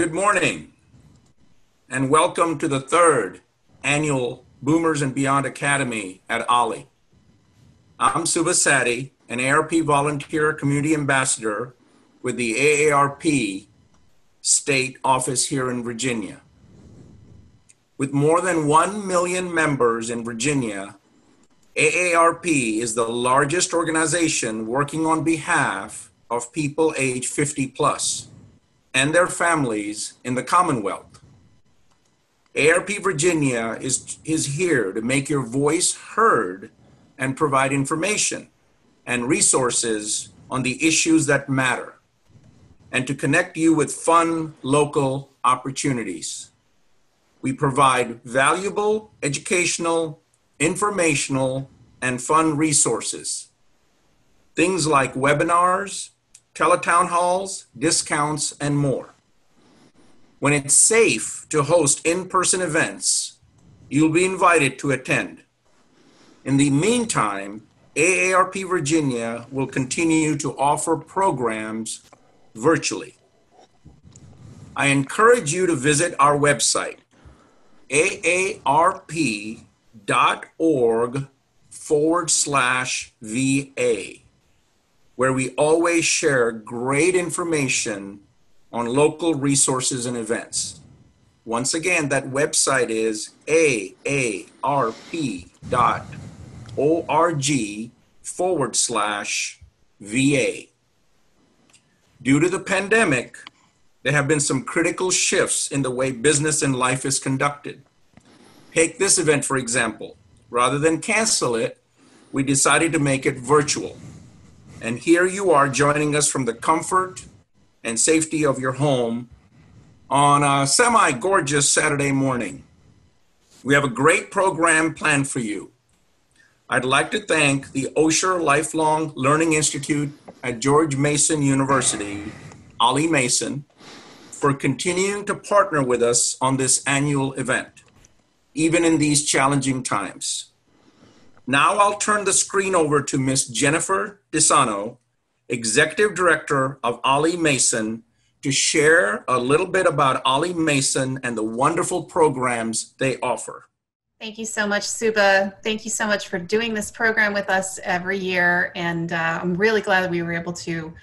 Good morning, and welcome to the third annual Boomers and Beyond Academy at OLLI. I'm Sadi, an AARP volunteer community ambassador with the AARP state office here in Virginia. With more than 1 million members in Virginia, AARP is the largest organization working on behalf of people age 50 plus and their families in the Commonwealth. AARP Virginia is, is here to make your voice heard and provide information and resources on the issues that matter and to connect you with fun local opportunities. We provide valuable educational, informational, and fun resources. Things like webinars, teletown halls, discounts, and more. When it's safe to host in person events, you'll be invited to attend. In the meantime, AARP Virginia will continue to offer programs virtually. I encourage you to visit our website, aarp.org forward slash VA, where we always share great information on local resources and events. Once again, that website is aarp.org forward slash VA. Due to the pandemic, there have been some critical shifts in the way business and life is conducted. Take this event, for example. Rather than cancel it, we decided to make it virtual. And here you are joining us from the comfort and safety of your home on a semi gorgeous Saturday morning. We have a great program planned for you. I'd like to thank the Osher Lifelong Learning Institute at George Mason University, OLLI Mason, for continuing to partner with us on this annual event, even in these challenging times. Now I'll turn the screen over to Ms. Jennifer Disano, Executive Director of OLLI Mason, to share a little bit about OLLI Mason and the wonderful programs they offer. Thank you so much, Suba. Thank you so much for doing this program with us every year. And uh, I'm really glad that we were able to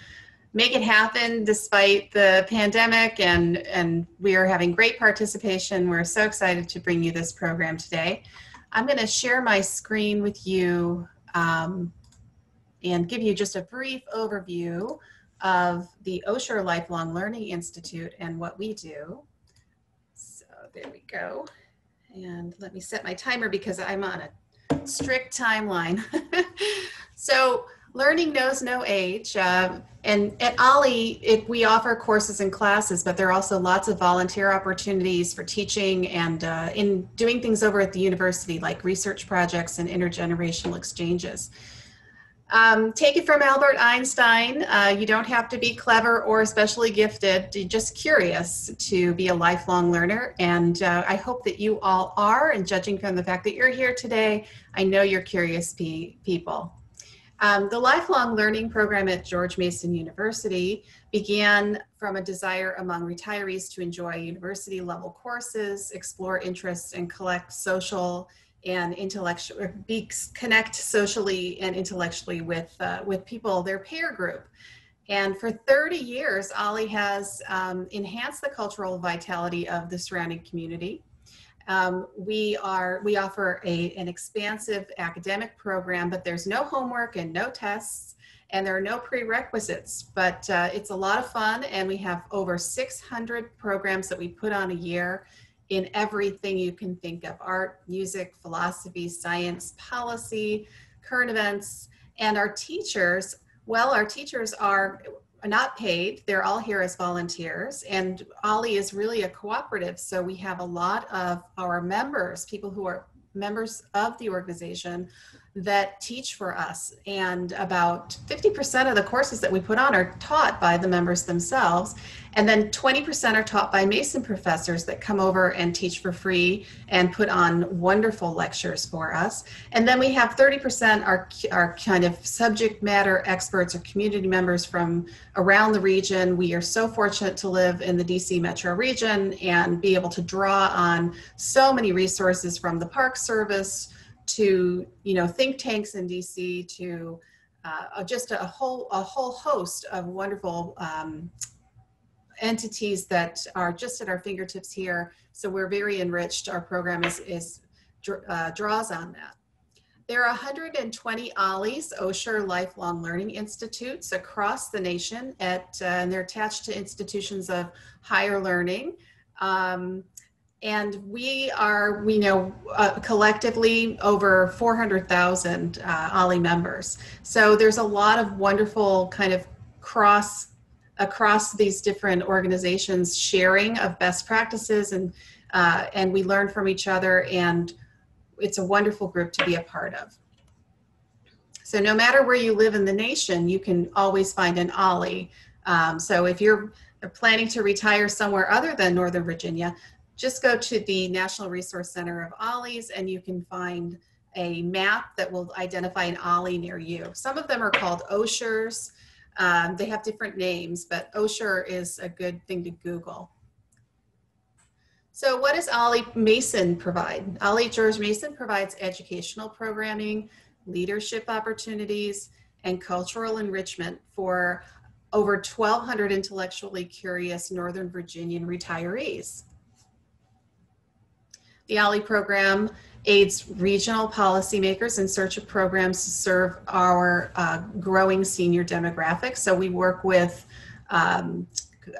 make it happen despite the pandemic and, and we are having great participation. We're so excited to bring you this program today. I'm going to share my screen with you um, and give you just a brief overview of the Osher Lifelong Learning Institute and what we do. So there we go. And let me set my timer because I'm on a strict timeline. so learning knows no age. Uh, and at OLLI, it, we offer courses and classes, but there are also lots of volunteer opportunities for teaching and uh, in doing things over at the university, like research projects and intergenerational exchanges. Um, take it from Albert Einstein. Uh, you don't have to be clever or especially gifted, just curious to be a lifelong learner. And uh, I hope that you all are. And judging from the fact that you're here today, I know you're curious pe- people. Um, the lifelong learning program at George Mason University began from a desire among retirees to enjoy university level courses, explore interests, and collect social and intellectual be connect socially and intellectually with uh, with people their peer group. And for 30 years OLLI has um, enhanced the cultural vitality of the surrounding community um, we are we offer a, an expansive academic program but there's no homework and no tests and there are no prerequisites but uh, it's a lot of fun and we have over 600 programs that we put on a year in everything you can think of art, music, philosophy, science, policy, current events. And our teachers, well, our teachers are not paid. They're all here as volunteers. And OLLI is really a cooperative. So we have a lot of our members, people who are members of the organization, that teach for us. And about 50% of the courses that we put on are taught by the members themselves. And then 20% are taught by Mason professors that come over and teach for free and put on wonderful lectures for us. And then we have 30% are, are kind of subject matter experts or community members from around the region. We are so fortunate to live in the DC metro region and be able to draw on so many resources from the Park Service to you know think tanks in DC to uh, just a whole a whole host of wonderful um, entities that are just at our fingertips here. So we're very enriched. Our program is, is uh, draws on that. There are 120 OLLIs, Osher Lifelong Learning Institutes, across the nation, at, uh, and they're attached to institutions of higher learning. Um, and we are, we know uh, collectively over 400,000 uh, OLLI members. So there's a lot of wonderful kind of cross across these different organizations sharing of best practices and uh, and we learn from each other and it's a wonderful group to be a part of. So no matter where you live in the nation, you can always find an OLLI. Um, so if you're planning to retire somewhere other than Northern Virginia, just go to the National Resource Center of OLLIs and you can find a map that will identify an OLLI near you. Some of them are called OSHERs. Um, they have different names, but OSHER is a good thing to Google. So what does OLLI Mason provide? OLLI George Mason provides educational programming, leadership opportunities, and cultural enrichment for over 1,200 intellectually curious Northern Virginian retirees. The OLLI program aids regional policymakers in search of programs to serve our uh, growing senior demographic. So we work with um,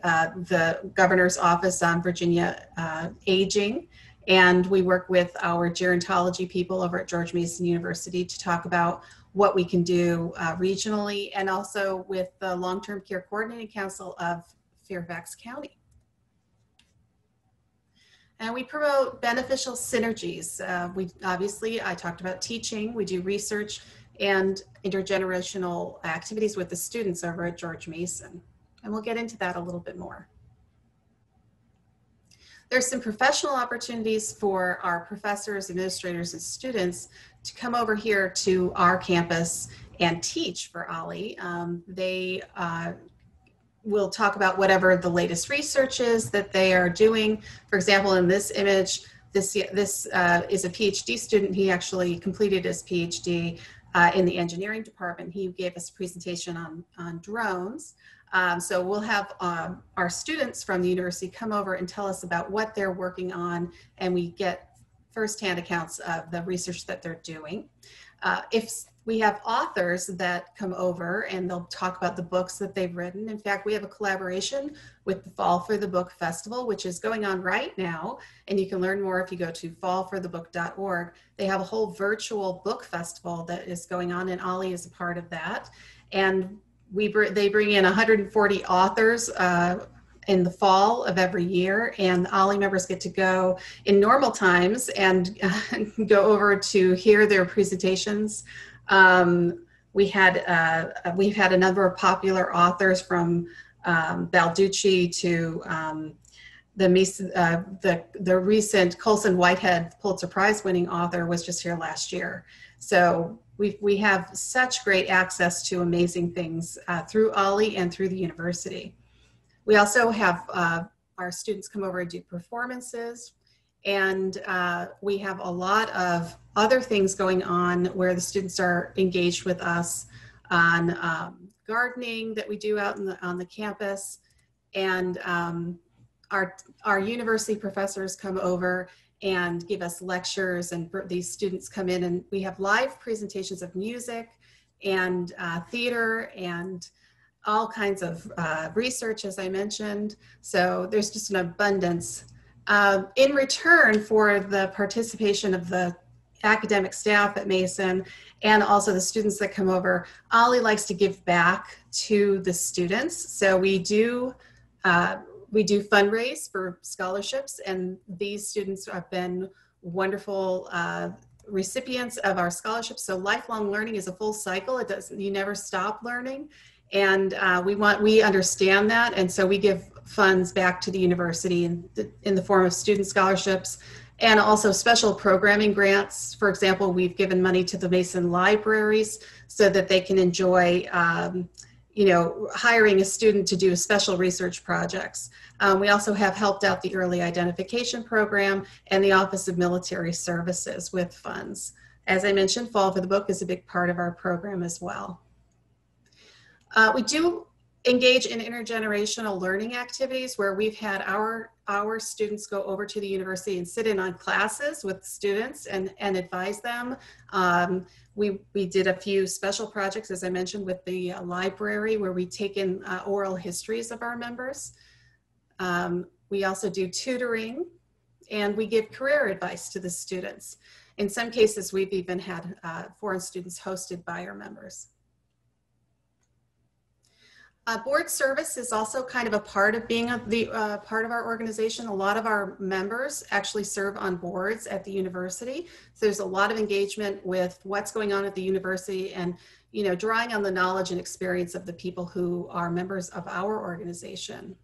uh, the governor's office on Virginia uh, aging, and we work with our gerontology people over at George Mason University to talk about what we can do uh, regionally and also with the Long-Term Care Coordinating Council of Fairfax County. And we promote beneficial synergies. Uh, we obviously, I talked about teaching. We do research and intergenerational activities with the students over at George Mason. And we'll get into that a little bit more. There's some professional opportunities for our professors, administrators, and students to come over here to our campus and teach for OLLI. Um, they uh, will talk about whatever the latest research is that they are doing. For example, in this image, this, this uh, is a PhD student. He actually completed his PhD uh, in the engineering department. He gave us a presentation on, on drones. Um, so we'll have um, our students from the university come over and tell us about what they're working on and we get firsthand accounts of the research that they're doing. Uh, if we have authors that come over and they'll talk about the books that they've written. In fact, we have a collaboration with the Fall for the Book Festival, which is going on right now. And you can learn more if you go to fallforthebook.org. They have a whole virtual book festival that is going on, and OLLI is a part of that. And we br- they bring in 140 authors uh, in the fall of every year, and OLLI members get to go in normal times and uh, go over to hear their presentations um, we had uh, we've had a number of popular authors from um, Baldacci to um, the, uh, the the recent Colson Whitehead Pulitzer Prize winning author was just here last year. So we we have such great access to amazing things uh, through OLLI and through the university. We also have uh, our students come over and do performances and uh, we have a lot of other things going on where the students are engaged with us on um, gardening that we do out the, on the campus. And um, our, our university professors come over and give us lectures and these students come in and we have live presentations of music and uh, theater and all kinds of uh, research as I mentioned. So there's just an abundance um, in return for the participation of the academic staff at Mason and also the students that come over, OLLI likes to give back to the students. So we do uh, we do fundraise for scholarships, and these students have been wonderful uh, recipients of our scholarships. So lifelong learning is a full cycle. It doesn't, you never stop learning. And uh, we want, we understand that. And so we give funds back to the university in the, in the form of student scholarships and also special programming grants. For example, we've given money to the Mason libraries so that they can enjoy, um, you know, hiring a student to do special research projects. Um, we also have helped out the early identification program and the Office of Military Services with funds. As I mentioned, Fall for the Book is a big part of our program as well. Uh, we do engage in intergenerational learning activities where we've had our our students go over to the university and sit in on classes with students and and advise them. Um, we we did a few special projects as i mentioned with the uh, library where we take in uh, oral histories of our members. Um, we also do tutoring and we give career advice to the students. In some cases we've even had uh, foreign students hosted by our members uh, board service is also kind of a part of being a, the uh, part of our organization. A lot of our members actually serve on boards at the university. So there's a lot of engagement with what's going on at the university and you know drawing on the knowledge and experience of the people who are members of our organization.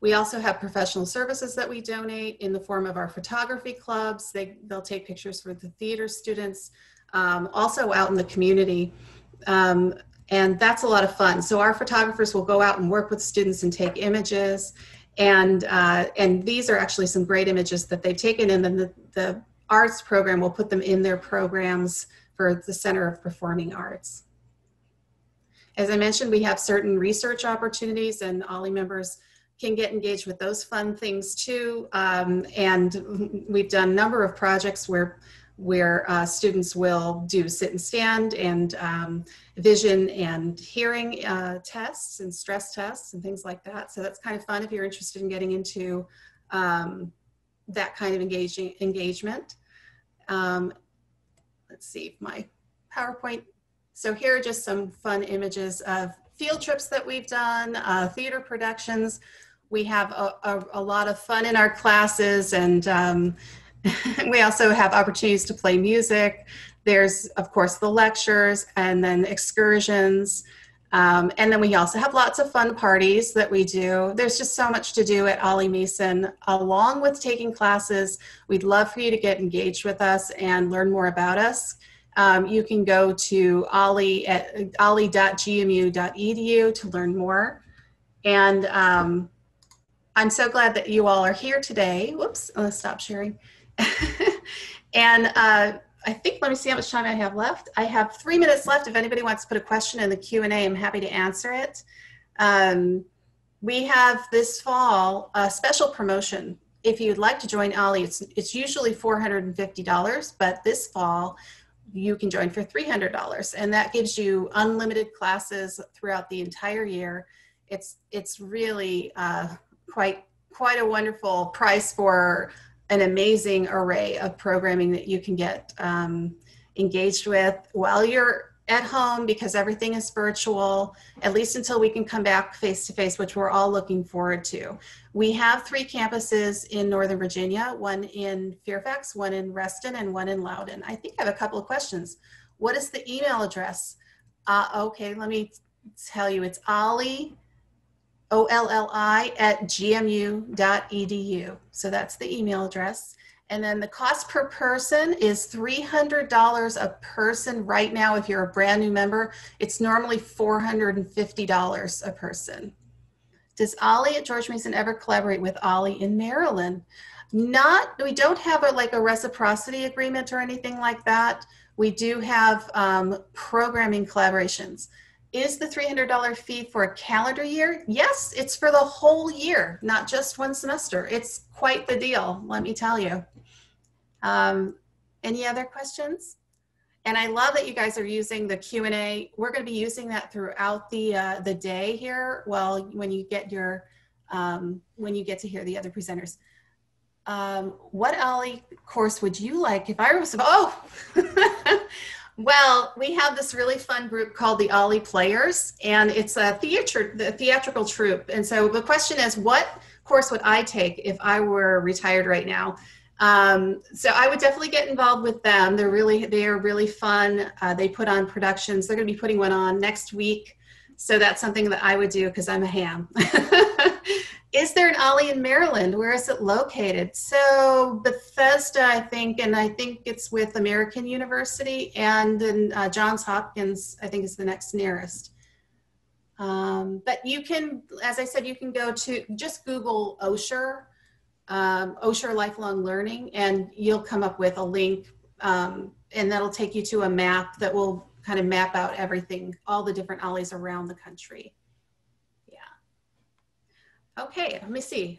We also have professional services that we donate in the form of our photography clubs. They, they'll take pictures for the theater students, um, also out in the community. Um, and that's a lot of fun. So our photographers will go out and work with students and take images, and uh, and these are actually some great images that they've taken, and then the, the arts program will put them in their programs for the Center of Performing Arts. As I mentioned, we have certain research opportunities, and OLLI members can get engaged with those fun things too. Um, and we've done a number of projects where where uh, students will do sit and stand and um, vision and hearing uh, tests and stress tests and things like that. So that's kind of fun if you're interested in getting into um, that kind of engaging engagement. Um, let's see my PowerPoint. So here are just some fun images of field trips that we've done, uh, theater productions. We have a, a, a, lot of fun in our classes and um, we also have opportunities to play music. There's, of course, the lectures and then excursions. Um, and then we also have lots of fun parties that we do. There's just so much to do at OLLI Mason, along with taking classes. We'd love for you to get engaged with us and learn more about us. Um, you can go to olli at olli.gmu.edu to learn more. And um, I'm so glad that you all are here today. Whoops, I'm gonna stop sharing. and uh, I think, let me see how much time I have left. I have three minutes left. If anybody wants to put a question in the Q&A, I'm happy to answer it. Um, we have this fall a special promotion. If you'd like to join OLLI, it's, it's usually $450, but this fall you can join for $300 and that gives you unlimited classes throughout the entire year. It's, it's really uh, quite, quite a wonderful price for an amazing array of programming that you can get um, engaged with while you're at home because everything is virtual, at least until we can come back face to face, which we're all looking forward to. We have three campuses in Northern Virginia, one in Fairfax, one in Reston, and one in Loudoun. I think I have a couple of questions. What is the email address? Uh, okay, let me tell you, it's Olli O-L-L-I at gmu.edu. So that's the email address. And then the cost per person is $300 a person right now. If you're a brand new member, it's normally $450 a person. Does OLLI at George Mason ever collaborate with OLLI in Maryland? Not, we don't have a, like a reciprocity agreement or anything like that. We do have um, programming collaborations. Is the $300 fee for a calendar year? Yes, it's for the whole year, not just one semester. It's quite the deal, let me tell you. Um, any other questions? And I love that you guys are using the Q&A. We're going to be using that throughout the, uh, the day here. Well, when you get your, um, when you get to hear the other presenters. Um, what OLLI course would you like if I was, oh, Well, we have this really fun group called the OLLI Players, and it's a theater, the theatrical troupe. And so the question is, what course would I take if I were retired right now? Um, so I would definitely get involved with them. They're really they are really fun. Uh, they put on productions. They're going to be putting one on next week. So that's something that I would do because I'm a ham. is there an OLLI in Maryland? Where is it located? So Bethesda, I think, and I think it's with American University, and uh, Johns Hopkins, I think, is the next nearest. Um, but you can, as I said, you can go to just Google Osher, um, Osher Lifelong Learning, and you'll come up with a link, um, and that'll take you to a map that will kind of map out everything, all the different OLLIs around the country. Okay, let me see.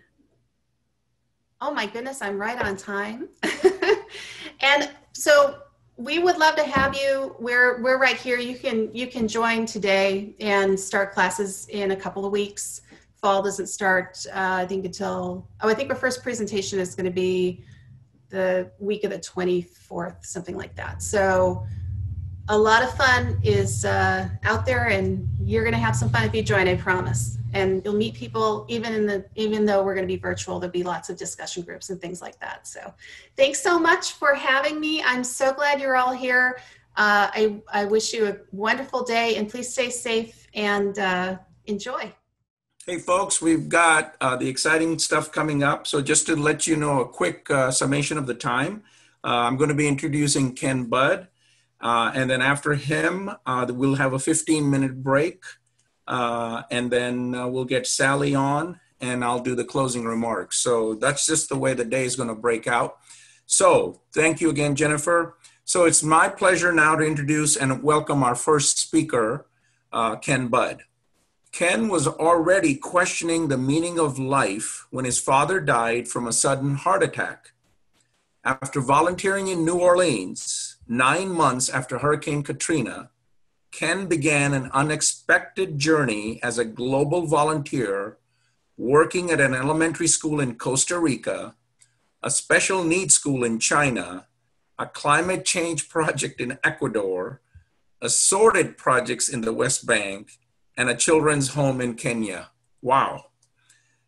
Oh my goodness, I'm right on time. and so we would love to have you. We're we're right here. You can you can join today and start classes in a couple of weeks. Fall doesn't start, uh, I think, until oh, I think our first presentation is going to be the week of the 24th, something like that. So a lot of fun is uh, out there, and you're going to have some fun if you join. I promise. And you'll meet people even in the even though we're going to be virtual. There'll be lots of discussion groups and things like that. So, thanks so much for having me. I'm so glad you're all here. Uh, I I wish you a wonderful day, and please stay safe and uh, enjoy. Hey, folks, we've got uh, the exciting stuff coming up. So, just to let you know a quick uh, summation of the time, uh, I'm going to be introducing Ken Budd. Uh, and then after him, uh, we'll have a 15 minute break. Uh, and then uh, we'll get Sally on and I'll do the closing remarks. So that's just the way the day is going to break out. So thank you again, Jennifer. So it's my pleasure now to introduce and welcome our first speaker, uh, Ken Budd. Ken was already questioning the meaning of life when his father died from a sudden heart attack. After volunteering in New Orleans, nine months after Hurricane Katrina, Ken began an unexpected journey as a global volunteer working at an elementary school in Costa Rica, a special needs school in China, a climate change project in Ecuador, assorted projects in the West Bank, and a children's home in Kenya. Wow.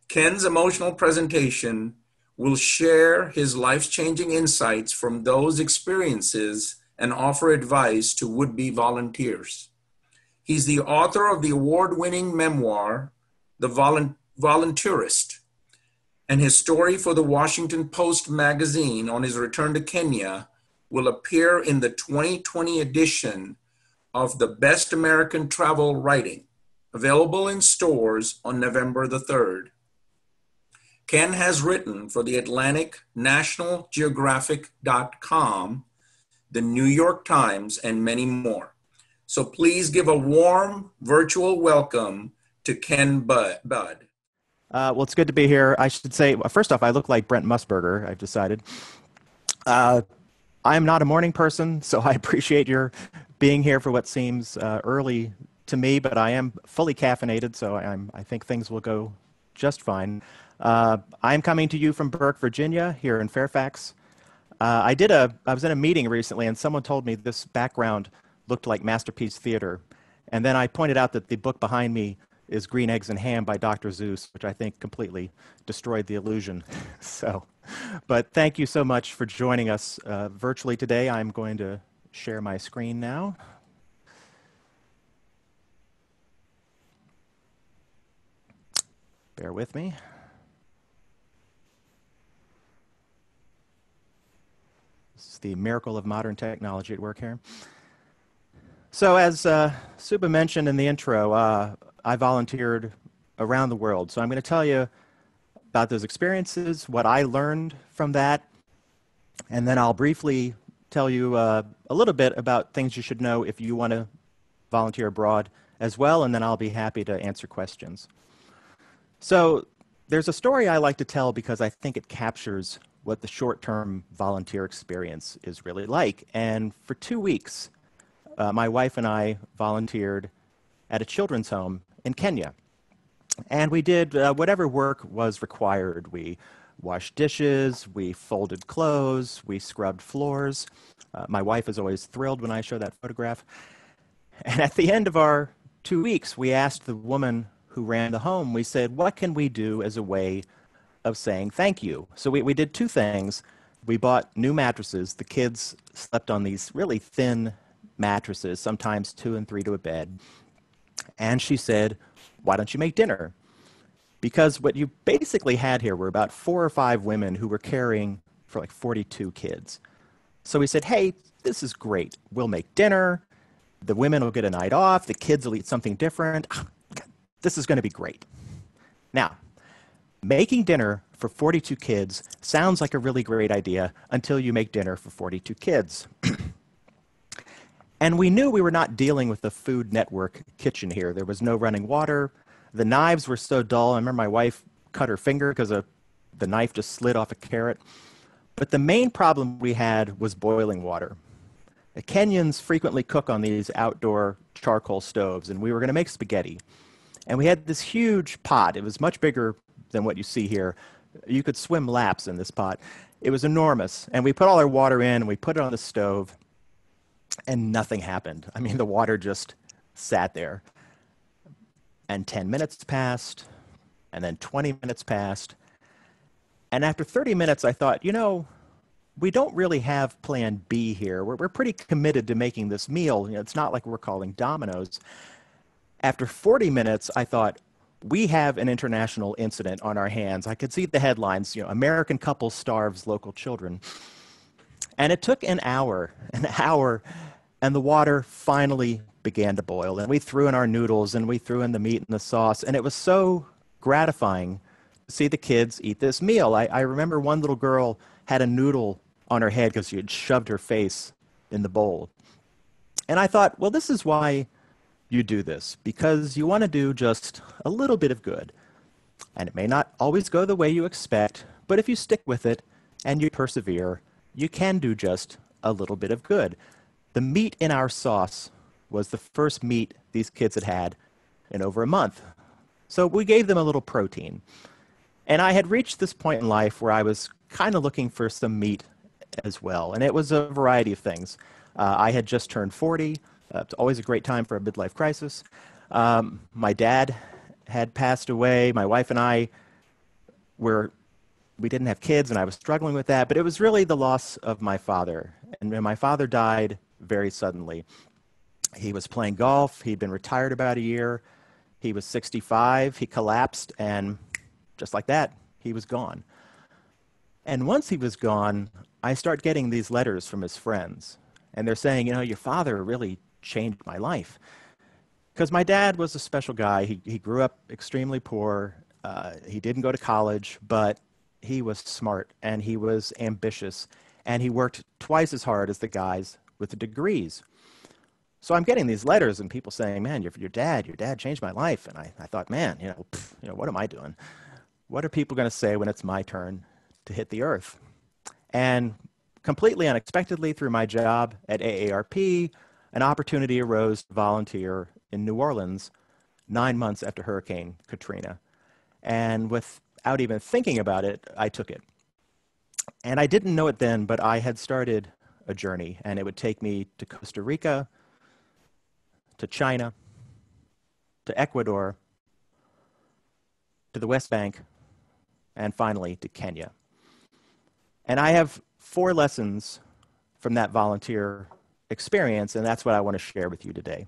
Ken's emotional presentation will share his life changing insights from those experiences and offer advice to would be volunteers. He's the author of the award winning memoir, The Voluntourist, and his story for the Washington Post magazine on his return to Kenya will appear in the 2020 edition of the Best American Travel Writing, available in stores on November the 3rd. Ken has written for the Atlantic, National Geographic.com, the New York Times, and many more. So please give a warm virtual welcome to Ken Budd. Uh, well, it's good to be here. I should say, first off, I look like Brent Musburger, I've decided. Uh, I'm not a morning person, so I appreciate your being here for what seems uh, early to me, but I am fully caffeinated, so I'm, I think things will go just fine. Uh, I'm coming to you from Burke, Virginia, here in Fairfax. Uh, I did a, I was in a meeting recently and someone told me this background looked like Masterpiece Theater. And then I pointed out that the book behind me is Green Eggs and Ham by Dr. Seuss, which I think completely destroyed the illusion. so, but thank you so much for joining us uh, virtually today. I'm going to share my screen now. Bear with me. It's the miracle of modern technology at work here. So, as uh, Suba mentioned in the intro, uh, I volunteered around the world. So, I'm going to tell you about those experiences, what I learned from that, and then I'll briefly tell you uh, a little bit about things you should know if you want to volunteer abroad as well, and then I'll be happy to answer questions. So, there's a story I like to tell because I think it captures what the short term volunteer experience is really like. And for two weeks, uh, my wife and I volunteered at a children's home in Kenya. And we did uh, whatever work was required. We washed dishes, we folded clothes, we scrubbed floors. Uh, my wife is always thrilled when I show that photograph. And at the end of our two weeks, we asked the woman who ran the home, we said, What can we do as a way of saying thank you. So we, we did two things. we bought new mattresses. The kids slept on these really thin mattresses, sometimes two and three to a bed. And she said, Why don't you make dinner? Because what you basically had here were about four or five women who were caring for like 42 kids. So we said, Hey, this is great. We'll make dinner. The women will get a night off. The kids will eat something different. Ah, this is going to be great. Now, making dinner for 42 kids sounds like a really great idea until you make dinner for 42 kids. and we knew we were not dealing with a Food Network kitchen here. There was no running water. The knives were so dull. I remember my wife cut her finger because the knife just slid off a carrot. But the main problem we had was boiling water. The Kenyans frequently cook on these outdoor charcoal stoves, and we were going to make spaghetti. And we had this huge pot. It was much bigger than what you see here. You could swim laps in this pot. It was enormous. And we put all our water in, and we put it on the stove, and nothing happened. I mean, the water just sat there. And 10 minutes passed, and then 20 minutes passed. And after 30 minutes, I thought, you know, we don't really have plan B here. We're, we're pretty committed to making this meal. You know, it's not like we're calling Domino's. After 40 minutes, I thought, we have an international incident on our hands. I could see the headlines, you know, American couple starves local children. And it took an hour, an hour, and the water finally began to boil. And we threw in our noodles and we threw in the meat and the sauce. And it was so gratifying to see the kids eat this meal. I, I remember one little girl had a noodle on her head because she had shoved her face in the bowl. And I thought, well, this is why you do this, because you want to do just a little bit of good. And it may not always go the way you expect, but if you stick with it and you persevere, you can do just a little bit of good. The meat in our sauce was the first meat these kids had had in over a month. So we gave them a little protein. And I had reached this point in life where I was kind of looking for some meat as well. And it was a variety of things. Uh, I had just turned 40. Uh, it's always a great time for a midlife crisis. Um, my dad had passed away. My wife and I were, we didn't have kids, and I was struggling with that. But it was really the loss of my father. And my father died very suddenly. He was playing golf. He'd been retired about a year. He was 65. He collapsed, and just like that, he was gone. And once he was gone, I start getting these letters from his friends. And they're saying, you know, your father really changed my life. Because my dad was a special guy. He, he grew up extremely poor. Uh, he didn't go to college, but he was smart and he was ambitious. And he worked twice as hard as the guys with the degrees. So I'm getting these letters and people saying, man, your, your dad, your dad changed my life. And I, I thought, man, you know, pff, you know, what am I doing? What are people going to say when it's my turn to hit the earth? And completely unexpectedly, through my job at AARP, an opportunity arose to volunteer in New Orleans nine months after Hurricane Katrina. And without even thinking about it, I took it. And I didn't know it then, but I had started a journey, and it would take me to Costa Rica, to China, to Ecuador, to the West Bank, and finally to Kenya. And I have four lessons from that volunteer experience, and that's what I want to share with you today.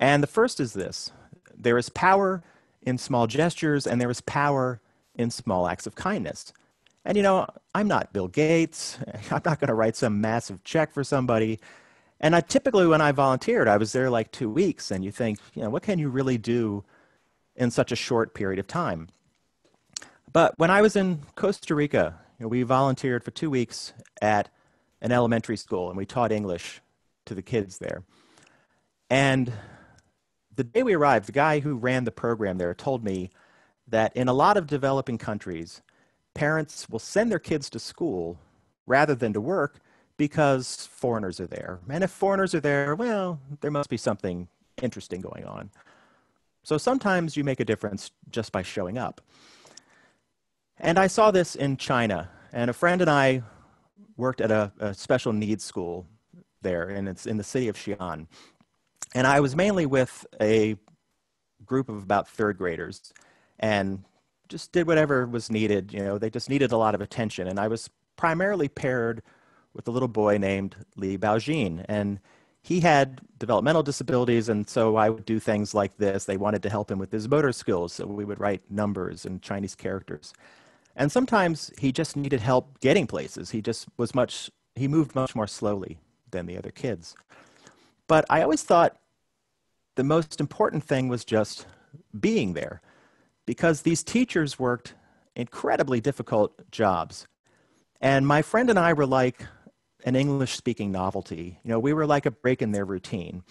And the first is this there is power in small gestures, and there is power in small acts of kindness. And you know, I'm not Bill Gates. I'm not going to write some massive check for somebody. And I typically, when I volunteered, I was there like two weeks, and you think, you know, what can you really do in such a short period of time? But when I was in Costa Rica, you know, we volunteered for two weeks at an elementary school and we taught English to the kids there. And the day we arrived, the guy who ran the program there told me that in a lot of developing countries, parents will send their kids to school rather than to work because foreigners are there. And if foreigners are there, well, there must be something interesting going on. So sometimes you make a difference just by showing up. And I saw this in China. And a friend and I worked at a, a special needs school there, and it's in the city of Xi'an. And I was mainly with a group of about third graders and just did whatever was needed. You know, they just needed a lot of attention. And I was primarily paired with a little boy named Li Baojin. And he had developmental disabilities, and so I would do things like this. They wanted to help him with his motor skills, so we would write numbers and Chinese characters. And sometimes he just needed help getting places. He just was much, he moved much more slowly than the other kids. But I always thought the most important thing was just being there because these teachers worked incredibly difficult jobs. And my friend and I were like an English speaking novelty. You know, we were like a break in their routine.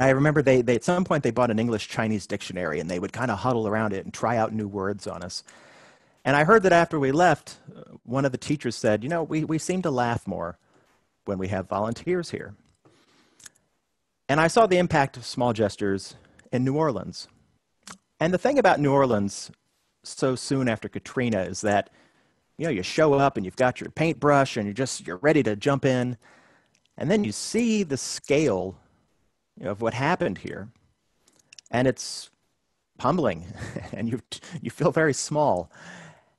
I remember they, they at some point they bought an English Chinese dictionary and they would kind of huddle around it and try out new words on us. And I heard that after we left, one of the teachers said, You know, we, we seem to laugh more when we have volunteers here. And I saw the impact of small gestures in New Orleans. And the thing about New Orleans so soon after Katrina is that you know you show up and you've got your paintbrush and you're just you're ready to jump in and then you see the scale you know, of what happened here and it's humbling and you you feel very small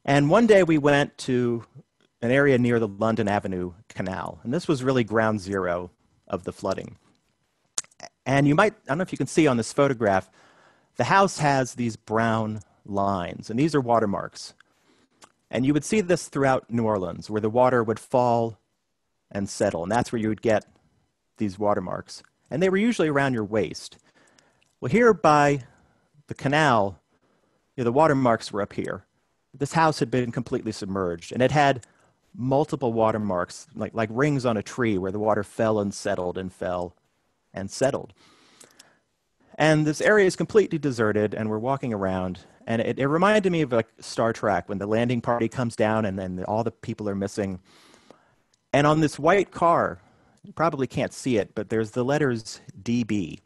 and one day we went to an area near the London Avenue Canal and this was really ground zero of the flooding and you might I don't know if you can see on this photograph the house has these brown lines, and these are watermarks. And you would see this throughout New Orleans, where the water would fall and settle, and that's where you would get these watermarks. And they were usually around your waist. Well, here by the canal, you know, the watermarks were up here. This house had been completely submerged, and it had multiple watermarks, like, like rings on a tree, where the water fell and settled and fell and settled. And this area is completely deserted, and we're walking around. And it, it reminded me of like Star Trek when the landing party comes down and then all the people are missing. And on this white car, you probably can't see it, but there's the letters DB.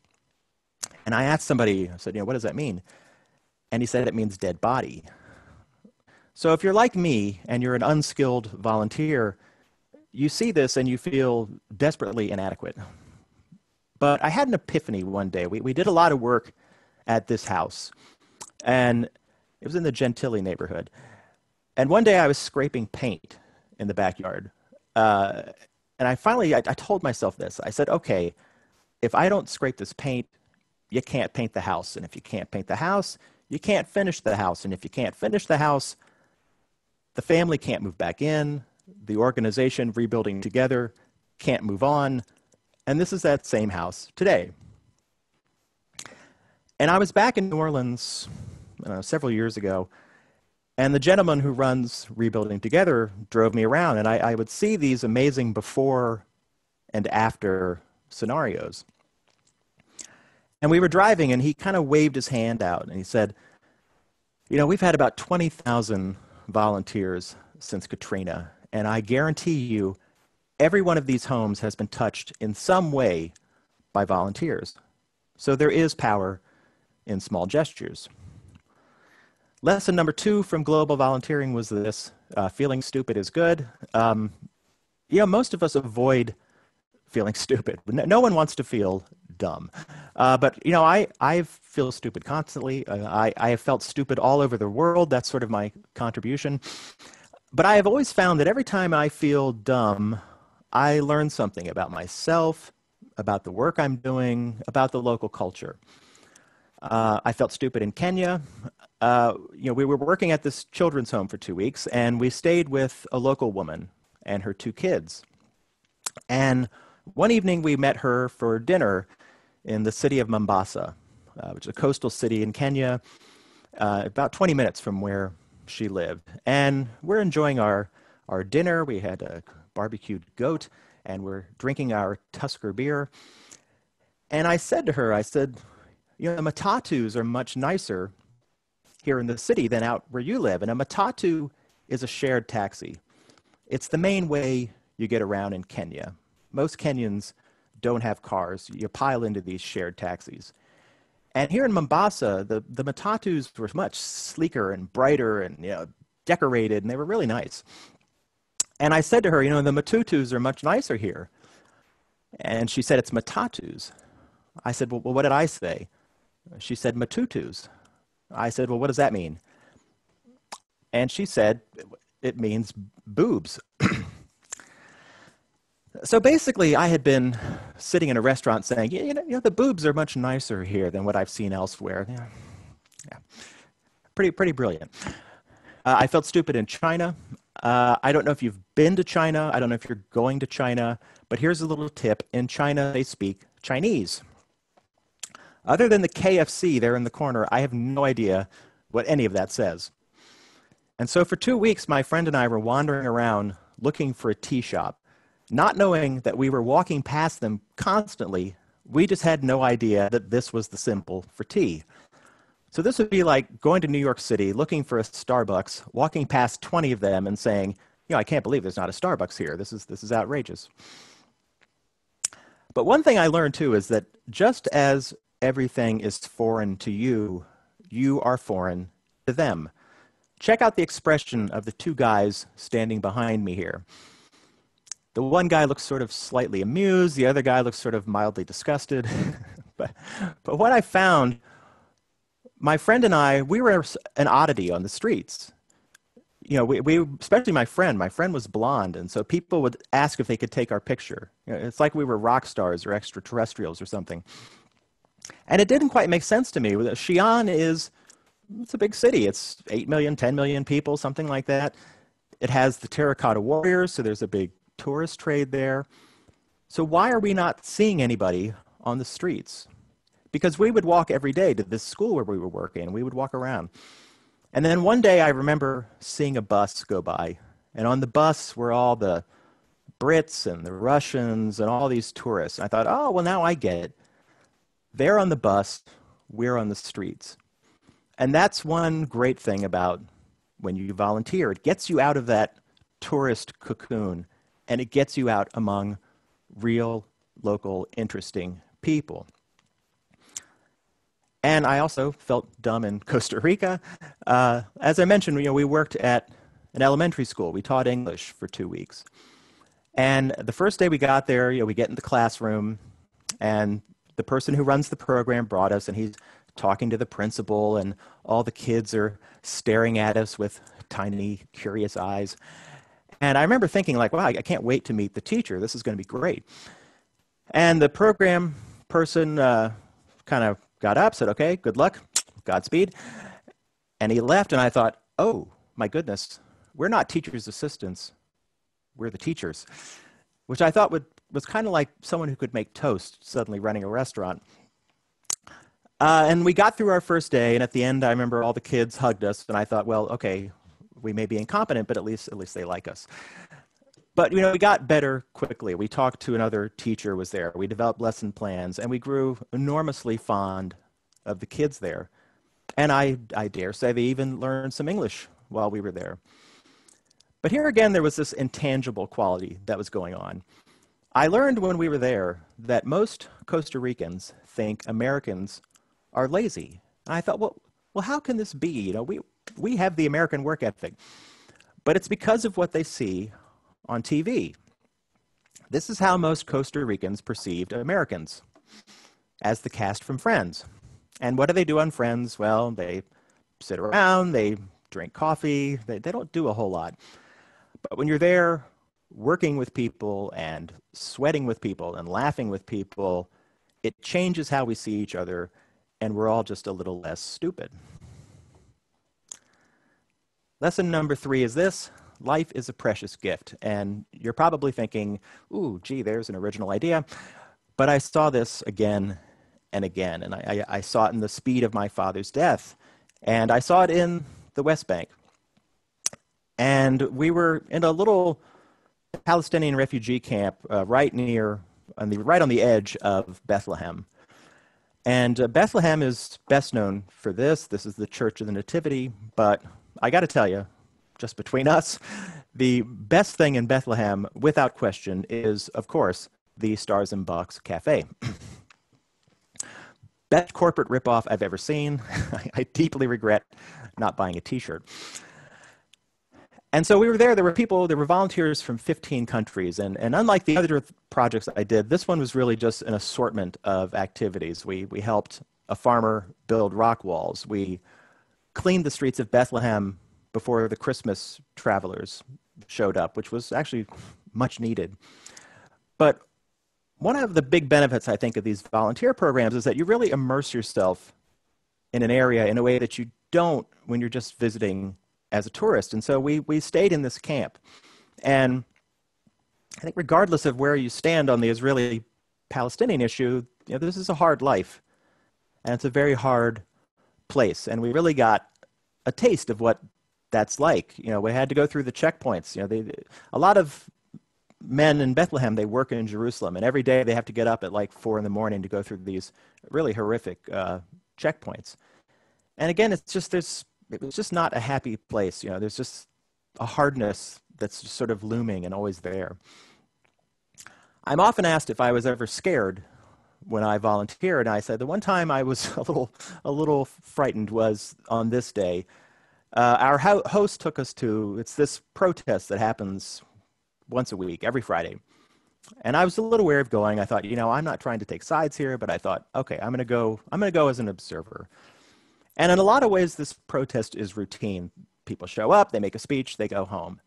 And I asked somebody, I said, you know, what does that mean? And he said it means dead body. So if you're like me and you're an unskilled volunteer, you see this and you feel desperately inadequate. But I had an epiphany one day. We, we did a lot of work at this house, and it was in the Gentilly neighborhood. And one day I was scraping paint in the backyard. Uh, and I finally, I, I told myself this. I said, okay, if I don't scrape this paint, you can't paint the house. And if you can't paint the house, you can't finish the house. And if you can't finish the house, the family can't move back in. The organization rebuilding together can't move on. And this is that same house today. And I was back in New Orleans uh, several years ago, and the gentleman who runs Rebuilding Together drove me around, and I, I would see these amazing before and after scenarios. And we were driving, and he kind of waved his hand out, and he said, You know, we've had about 20,000 volunteers since Katrina, and I guarantee you every one of these homes has been touched in some way by volunteers. So there is power in small gestures. Lesson number two from global volunteering was this uh, feeling stupid is good. Um, you know, most of us avoid feeling stupid. No one wants to feel dumb. Uh, but, you know, I, I feel stupid constantly. Uh, I, I have felt stupid all over the world. That's sort of my contribution. But I have always found that every time I feel dumb, I learn something about myself, about the work I'm doing, about the local culture. Uh, I felt stupid in Kenya. Uh, you know, we were working at this children's home for two weeks, and we stayed with a local woman and her two kids. And one evening, we met her for dinner in the city of Mombasa, uh, which is a coastal city in Kenya, uh, about 20 minutes from where she lived. And we're enjoying our, our dinner. We had a barbecued goat, and we're drinking our Tusker beer. And I said to her, I said, you know, matatus are much nicer here in the city than out where you live. And a matatu is a shared taxi. It's the main way you get around in Kenya. Most Kenyans don't have cars. You pile into these shared taxis. And here in Mombasa, the, the matatus were much sleeker and brighter and you know, decorated, and they were really nice. And I said to her, you know, the matutus are much nicer here. And she said, it's matatus. I said, well, what did I say? She said, matutus. I said, well, what does that mean? And she said, it means boobs. so basically, I had been sitting in a restaurant saying, you know, you know, the boobs are much nicer here than what I've seen elsewhere. Yeah, yeah. pretty, pretty brilliant. Uh, I felt stupid in China. Uh, I don't know if you've been to China. I don't know if you're going to China, but here's a little tip. In China, they speak Chinese. Other than the KFC there in the corner, I have no idea what any of that says. And so for two weeks, my friend and I were wandering around looking for a tea shop, not knowing that we were walking past them constantly. We just had no idea that this was the symbol for tea. So this would be like going to New York City, looking for a Starbucks, walking past 20 of them and saying, you know, I can't believe there's not a Starbucks here. This is, this is outrageous. But one thing I learned too is that just as everything is foreign to you, you are foreign to them. Check out the expression of the two guys standing behind me here. The one guy looks sort of slightly amused, the other guy looks sort of mildly disgusted. but, but what I found my friend and I, we were an oddity on the streets. You know, we, we, especially my friend, my friend was blonde, and so people would ask if they could take our picture. You know, it's like we were rock stars or extraterrestrials or something. And it didn't quite make sense to me. Xi'an is, it's a big city. It's 8 million, 10 million people, something like that. It has the terracotta warriors, so there's a big tourist trade there. So why are we not seeing anybody on the streets? because we would walk every day to this school where we were working. We would walk around. And then one day I remember seeing a bus go by. And on the bus were all the Brits and the Russians and all these tourists. I thought, oh, well, now I get it. They're on the bus, we're on the streets. And that's one great thing about when you volunteer. It gets you out of that tourist cocoon and it gets you out among real, local, interesting people. And I also felt dumb in Costa Rica. Uh, as I mentioned, you know, we worked at an elementary school. We taught English for two weeks. And the first day we got there, you know, we get in the classroom, and the person who runs the program brought us, and he's talking to the principal, and all the kids are staring at us with tiny, curious eyes. And I remember thinking, like, wow, I can't wait to meet the teacher. This is going to be great. And the program person uh, kind of got up, said, okay, good luck, Godspeed. And he left, and I thought, oh, my goodness, we're not teachers' assistants, we're the teachers, which I thought would, was kind of like someone who could make toast suddenly running a restaurant. Uh, and we got through our first day, and at the end, I remember all the kids hugged us, and I thought, well, okay, we may be incompetent, but at least at least they like us. But you know, we got better quickly. We talked to another teacher was there. We developed lesson plans, and we grew enormously fond of the kids there. And I, I dare say they even learned some English while we were there. But here again, there was this intangible quality that was going on. I learned when we were there that most Costa Ricans think Americans are lazy. And I thought, well, well, how can this be? You know, we, we have the American work ethic. But it's because of what they see on TV. This is how most Costa Ricans perceived Americans as the cast from Friends. And what do they do on Friends? Well, they sit around, they drink coffee, they, they don't do a whole lot. But when you're there working with people and sweating with people and laughing with people, it changes how we see each other, and we're all just a little less stupid. Lesson number three is this life is a precious gift. And you're probably thinking, ooh, gee, there's an original idea. But I saw this again and again. And I, I, I saw it in the speed of my father's death. And I saw it in the West Bank. And we were in a little Palestinian refugee camp uh, right near, on the, right on the edge of Bethlehem. And uh, Bethlehem is best known for this. This is the Church of the Nativity. But I got to tell you, just between us, the best thing in Bethlehem, without question, is, of course, the Stars and Bucks Cafe. Best corporate ripoff I've ever seen. I deeply regret not buying a t shirt. And so we were there. There were people, there were volunteers from 15 countries. And, and unlike the other projects I did, this one was really just an assortment of activities. We, we helped a farmer build rock walls. We cleaned the streets of Bethlehem before the Christmas travelers showed up, which was actually much needed. But one of the big benefits, I think, of these volunteer programs is that you really immerse yourself in an area in a way that you don't when you're just visiting as a tourist. And so we, we stayed in this camp. And I think, regardless of where you stand on the Israeli Palestinian issue, you know, this is a hard life. And it's a very hard place. And we really got a taste of what that's like. You know, we had to go through the checkpoints. You know, they, a lot of men in Bethlehem, they work in Jerusalem, and every day they have to get up at like four in the morning to go through these really horrific uh, checkpoints. And again, it's just there's it's just not a happy place. You know, there's just a hardness that's sort of looming and always there. I'm often asked if I was ever scared when I volunteered, and I said the one time I was a little a little frightened was on this day. Uh, our ho- host took us to it's this protest that happens once a week, every Friday. And I was a little wary of going. I thought, you know, I'm not trying to take sides here, but I thought, okay, I'm going to go. I'm going to go as an observer. And in a lot of ways, this protest is routine. People show up, they make a speech, they go home.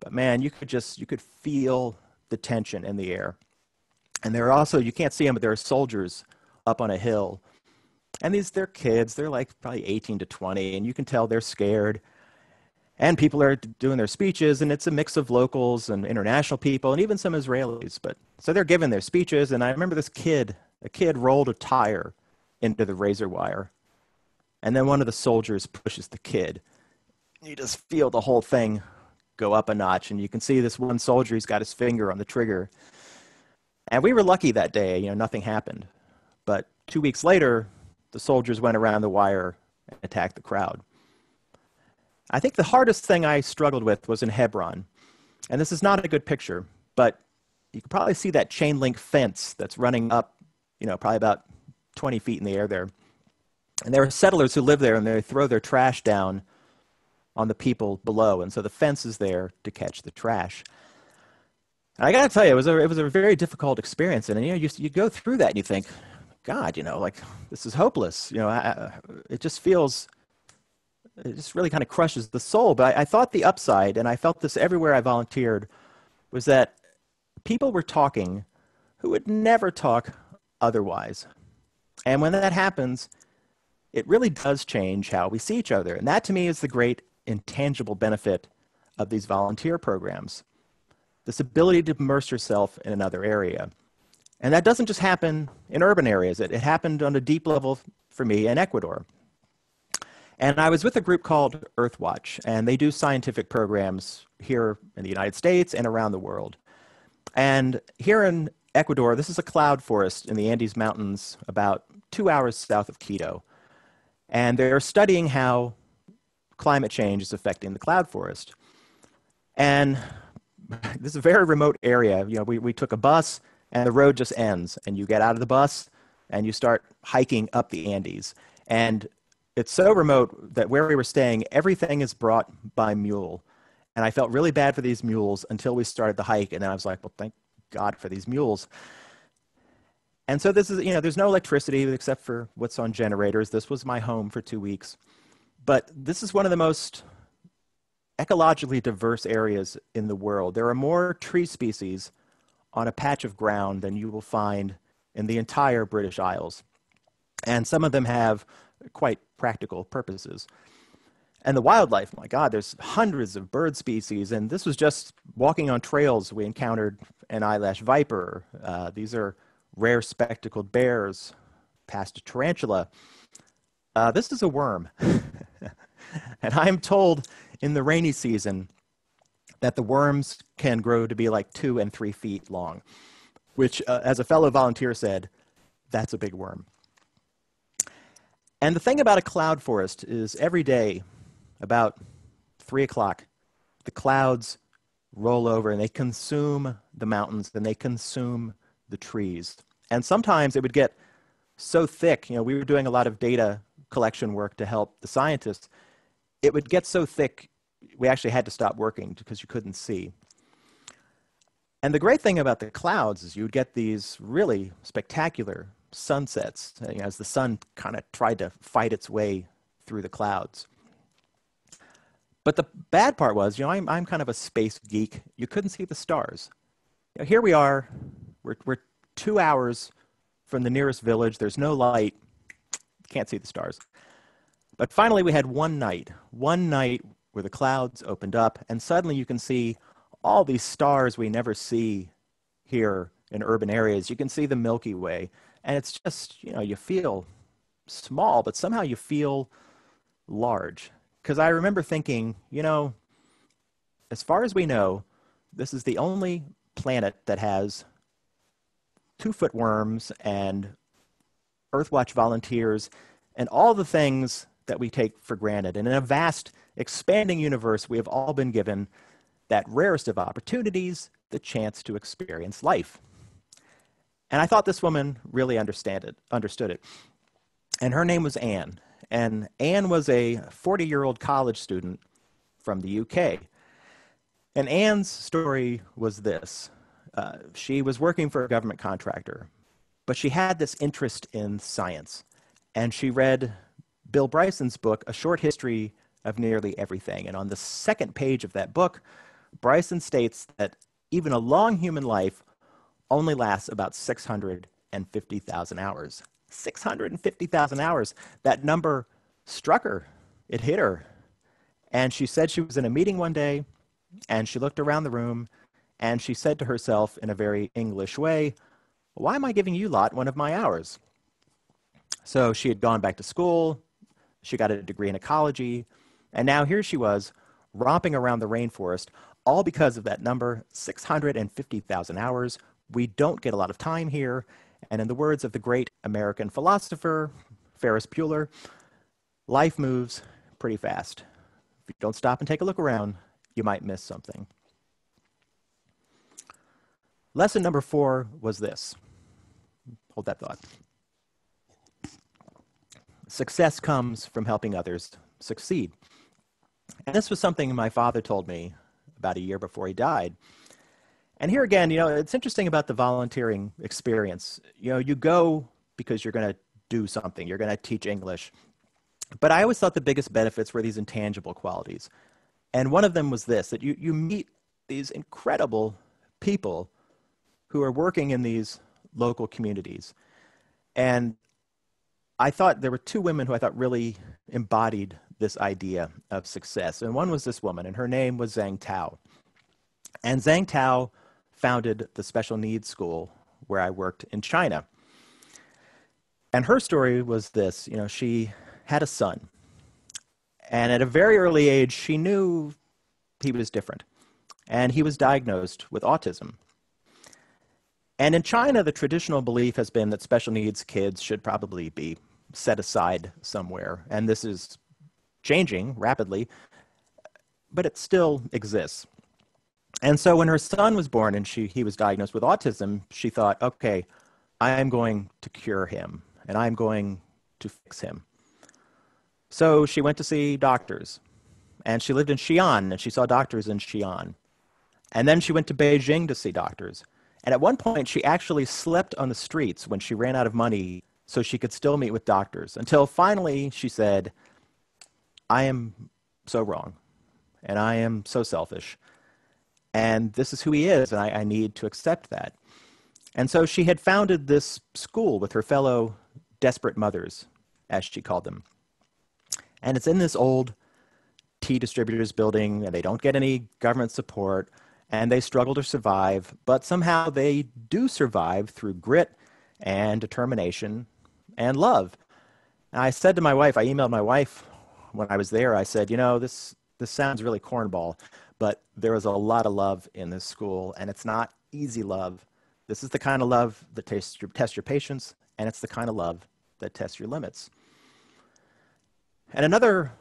But man, you could just you could feel the tension in the air. And there are also you can't see them, but there are soldiers up on a hill. And these they're kids, they're like probably 18 to 20, and you can tell they're scared. And people are doing their speeches and it's a mix of locals and international people and even some israelis but so they're giving their speeches and i remember this kid a kid rolled a tire into the razor wire and then one of the soldiers pushes the kid. You just feel the whole thing go up a notch and you can see this one soldier he's got his finger on the trigger and we were lucky that day you know nothing happened but two weeks later the soldiers went around the wire and attacked the crowd I think the hardest thing I struggled with was in Hebron. And this is not a good picture, but you can probably see that chain link fence that's running up, you know, probably about 20 feet in the air there. And there are settlers who live there and they throw their trash down on the people below. And so the fence is there to catch the trash. And I got to tell you, it was, a, it was a very difficult experience. And, you know, you, you go through that and you think, God, you know, like this is hopeless. You know, I, it just feels it just really kind of crushes the soul. But I, I thought the upside, and I felt this everywhere I volunteered, was that people were talking who would never talk otherwise. And when that happens, it really does change how we see each other. And that to me is the great intangible benefit of these volunteer programs this ability to immerse yourself in another area. And that doesn't just happen in urban areas, it, it happened on a deep level for me in Ecuador. And I was with a group called Earthwatch, and they do scientific programs here in the United States and around the world. And here in Ecuador, this is a cloud forest in the Andes Mountains, about two hours south of Quito. And they're studying how climate change is affecting the cloud forest. And this is a very remote area. You know, we, we took a bus and the road just ends, and you get out of the bus and you start hiking up the Andes. And it's so remote that where we were staying, everything is brought by mule. And I felt really bad for these mules until we started the hike. And then I was like, well, thank God for these mules. And so this is, you know, there's no electricity except for what's on generators. This was my home for two weeks. But this is one of the most ecologically diverse areas in the world. There are more tree species on a patch of ground than you will find in the entire British Isles. And some of them have quite practical purposes. And the wildlife, my God, there's hundreds of bird species. And this was just walking on trails. We encountered an eyelash viper. Uh, these are rare spectacled bears, past a tarantula. Uh, this is a worm. and I'm told in the rainy season that the worms can grow to be like two and three feet long, which, uh, as a fellow volunteer said, that's a big worm. And the thing about a cloud forest is every day, about three o'clock, the clouds roll over and they consume the mountains and they consume the trees. And sometimes it would get so thick, you know, we were doing a lot of data collection work to help the scientists. It would get so thick, we actually had to stop working because you couldn't see. And the great thing about the clouds is you would get these really spectacular sunsets you know, as the sun kind of tried to fight its way through the clouds. But the bad part was, you know, I'm, I'm kind of a space geek. You couldn't see the stars. You know, here we are, we're, we're two hours from the nearest village, there's no light, can't see the stars. But finally, we had one night, one night where the clouds opened up, and suddenly you can see all these stars we never see here in urban areas. You can see the Milky Way, and it's just, you know, you feel small, but somehow you feel large. Because I remember thinking, you know, as far as we know, this is the only planet that has two foot worms and Earthwatch volunteers and all the things that we take for granted. And in a vast, expanding universe, we have all been given that rarest of opportunities, the chance to experience life. And I thought this woman really understand it, understood it. And her name was Anne. And Anne was a 40 year old college student from the UK. And Anne's story was this uh, she was working for a government contractor, but she had this interest in science. And she read Bill Bryson's book, A Short History of Nearly Everything. And on the second page of that book, Bryson states that even a long human life only lasts about 650,000 hours. 650,000 hours. That number struck her, it hit her. And she said she was in a meeting one day and she looked around the room and she said to herself in a very English way, Why am I giving you lot one of my hours? So she had gone back to school, she got a degree in ecology, and now here she was romping around the rainforest, all because of that number 650,000 hours. We don't get a lot of time here. And in the words of the great American philosopher Ferris Bueller, life moves pretty fast. If you don't stop and take a look around, you might miss something. Lesson number four was this. Hold that thought. Success comes from helping others succeed. And this was something my father told me about a year before he died. And here again, you know, it's interesting about the volunteering experience. You know, you go because you're going to do something, you're going to teach English. But I always thought the biggest benefits were these intangible qualities. And one of them was this that you, you meet these incredible people who are working in these local communities. And I thought there were two women who I thought really embodied this idea of success. And one was this woman, and her name was Zhang Tao. And Zhang Tao founded the special needs school where I worked in China. And her story was this you know, she had a son. And at a very early age, she knew he was different. And he was diagnosed with autism. And in China, the traditional belief has been that special needs kids should probably be set aside somewhere. And this is changing rapidly, but it still exists. And so when her son was born and she, he was diagnosed with autism, she thought, okay, I am going to cure him and I'm going to fix him. So she went to see doctors and she lived in Xi'an and she saw doctors in Xi'an. And then she went to Beijing to see doctors. And at one point, she actually slept on the streets when she ran out of money so she could still meet with doctors until finally she said, I am so wrong and I am so selfish. And this is who he is, and I, I need to accept that. And so she had founded this school with her fellow desperate mothers, as she called them. And it's in this old tea distributors building, and they don't get any government support, and they struggle to survive, but somehow they do survive through grit and determination and love. And I said to my wife, I emailed my wife when I was there, I said, you know, this, this sounds really cornball, but there is a lot of love in this school, and it's not easy love. This is the kind of love that tests your, tests your patience, and it's the kind of love that tests your limits. And another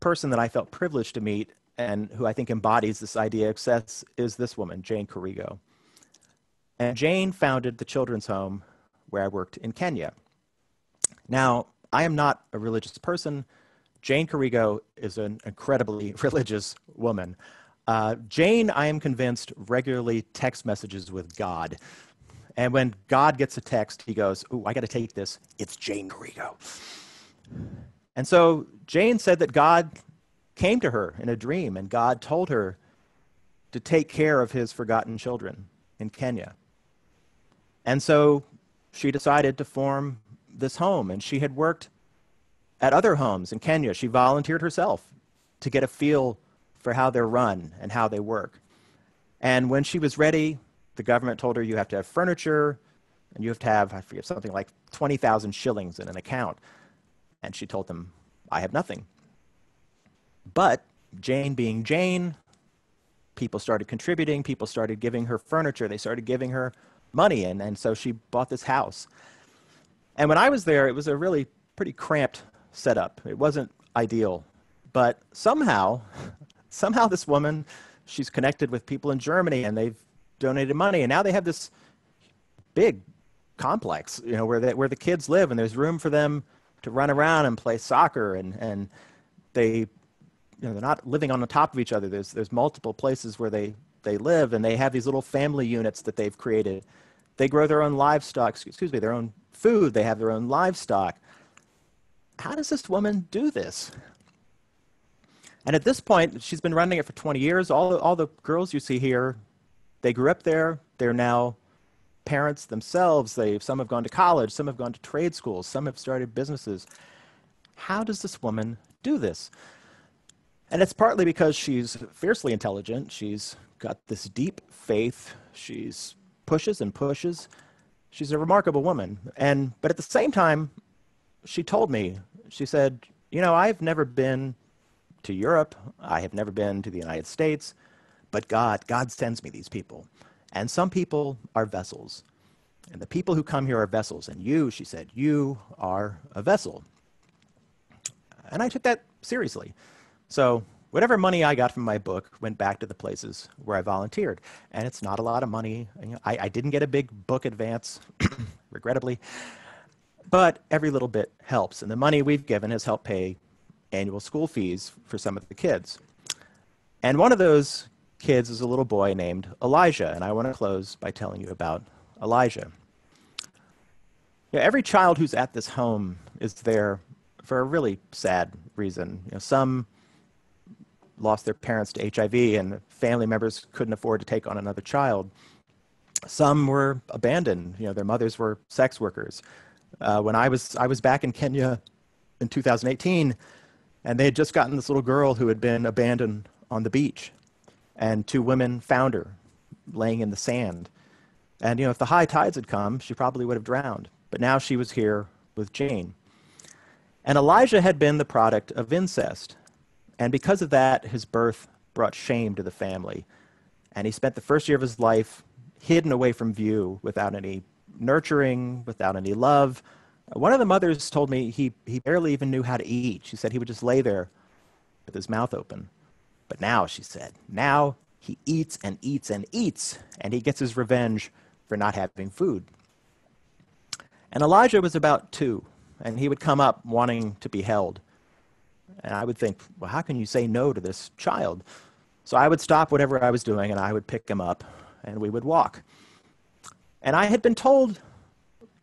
person that I felt privileged to meet and who I think embodies this idea of success is this woman, Jane Karigo. And Jane founded the children's home where I worked in Kenya. Now, I am not a religious person. Jane Carrigo is an incredibly religious woman. Uh, Jane, I am convinced, regularly text messages with God. And when God gets a text, he goes, Ooh, I got to take this. It's Jane Carrigo. And so Jane said that God came to her in a dream, and God told her to take care of his forgotten children in Kenya. And so she decided to form this home, and she had worked at other homes in Kenya. She volunteered herself to get a feel for how they're run and how they work. And when she was ready, the government told her you have to have furniture and you have to have, I forget, something like 20,000 shillings in an account. And she told them, I have nothing. But Jane being Jane, people started contributing, people started giving her furniture, they started giving her money, and, and so she bought this house. And when I was there, it was a really pretty cramped setup. It wasn't ideal. But somehow, somehow this woman, she's connected with people in Germany and they've donated money. And now they have this big complex, you know, where, they, where the kids live and there's room for them to run around and play soccer and, and they, you know, they're not living on the top of each other. There's, there's multiple places where they, they live and they have these little family units that they've created. They grow their own livestock, excuse me, their own food. They have their own livestock. How does this woman do this? And at this point, she's been running it for 20 years. All the, all the girls you see here, they grew up there. They're now parents themselves. They, some have gone to college, some have gone to trade schools, some have started businesses. How does this woman do this? And it's partly because she's fiercely intelligent. She's got this deep faith. She's pushes and pushes. She's a remarkable woman. And but at the same time, she told me, she said, "You know, I've never been to Europe. I have never been to the United States, but God, God sends me these people. And some people are vessels. And the people who come here are vessels. And you, she said, you are a vessel. And I took that seriously. So whatever money I got from my book went back to the places where I volunteered. And it's not a lot of money. I, I didn't get a big book advance, regrettably. But every little bit helps. And the money we've given has helped pay annual school fees for some of the kids. And one of those kids is a little boy named Elijah. And I want to close by telling you about Elijah. You know, every child who's at this home is there for a really sad reason. You know, some lost their parents to HIV and family members couldn't afford to take on another child. Some were abandoned. You know, their mothers were sex workers. Uh, when I was I was back in Kenya in 2018, and they had just gotten this little girl who had been abandoned on the beach, and two women found her laying in the sand. And you know, if the high tides had come, she probably would have drowned. But now she was here with Jane. And Elijah had been the product of incest. And because of that, his birth brought shame to the family. And he spent the first year of his life hidden away from view without any nurturing, without any love. One of the mothers told me he, he barely even knew how to eat. She said he would just lay there with his mouth open. But now, she said, now he eats and eats and eats, and he gets his revenge for not having food. And Elijah was about two, and he would come up wanting to be held. And I would think, well, how can you say no to this child? So I would stop whatever I was doing and I would pick him up and we would walk. And I had been told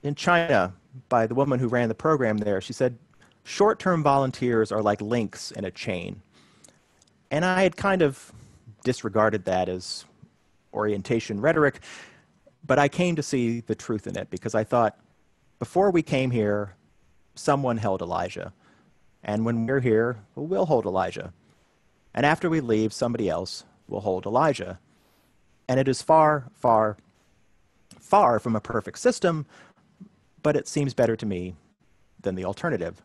in China by the woman who ran the program there, she said, short term volunteers are like links in a chain. And I had kind of disregarded that as orientation rhetoric, but I came to see the truth in it because I thought before we came here, someone held Elijah. And when we're here, we'll hold Elijah. And after we leave, somebody else will hold Elijah. And it is far, far far from a perfect system, but it seems better to me than the alternative.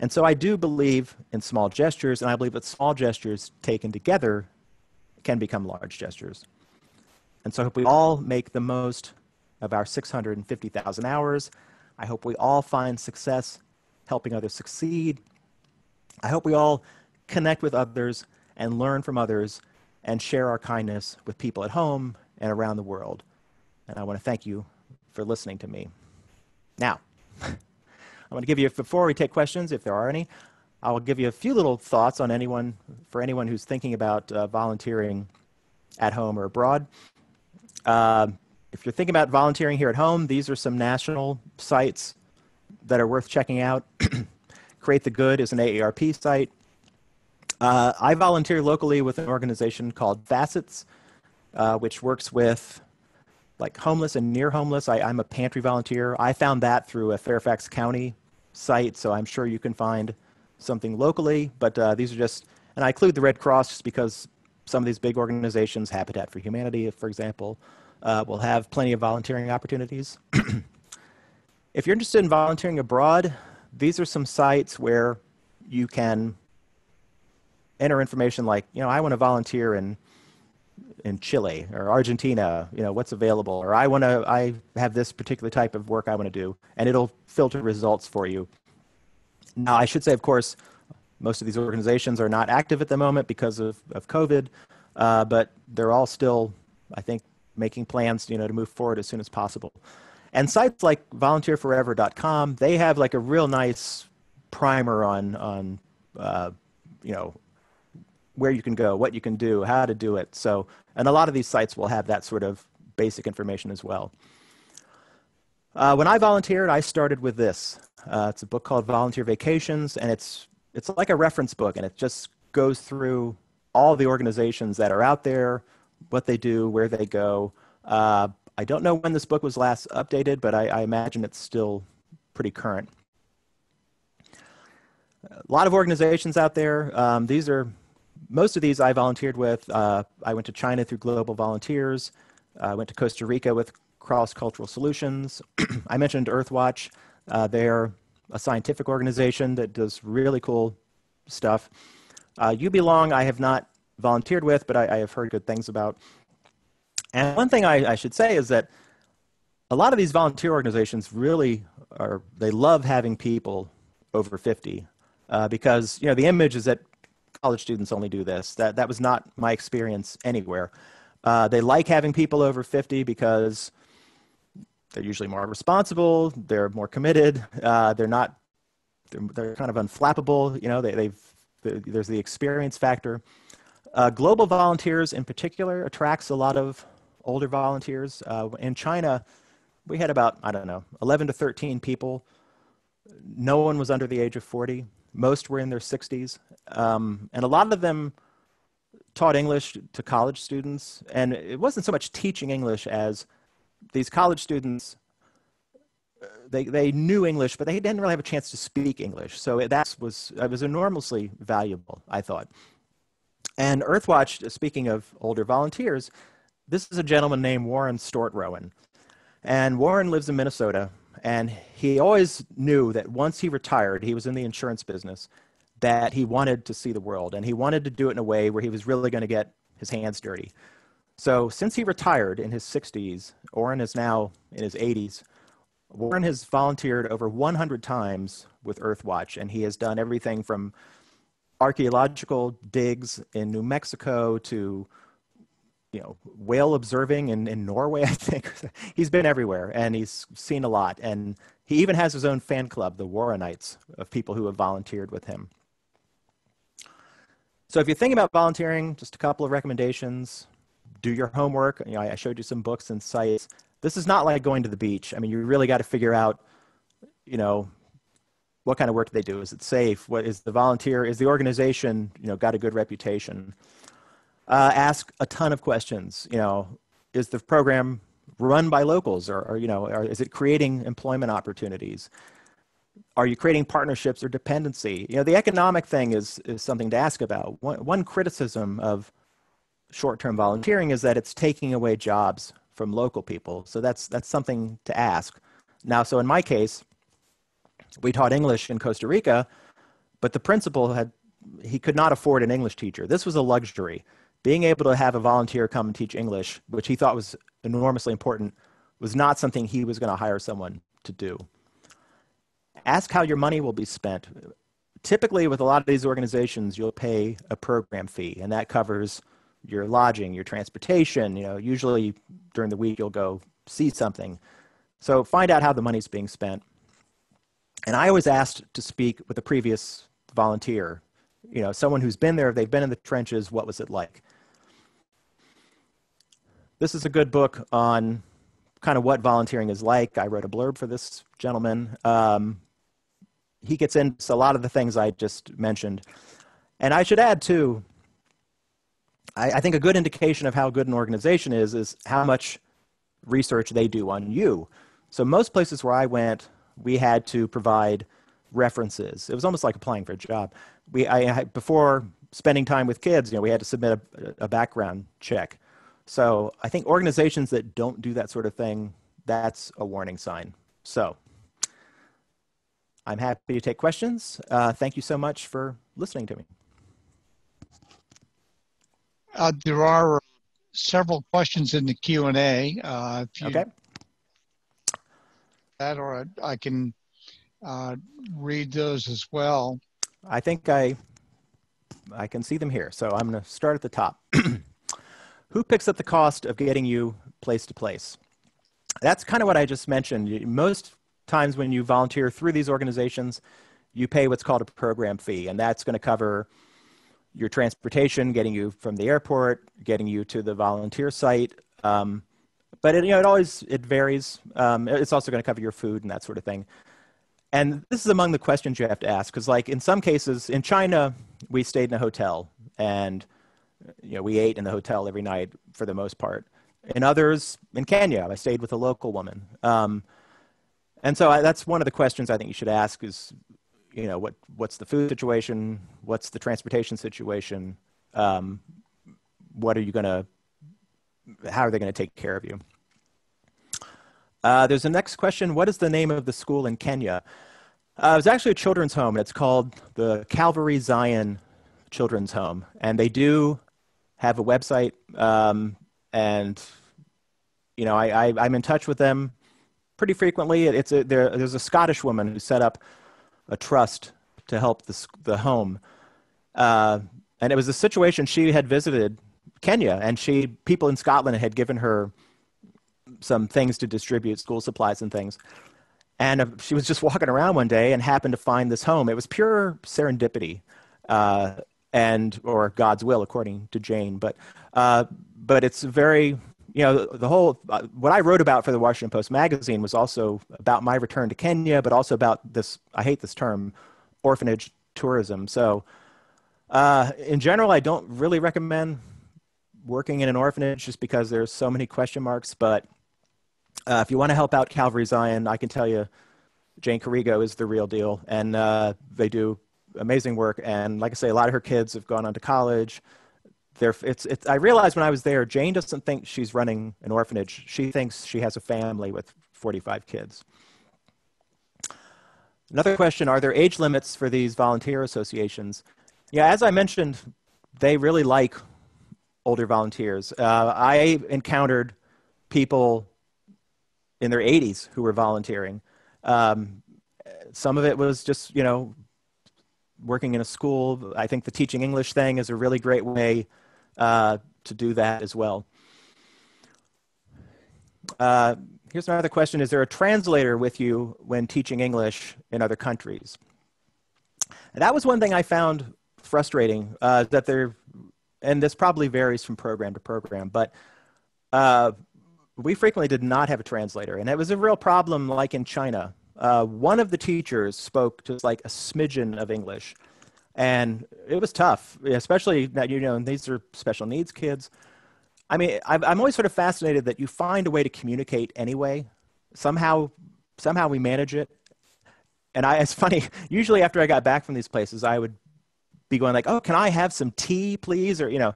And so I do believe in small gestures, and I believe that small gestures taken together can become large gestures. And so I hope we all make the most of our 650,000 hours. I hope we all find success helping others succeed. I hope we all connect with others and learn from others and share our kindness with people at home and around the world. And I want to thank you for listening to me. Now, I'm going to give you, before we take questions, if there are any, I'll give you a few little thoughts on anyone, for anyone who's thinking about uh, volunteering at home or abroad. Uh, if you're thinking about volunteering here at home, these are some national sites that are worth checking out. Create the Good is an AARP site. Uh, I volunteer locally with an organization called Facets, uh, which works with like homeless and near homeless. I, I'm a pantry volunteer. I found that through a Fairfax County site, so I'm sure you can find something locally. But uh, these are just, and I include the Red Cross just because some of these big organizations, Habitat for Humanity, for example, uh, will have plenty of volunteering opportunities. if you're interested in volunteering abroad, these are some sites where you can enter information like, you know, I want to volunteer in in Chile or Argentina, you know, what's available, or I want to, I have this particular type of work I want to do, and it'll filter results for you. Now, I should say, of course, most of these organizations are not active at the moment because of, of COVID, uh, but they're all still, I think, making plans, you know, to move forward as soon as possible. And sites like volunteerforever.com, they have like a real nice primer on, on uh, you know, where you can go, what you can do, how to do it. So, and a lot of these sites will have that sort of basic information as well. Uh, when I volunteered, I started with this. Uh, it's a book called Volunteer Vacations, and it's it's like a reference book, and it just goes through all the organizations that are out there, what they do, where they go. Uh, I don't know when this book was last updated, but I, I imagine it's still pretty current. A lot of organizations out there. Um, these are most of these I volunteered with. Uh, I went to China through Global Volunteers. I went to Costa Rica with Cross Cultural Solutions. I mentioned Earthwatch. Uh, they're a scientific organization that does really cool stuff. Uh, You Belong, I have not volunteered with, but I, I, have heard good things about. And one thing I, I should say is that a lot of these volunteer organizations really are, they love having people over 50 uh, because, you know, the image is that college students only do this. That, that was not my experience anywhere. Uh, they like having people over 50 because they're usually more responsible, they're more committed, uh, they're not, they're, they're, kind of unflappable, you know, they, they've, there's the experience factor. Uh, global volunteers in particular attracts a lot of older volunteers. Uh, in China, we had about, I don't know, 11 to 13 people. No one was under the age of 40. Most were in their 60s. Um, and a lot of them taught English to college students. And it wasn't so much teaching English as these college students, uh, they, they knew English, but they didn't really have a chance to speak English. So that was, it was enormously valuable, I thought. And Earthwatch, speaking of older volunteers, this is a gentleman named Warren Stortroen. And Warren lives in Minnesota. And he always knew that once he retired, he was in the insurance business, that he wanted to see the world. And he wanted to do it in a way where he was really going to get his hands dirty. So since he retired in his 60s, Warren is now in his 80s. Warren has volunteered over 100 times with Earthwatch, and he has done everything from archaeological digs in New Mexico to you know whale observing in, in Norway. I think he's been everywhere, and he's seen a lot. And he even has his own fan club, the Warrenites, of people who have volunteered with him. So if you're thinking about volunteering, just a couple of recommendations. Do your homework. You know, I showed you some books and sites. This is not like going to the beach. I mean, you really got to figure out, you know, what kind of work do they do? Is it safe? What is the volunteer? Is the organization, you know, got a good reputation? Uh, ask a ton of questions. You know, is the program run by locals, or, or you know, or is it creating employment opportunities? Are you creating partnerships or dependency? You know, the economic thing is is something to ask about. One, one criticism of short-term volunteering is that it's taking away jobs from local people. So that's that's something to ask. Now, so in my case, we taught English in Costa Rica, but the principal had he could not afford an English teacher. This was a luxury. Being able to have a volunteer come and teach English, which he thought was enormously important, was not something he was going to hire someone to do. Ask how your money will be spent. Typically, with a lot of these organizations, you'll pay a program fee, and that covers your lodging, your transportation. You know, usually during the week you'll go see something. So find out how the money's being spent. And I was asked to speak with a previous volunteer, you know, someone who's been there, if they've been in the trenches, what was it like? This is a good book on kind of what volunteering is like. I wrote a blurb for this gentleman. Um, he gets into a lot of the things I just mentioned. And I should add too, I, I think a good indication of how good an organization is is how much research they do on you. So most places where I went, we had to provide references. It was almost like applying for a job. We, I, before spending time with kids, you know, we had to submit a, a background check. So I think organizations that don't do that sort of thing, that's a warning sign. So I'm happy to take questions. Uh, thank you so much for listening to me. Uh, there are several questions in the Q and A. Uh, Okay. that, or I can uh, read those as well. I think I I can see them here. So I'm going to start at the top. Who picks up the cost of getting you place to place? That's kind of what I just mentioned. Most times when you volunteer through these organizations, you pay what's called a program fee, and that's going to cover your transportation, getting you from the airport, getting you to the volunteer site. Um, but it, you know, it always it varies. Um, it's also going to cover your food and that sort of thing. And this is among the questions you have to ask, because like in some cases, in China, we stayed in a hotel and you know we ate in the hotel every night for the most part. In others, in Kenya, I stayed with a local woman. Um, and so I, that's one of the questions I think you should ask is, you know, what what's the food situation? What's the transportation situation? Um, what are you going to? How are they going to take care of you? Uh, there's a next question. What is the name of the school in Kenya? Uh, it was actually a children's home, and it's called the Calvary Zion Children's Home. And they do have a website, um, and you know, I, I, I'm in touch with them pretty frequently. It's a, there, there's a Scottish woman who set up a trust to help the, the home. Uh, and it was a situation she had visited Kenya, and she people in Scotland had given her some things to distribute, school supplies and things. And uh, she was just walking around one day and happened to find this home. It was pure serendipity, uh, and or God's will, according to Jane. But uh, but it's very you know the whole uh, what I wrote about for the Washington Post magazine was also about my return to Kenya, but also about this. I hate this term, orphanage tourism. So uh, in general, I don't really recommend working in an orphanage just because there's so many question marks. But uh, if you want to help out Calvary Zion, I can tell you Jane Carrigo is the real deal, and uh, they do amazing work. And like I say, a lot of her kids have gone on to college. They're, it's, it's, I realized when I was there, Jane doesn't think she's running an orphanage. She thinks she has a family with 45 kids. Another question Are there age limits for these volunteer associations? Yeah, as I mentioned, they really like older volunteers. Uh, I encountered people in their 80s who were volunteering. Um, some of it was just, you know, working in a school. I think the teaching English thing is a really great way uh, to do that as well. Uh, here's another question Is there a translator with you when teaching English in other countries? And that was one thing I found frustrating uh, that there, and this probably varies from program to program, but uh, we frequently did not have a translator. And it was a real problem, like in China. Uh, one of the teachers spoke just like a smidgen of English. And it was tough, especially that, you know, these are special needs kids. I mean, I'm I'm always sort of fascinated that you find a way to communicate anyway. Somehow, somehow we manage it. And I, it's funny, usually after I got back from these places, I would be going like, oh, can I have some tea, please? Or, you know,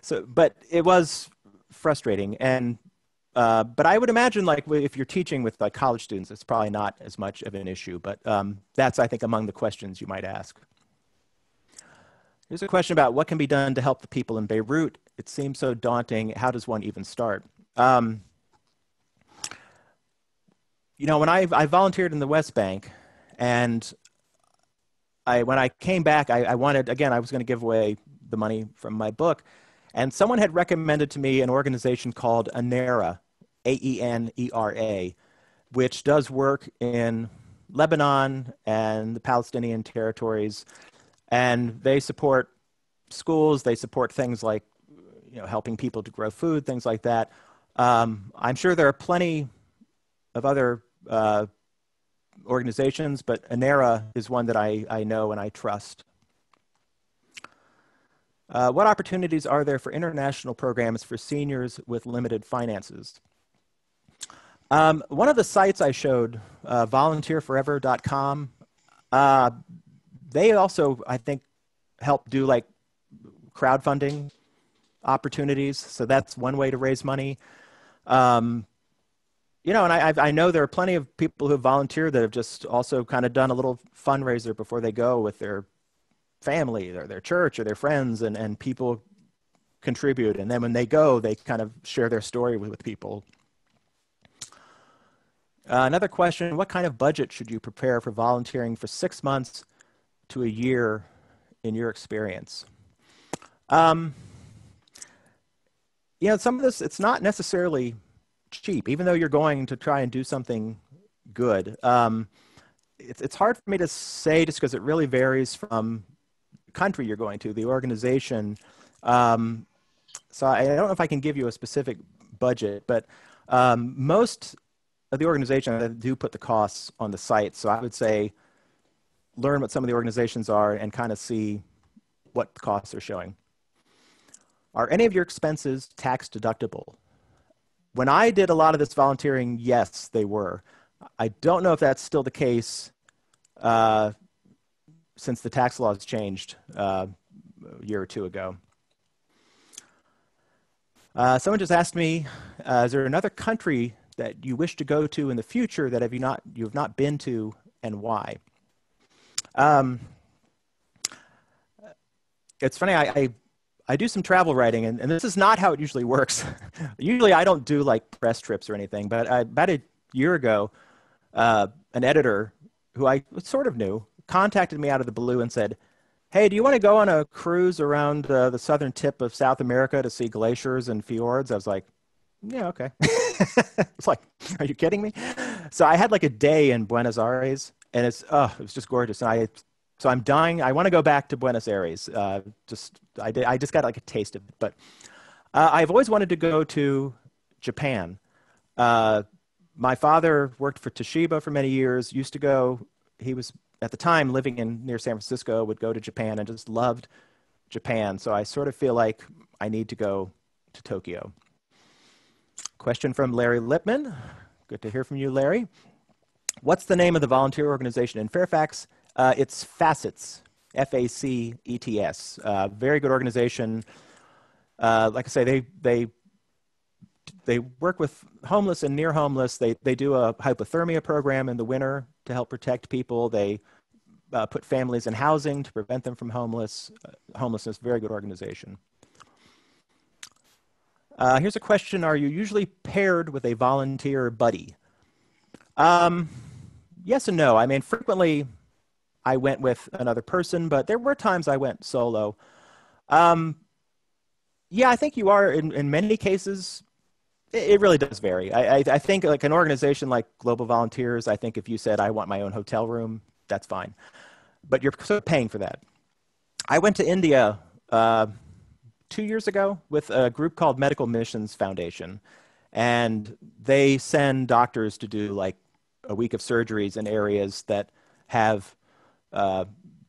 so, but it was frustrating. And uh, but I would imagine, like, if you're teaching with like college students, it's probably not as much of an issue. But um, that's, I think, among the questions you might ask. Here's a question about what can be done to help the people in Beirut. It seems so daunting. How does one even start? Um, you know, when I, I volunteered in the West Bank, and I when I came back, I, I wanted again. I was going to give away the money from my book, and someone had recommended to me an organization called ANERA, A E N E R A, which does work in Lebanon and the Palestinian territories. And they support schools, they support things like you know, helping people to grow food, things like that. Um, I'm sure there are plenty of other uh, organizations, but ANERA is one that I, I know and I trust. Uh, what opportunities are there for international programs for seniors with limited finances? Um, one of the sites I showed, uh, volunteerforever.com, uh, they also, I think, help do like crowdfunding opportunities. So that's one way to raise money. Um, you know, and I, I know there are plenty of people who have volunteered that have just also kind of done a little fundraiser before they go with their family or their church or their friends, and, and people contribute. And then when they go, they kind of share their story with, with people. Uh, another question What kind of budget should you prepare for volunteering for six months to a year in your experience? Um, you know, some of this, it's not necessarily cheap, even though you're going to try and do something good. Um, it's, it's hard for me to say just because it really varies from country you're going to, the organization. Um, so I, don't know if I can give you a specific budget, but um, most of the organizations do put the costs on the site. So I would say learn what some of the organizations are and kind of see what costs are showing. Are any of your expenses tax deductible? When I did a lot of this volunteering, yes, they were. I don't know if that's still the case uh, since the tax laws changed uh, a year or two ago. Uh, someone just asked me, uh, is there another country that you wish to go to in the future that have you not you have not been to and why? Um, it's funny. I, I, I do some travel writing, and, and this is not how it usually works. usually, I don't do like press trips or anything. But I, about a year ago, uh, an editor who I sort of knew contacted me out of the blue and said, "Hey, do you want to go on a cruise around uh, the southern tip of South America to see glaciers and fjords?" I was like, "Yeah, okay." it's like, are you kidding me? So I had like a day in Buenos Aires, and it's oh, it was just gorgeous. And I, so I'm dying. I want to go back to Buenos Aires. Uh, just I did, I just got like a taste of it. But uh, I've always wanted to go to Japan. Uh, my father worked for Toshiba for many years. Used to go. He was at the time living in near San Francisco. Would go to Japan and just loved Japan. So I sort of feel like I need to go to Tokyo. Question from Larry Lipman. Good to hear from you, Larry. What's the name of the volunteer organization in Fairfax? Uh, it's Facets, F A C E T S. Uh, very good organization. Uh, like I say, they, they, they work with homeless and near homeless. They, they do a hypothermia program in the winter to help protect people. They uh, put families in housing to prevent them from homeless, uh, homelessness. Very good organization. Uh, here's a question Are you usually paired with a volunteer buddy? Um, yes and no. I mean, frequently I went with another person, but there were times I went solo. Um, yeah, I think you are in, in many cases. It, it really does vary. I, I, I think, like an organization like Global Volunteers, I think if you said, I want my own hotel room, that's fine. But you're sort of paying for that. I went to India uh, two years ago with a group called Medical Missions Foundation. And they send doctors to do like a week of surgeries in areas that have, uh,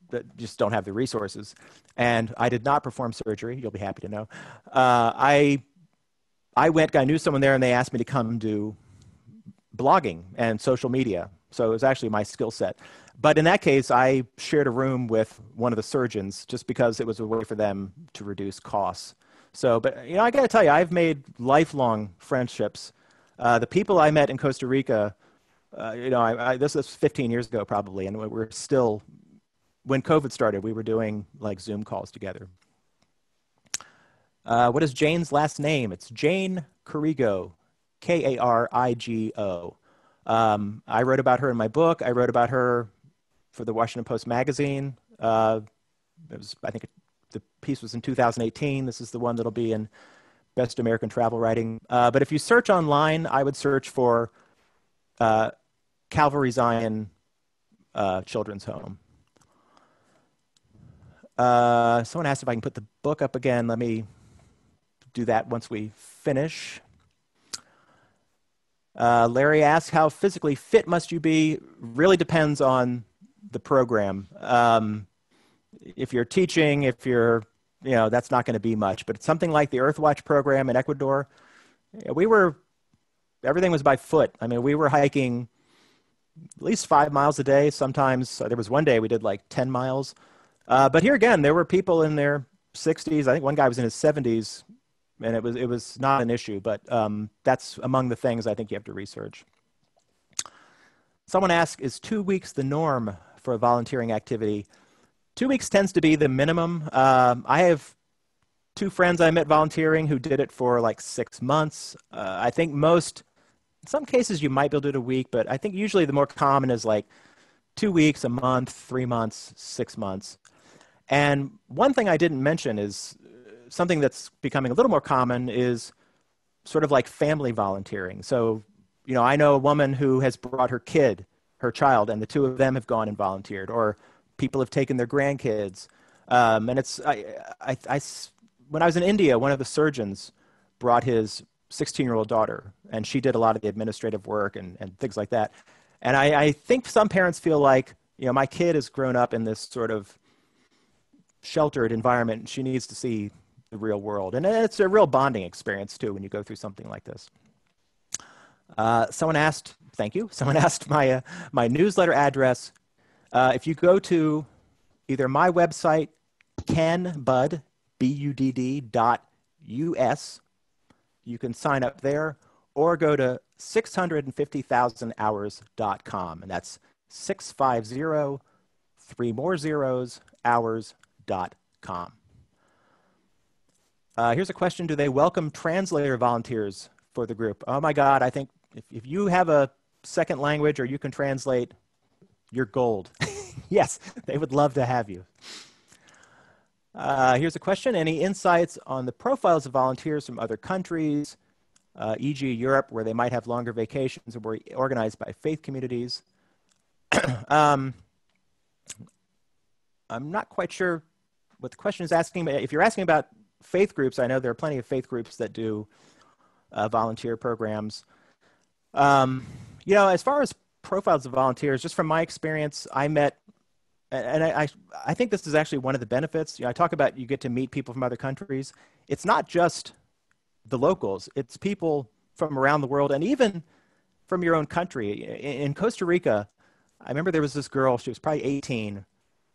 that just don't have the resources. And I did not perform surgery, you'll be happy to know. Uh, I, I went, I knew someone there, and they asked me to come do blogging and social media. So it was actually my skill set. But in that case, I shared a room with one of the surgeons just because it was a way for them to reduce costs. So, but you know, I got to tell you, I've made lifelong friendships. Uh, the people I met in Costa Rica, uh, you know, I, I, this was 15 years ago probably, and we're still, when COVID started, we were doing like Zoom calls together. Uh, what is Jane's last name? It's Jane Karigo, K A R I G O. Um, I wrote about her in my book. I wrote about her for the Washington Post magazine. Uh, it was, I think, the piece was in 2018. This is the one that'll be in Best American Travel Writing. Uh, but if you search online, I would search for uh, Calvary Zion uh, Children's Home. Uh, someone asked if I can put the book up again. Let me do that once we finish. Uh, Larry asks, how physically fit must you be? Really depends on the program. Um, if you're teaching, if you're you know, that's not going to be much. But something like the Earthwatch program in Ecuador, we were, everything was by foot. I mean, we were hiking at least five miles a day. Sometimes uh, there was one day we did like 10 miles. Uh, but here again, there were people in their 60s. I think one guy was in his 70s, and it was it was not an issue. But um, that's among the things I think you have to research. Someone asked, "Is two weeks the norm for a volunteering activity?" Two weeks tends to be the minimum. Um, I have two friends I met volunteering who did it for like six months. Uh, I think most, in some cases, you might be able to do it a week, but I think usually the more common is like two weeks, a month, three months, six months. And one thing I didn't mention is uh, something that's becoming a little more common is sort of like family volunteering. So, you know, I know a woman who has brought her kid, her child, and the two of them have gone and volunteered, or people have taken their grandkids. Um, and it's, I, I, I, when I was in India, one of the surgeons brought his 16 year old daughter, and she did a lot of the administrative work and, and things like that. And I, I think some parents feel like, you know, my kid has grown up in this sort of sheltered environment. And she needs to see the real world. And it's a real bonding experience, too, when you go through something like this. Uh, someone asked, thank you, someone asked my, uh, my newsletter address. Uh, if you go to either my website, kenbudd, B-U-D-D dot U-S, you can sign up there, or go to 650,000hours.com, and that's 650, three more zeros, hours translator.com. Uh, here's a question Do they welcome translator volunteers for the group? Oh my God, I think if, if you have a second language or you can translate, you're gold. yes, they would love to have you. Uh, here's a question Any insights on the profiles of volunteers from other countries, uh, e.g., Europe, where they might have longer vacations or were organized by faith communities? um, I'm not quite sure what the question is asking, but if you're asking about faith groups, I know there are plenty of faith groups that do uh, volunteer programs. Um, you know, as far as profiles of volunteers, just from my experience, I met, and I, I, think this is actually one of the benefits. You know, I talk about you get to meet people from other countries. It's not just the locals; it's people from around the world, and even from your own country. In Costa Rica, I remember there was this girl. She was probably 18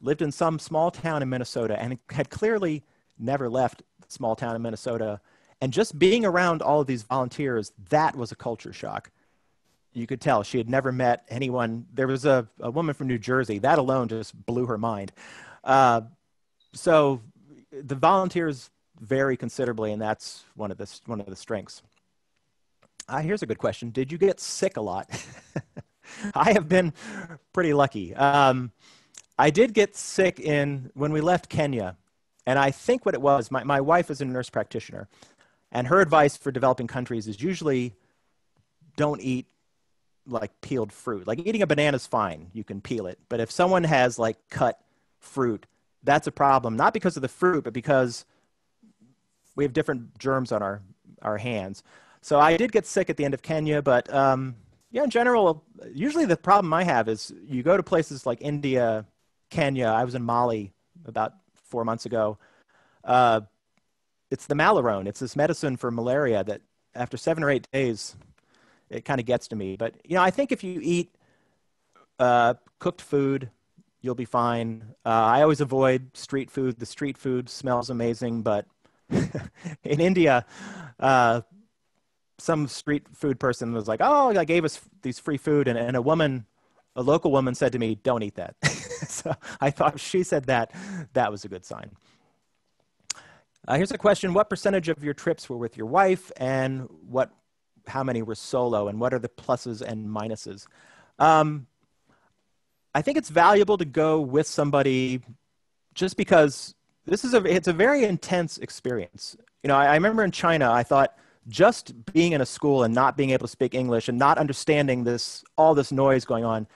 lived in some small town in Minnesota and had clearly never left the small town in Minnesota. And just being around all of these volunteers, that was a culture shock. You could tell she had never met anyone. There was a, a woman from New Jersey. That alone just blew her mind. Uh, so the volunteers vary considerably, and that's one of the, one of the strengths. Uh, here's a good question Did you get sick a lot? I have been pretty lucky. Um, I did get sick in when we left Kenya, and I think what it was, my, my wife is a nurse practitioner, and her advice for developing countries is usually don't eat like peeled fruit. Like eating a banana is fine, you can peel it. But if someone has like cut fruit, that's a problem, not because of the fruit, but because we have different germs on our, our hands. So I did get sick at the end of Kenya, but um, yeah, in general, usually the problem I have is you go to places like India, Kenya. I was in Mali about four months ago. Uh, it's the Malarone. It's this medicine for malaria that after seven or eight days, it kind of gets to me. But you know, I think if you eat uh, cooked food, you'll be fine. Uh, I always avoid street food. The street food smells amazing, but in India, uh, some street food person was like, "Oh, I gave us these free food," and, and a woman, a local woman, said to me, "Don't eat that." so I thought she said that, that was a good sign. Uh, here's a question What percentage of your trips were with your wife, and what, how many were solo, and what are the pluses and minuses? Um, I think it's valuable to go with somebody just because this is a, it's a very intense experience. You know, I, I remember in China, I thought, just being in a school and not being able to speak English and not understanding this all this noise going on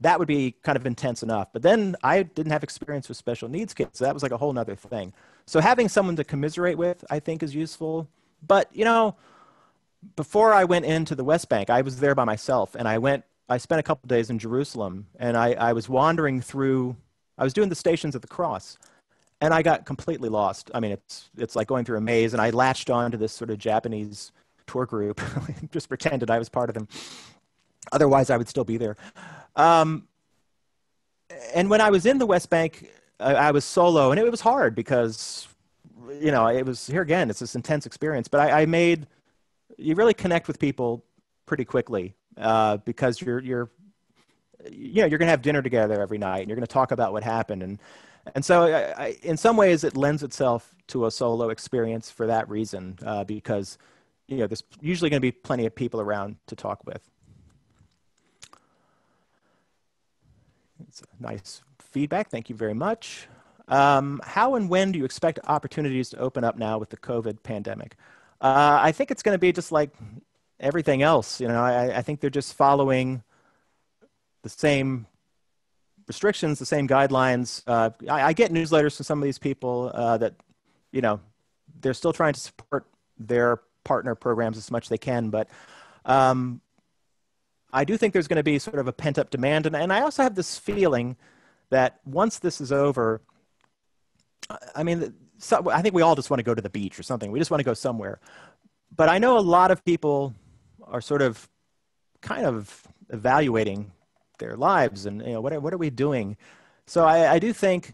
that would be kind of intense enough. But then I didn't have experience with special needs kids, so that was like a whole nother thing. So having someone to commiserate with, I think, is useful. But you know, before I went into the West Bank, I was there by myself, and I went. I spent a couple days in Jerusalem, and I, I was wandering through. I was doing the Stations of the Cross, and I got completely lost. I mean, it's it's like going through a maze, and I latched on to this sort of Japanese tour group, just pretended I was part of them. Otherwise, I would still be there. Um, and when I was in the West Bank, I, I, was solo, and it, was hard because, you know, it was here again. It's this intense experience, but I, I made you really connect with people pretty quickly uh, because you're you're you know you're going to have dinner together every night, and you're going to talk about what happened, and and so I, I, in some ways it lends itself to a solo experience for that reason uh, because you know there's usually going to be plenty of people around to talk with. It's nice feedback. Thank you very much. Um, how and when do you expect opportunities to open up now with the COVID pandemic? Uh, I think it's going to be just like everything else. You know, I, I think they're just following the same restrictions, the same guidelines. Uh, I, I, get newsletters from some of these people uh, that, you know, they're still trying to support their partner programs as much as they can, but um, I do think there's going to be sort of a pent up demand. And, and I also have this feeling that once this is over, I mean, so, I think we all just want to go to the beach or something. We just want to go somewhere. But I know a lot of people are sort of kind of evaluating their lives and you know what are, what are we doing? So I, I do think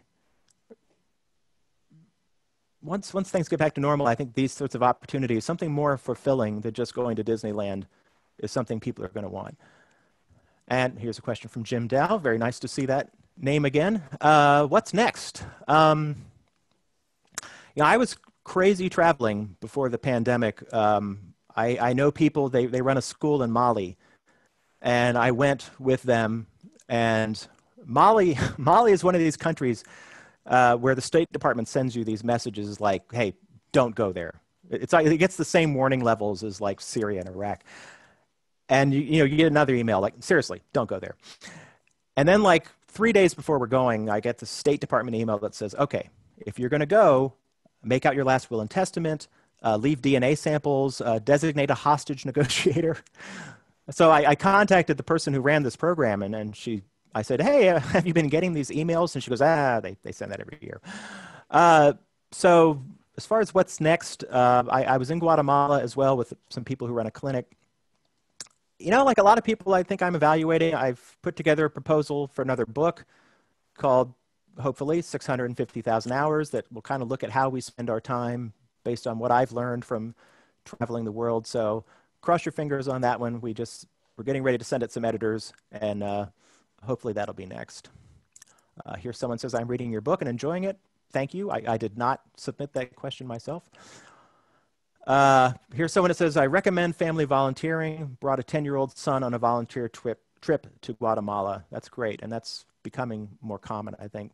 once once things get back to normal i think these sorts of opportunities something more fulfilling than just going to disneyland is something people are going to want. And here's a question from jim dow. Very nice to see that name again. Uh, what's next? Um, i was crazy traveling before the pandemic um, I, I know people they, they run a school in mali and I went with them. And Mali, Mali is one of these countries uh, where the State Department sends you these messages like, "Hey, don't go there." It's it gets the same warning levels as like Syria and Iraq. And you, you know, you get another email like, "Seriously, don't go there." And then like three days before we're going, I get the State Department email that says, "Okay, if you're going to go, make out your last will and testament." Uh, leave DNA samples, uh, designate a hostage negotiator, so I, I, contacted the person who ran this program, and, and she, I said, "Hey, uh, have you been getting these emails?" And she goes, "Ah, they they send that every year." Uh, so as far as what's next, uh, I, I, was in Guatemala as well with some people who run a clinic. You know, like a lot of people, I think I'm evaluating. I've put together a proposal for another book called, hopefully, 650,000 hours that will kind of look at how we spend our time based on what I've learned from traveling the world. So cross your fingers on that one. We just, we're getting ready to send it some editors and uh, hopefully that'll be next. Uh, here someone says, I'm reading your book and enjoying it. Thank you. I, I did not submit that question myself. Uh, here's someone that says, I recommend family volunteering. Brought a 10-year-old son on a volunteer trip, trip to Guatemala. That's great, and that's becoming more common, I think.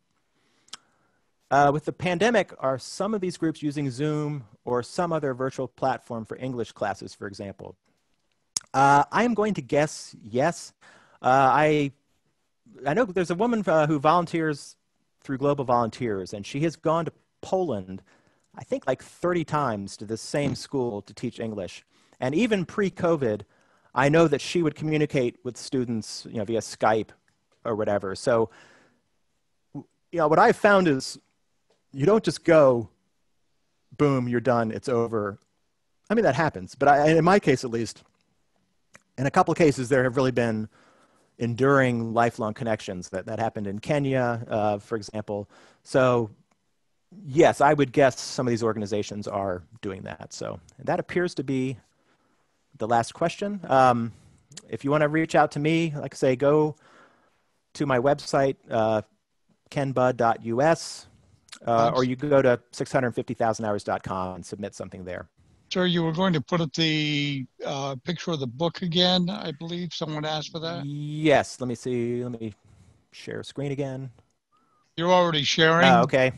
Uh, with the pandemic, are some of these groups using Zoom or some other virtual platform for English classes, for example? Uh, I am going to guess yes. Uh, I, I know there's a woman uh, who volunteers through Global Volunteers, and she has gone to Poland, I think like 30 times to the same school to teach English. And even pre-COVID, I know that she would communicate with students you know, via Skype or whatever. So, you know, what I've found is you don't just go, boom, you're done, it's over. I mean, that happens, but I, in my case at least, in a couple of cases, there have really been enduring lifelong connections that, that happened in Kenya, uh, for example. So, yes, I would guess some of these organizations are doing that. So, that appears to be the last question. Um, if you want to reach out to me, like I say, go to my website, uh, kenbudd.us uh, or you go to 650,000hours.com and submit something there. Sir, you were going to put up the uh, picture of the book again, I believe. Someone asked for that. Yes. Let me see. Let me share screen again. You're already sharing. Uh, okay.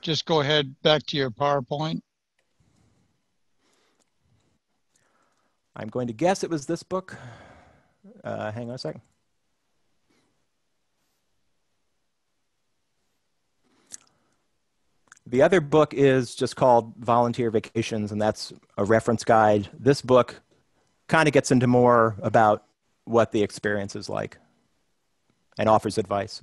Just go ahead back to your PowerPoint. I'm going to guess it was this book. Uh, hang on a second. The other book is just called Volunteer Vacations, and that's a reference guide. This book kind of gets into more about what the experience is like and offers advice.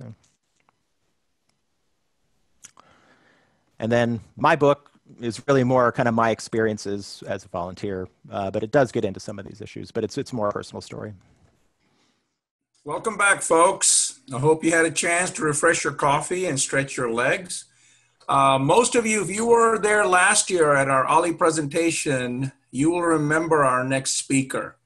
And then my book is really more kind of my experiences as a volunteer, uh, but it does get into some of these issues, but it's, it's more a personal story. Welcome back, folks. I hope you had a chance to refresh your coffee and stretch your legs. Uh, most of you, if you were there last year at our OLLI presentation, you will remember our next speaker.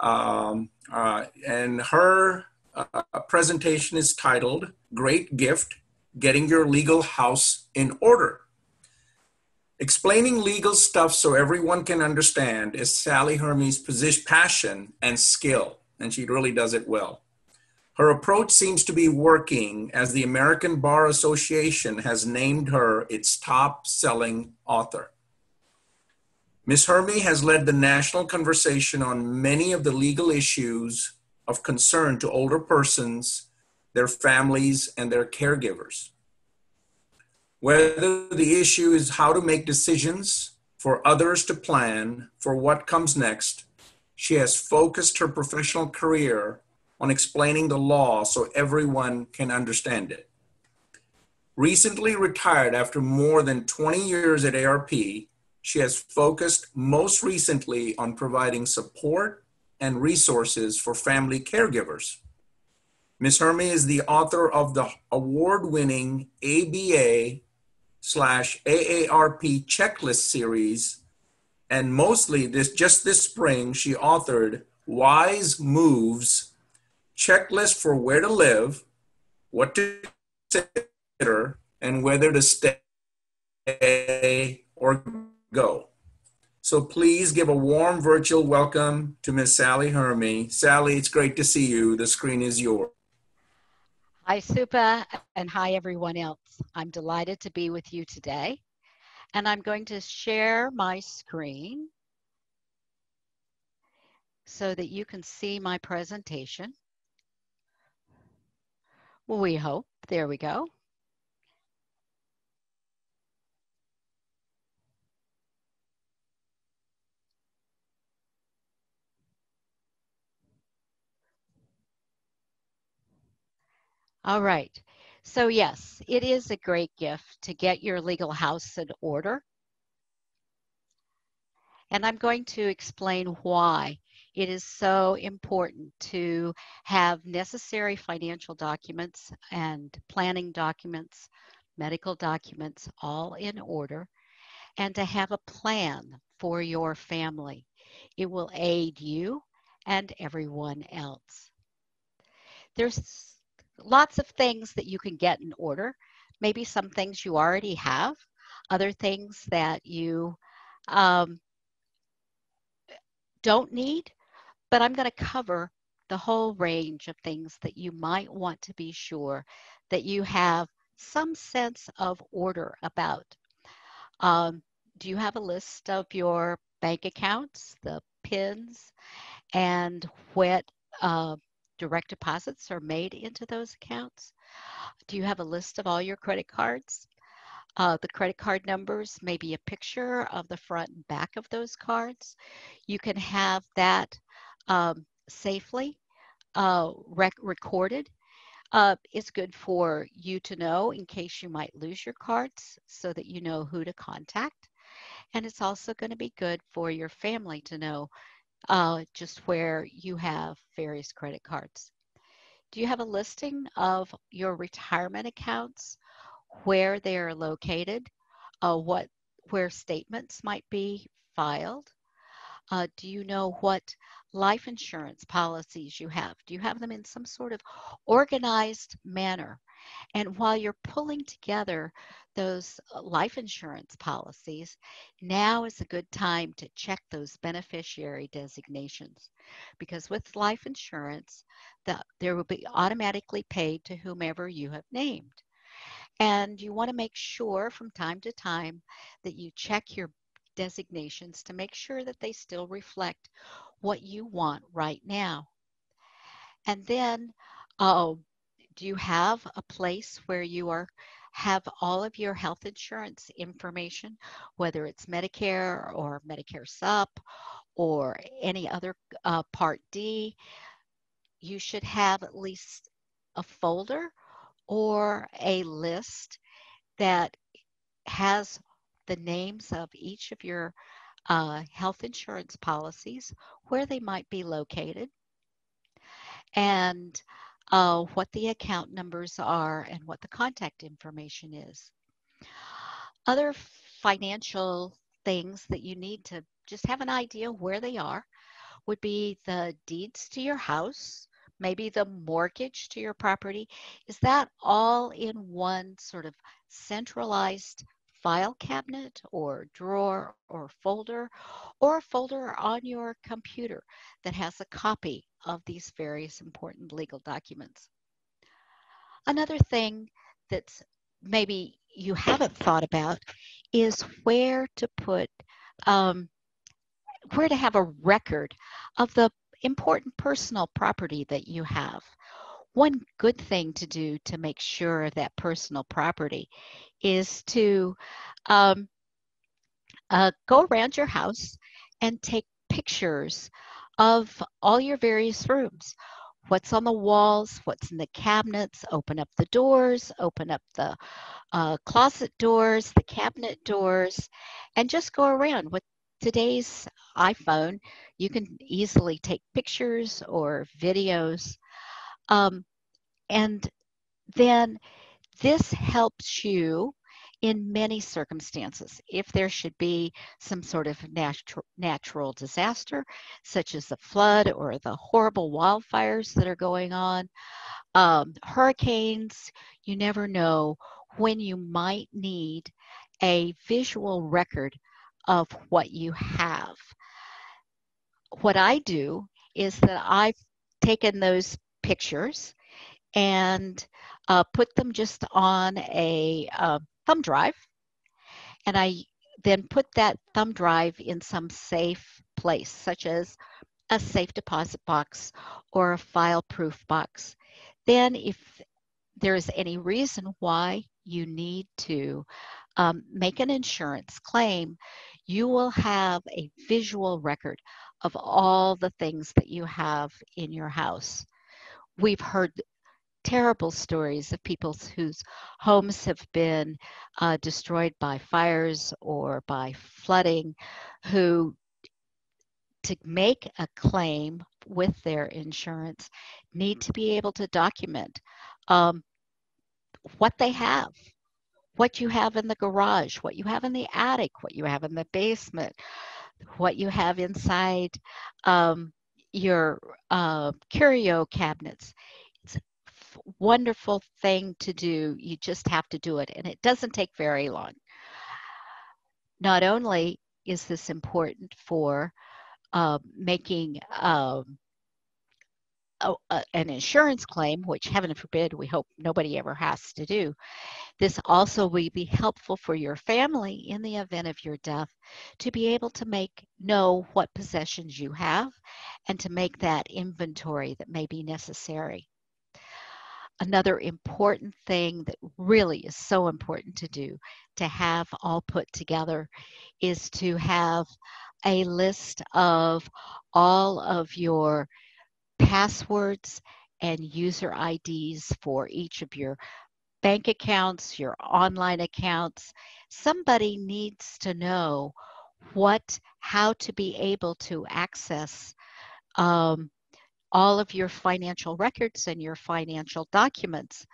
Um, uh, and her uh, presentation is titled Great Gift Getting Your Legal House in Order. Explaining legal stuff so everyone can understand is Sally Hurme's position, passion and skill, and she really does it well. Her approach seems to be working as the American Bar Association has named her its top selling author. Ms. Hurme has led the national conversation on many of the legal issues of concern to older persons, their families, and their caregivers. Whether the issue is how to make decisions for others to plan for what comes next, she has focused her professional career on explaining the law so everyone can understand it. Recently retired after more than 20 years at AARP, she has focused most recently on providing support and resources for family caregivers. Ms. Hurme is the author of the award winning ABA slash AARP checklist series. And mostly this just this spring, she authored Wise Moves checklist for where to live, what to consider, and whether to stay or go. So please give a warm virtual welcome to Miss Sally Hurme. Sally, it's great to see you. The screen is yours. Hi, Supa, and hi, everyone else. I'm delighted to be with you today. And I'm going to share my screen so that you can see my presentation. We hope. There we go. All right. So yes, it is a great gift to get your legal house in order. And I'm going to explain why it is so important to have necessary financial documents and planning documents, medical documents all in order, and to have a plan for your family. It will aid you and everyone else. There's lots of things that you can get in order. Maybe some things you already have, other things that you um, don't need, but I'm going to cover the whole range of things that you might want to be sure that you have some sense of order about. Um, do you have a list of your bank accounts, the PINs, and what uh, direct deposits are made into those accounts? Do you have a list of all your credit cards? Uh, the credit card numbers, maybe a picture of the front and back of those cards. You can have that um, safely uh, rec recorded. Uh, it's good for you to know in case you might lose your cards so that you know who to contact. And it's also going to be good for your family to know uh, just where you have various credit cards. Do you have a listing of your retirement accounts, where they are located, uh, what where statements might be filed? Uh, do you know what life insurance policies you have? Do you have them in some sort of organized manner? And while you're pulling together those uh, life insurance policies, now is a good time to check those beneficiary designations. Because with life insurance, the, there will be automatically paid to whomever you have named. And you want to make sure from time to time that you check your designations to make sure that they still reflect what you want right now. And then, uh, do you have a place where you are have all of your health insurance information, whether it's Medicare or Medicare Sup or any other uh, Part D? You should have at least a folder or a list that has the names of each of your uh, health insurance policies, where they might be located, and uh, what the account numbers are and what the contact information is. Other financial things that you need to just have an idea where they are would be the deeds to your house, maybe the mortgage to your property. Is that all in one sort of centralized file cabinet or drawer or folder or a folder on your computer that has a copy of these various important legal documents. Another thing that's maybe you haven't thought about is where to put, um, where to have a record of the important personal property that you have. One good thing to do to make sure of that personal property is to um, uh, go around your house and take pictures of all your various rooms. What's on the walls, what's in the cabinets, open up the doors, open up the uh, closet doors, the cabinet doors, and just go around. With today's iPhone, you can easily take pictures or videos. Um, and then this helps you in many circumstances. If there should be some sort of natu- natural disaster, such as a flood or the horrible wildfires that are going on, um, hurricanes, you never know when you might need a visual record of what you have. What I do is that I've taken those pictures and uh, put them just on a uh, thumb drive. And I then put that thumb drive in some safe place, such as a safe deposit box or a file proof box. Then, if there is any reason why you need to um, make an insurance claim, you will have a visual record of all the things that you have in your house. We've heard terrible stories of people whose homes have been uh, destroyed by fires or by flooding, who to make a claim with their insurance need to be able to document um, what they have what you have in the garage what you have in the attic what you have in the basement what you have inside um, your uh, curio cabinets It's a wonderful thing to do. You just have to do it, and it doesn't take very long. Not only is this important for uh, making um, a, a, an insurance claim, which heaven forbid we hope nobody ever has to do. This also will be helpful for your family in the event of your death to be able to make know what possessions you have and to make that inventory that may be necessary another important thing that really is so important to do to have all put together is to have a list of all of your passwords and user IDs for each of your bank accounts, your online accounts. Somebody needs to know what, how to be able to access um, all of your financial records and your financial documents.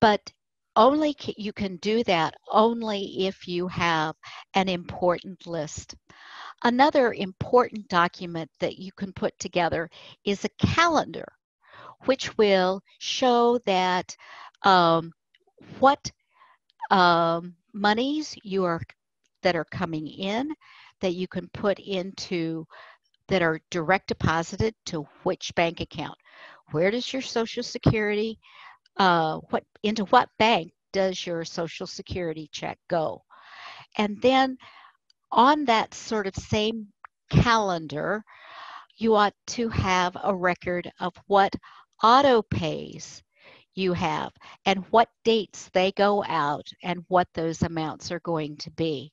But only you can do that only if you have an important list. Another important document that you can put together is a calendar, which will show that um, what um, monies you are that are coming in that you can put into that are direct deposited to which bank account. Where does your Social Security, uh, what into what bank does your Social Security check go? And then on that sort of same calendar, you ought to have a record of what auto pays you have and what dates they go out and what those amounts are going to be.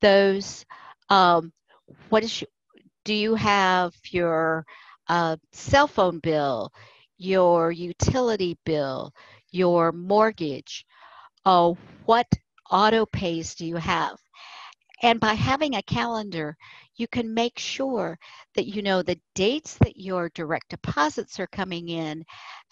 Those, um, what is do you have your uh, cell phone bill, your utility bill, your mortgage? Uh, what auto pays do you have? And by having a calendar, you can make sure that you know the dates that your direct deposits are coming in,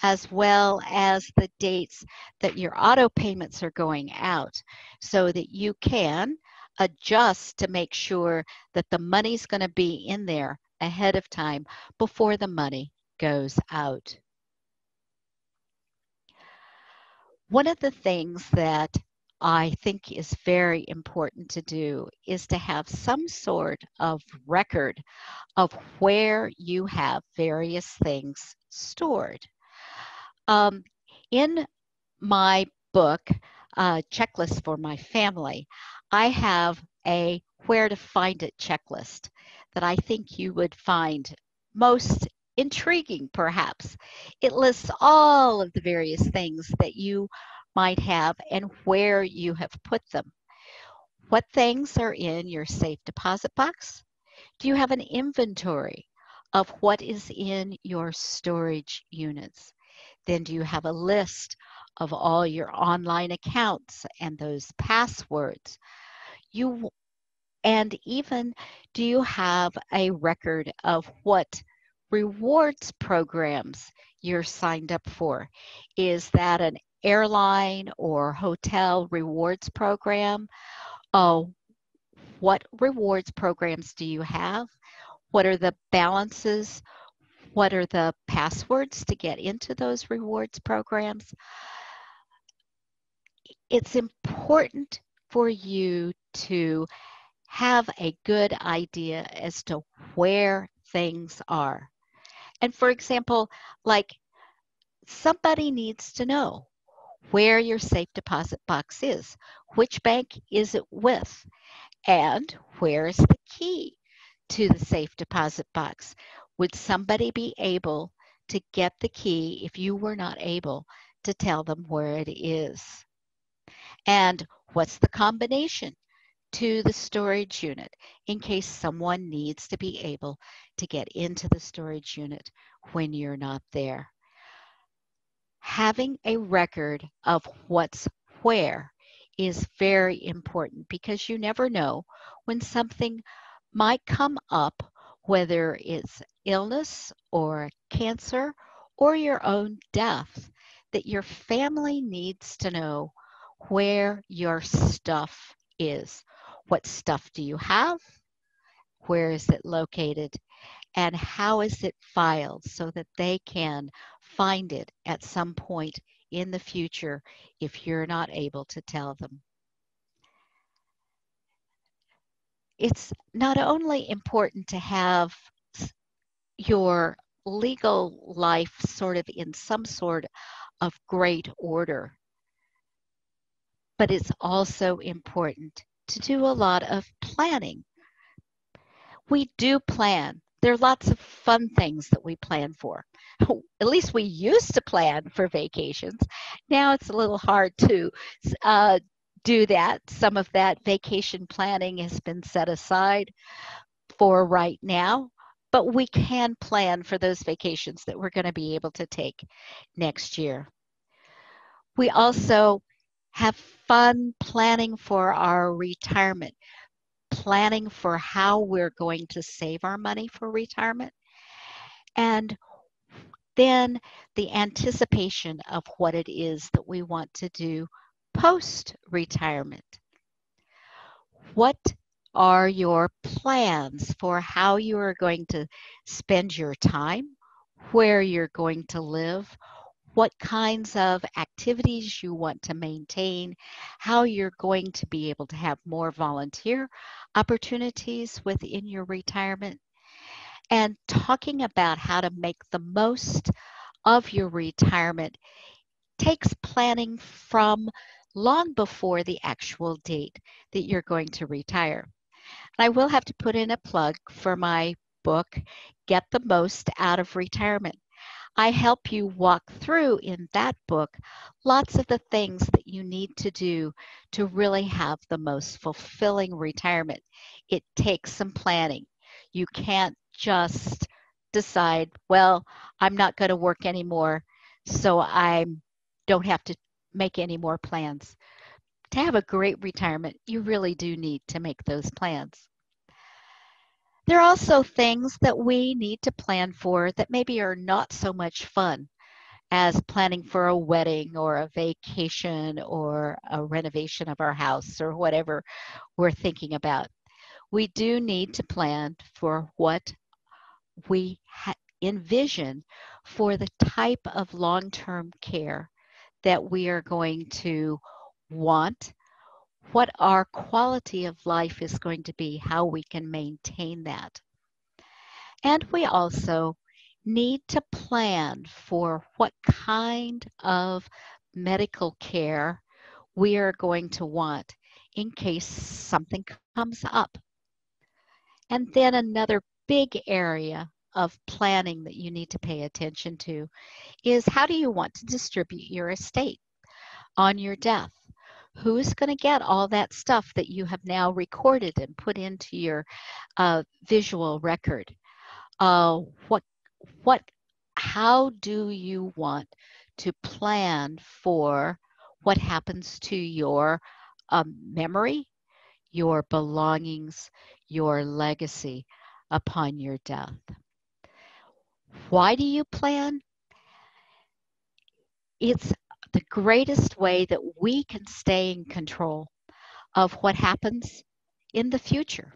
as well as the dates that your auto payments are going out, so that you can adjust to make sure that the money's going to be in there ahead of time before the money goes out. One of the things that I think is very important to do is to have some sort of record of where you have various things stored. Um, in my book, uh, Checklist for My Family, I have a where to find it checklist that I think you would find most intriguing, perhaps. It lists all of the various things that you might have and where you have put them. What things are in your safe deposit box? Do you have an inventory of what is in your storage units? Then do you have a list of all your online accounts and those passwords? You and even do you have a record of what rewards programs you're signed up for? Is that an airline or hotel rewards program. Oh, what rewards programs do you have? What are the balances? What are the passwords to get into those rewards programs? It's important for you to have a good idea as to where things are. And for example, like somebody needs to know where your safe deposit box is, which bank is it with, and where is the key to the safe deposit box. Would somebody be able to get the key if you were not able to tell them where it is? And what's the combination to the storage unit in case someone needs to be able to get into the storage unit when you're not there? Having a record of what's where is very important because you never know when something might come up, whether it's illness or cancer or your own death, that your family needs to know where your stuff is. What stuff do you have? Where is it located? And how is it filed so that they can find it at some point in the future if you're not able to tell them. It's not only important to have your legal life sort of in some sort of great order, but it's also important to do a lot of planning. We do plan. There are lots of fun things that we plan for. at least we used to plan for vacations. Now it's a little hard to uh, do that. Some of that vacation planning has been set aside for right now, but we can plan for those vacations that we're going to be able to take next year. We also have fun planning for our retirement, planning for how we're going to save our money for retirement. And then the anticipation of what it is that we want to do post retirement. What are your plans for how you are going to spend your time, where you're going to live, what kinds of activities you want to maintain, how you're going to be able to have more volunteer opportunities within your retirement, and talking about how to make the most of your retirement takes planning from long before the actual date that you're going to retire. And I will have to put in a plug for my book, Get the Most Out of Retirement. I help you walk through in that book lots of the things that you need to do to really have the most fulfilling retirement. It takes some planning. You can't just decide, well, I'm not going to work anymore, so I don't have to make any more plans. to have a great retirement, you really do need to make those plans. There are also things that we need to plan for that maybe are not so much fun as planning for a wedding or a vacation or a renovation of our house or whatever we're thinking about. We do need to plan for what we envision for the type of long term care that we are going to want what our quality of life is going to be, how we can maintain that. And we also need to plan for what kind of medical care we are going to want in case something comes up. And then another big area of planning that you need to pay attention to is how do you want to distribute your estate on your death? Who's going to get all that stuff that you have now recorded and put into your uh, visual record? Uh, what, what, how do you want to plan for what happens to your um, memory, your belongings, your legacy upon your death? Why do you plan? It's the greatest way that we can stay in control of what happens in the future.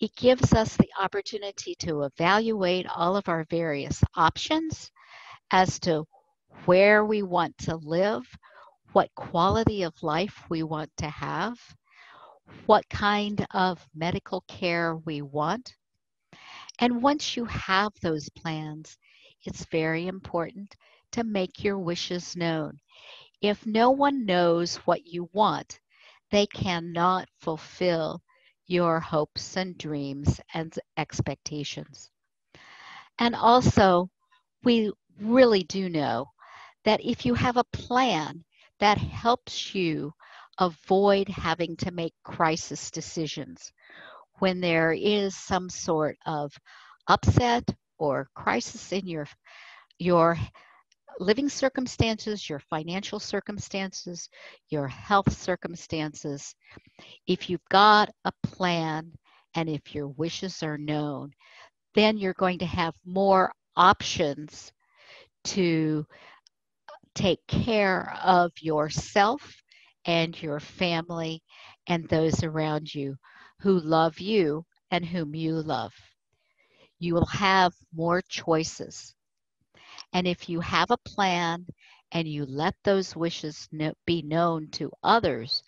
It gives us the opportunity to evaluate all of our various options as to where we want to live, what quality of life we want to have, what kind of medical care we want. And once you have those plans, it's very important to make your wishes known. If no one knows what you want, they cannot fulfill your hopes and dreams and expectations. And also, we really do know that if you have a plan that helps you avoid having to make crisis decisions when there is some sort of upset or crisis in your your living circumstances, your financial circumstances, your health circumstances. If you've got a plan and if your wishes are known, then you're going to have more options to uh, take care of yourself and your family and those around you who love you and whom you love. You will have more choices. And if you have a plan and you let those wishes know, be known to others,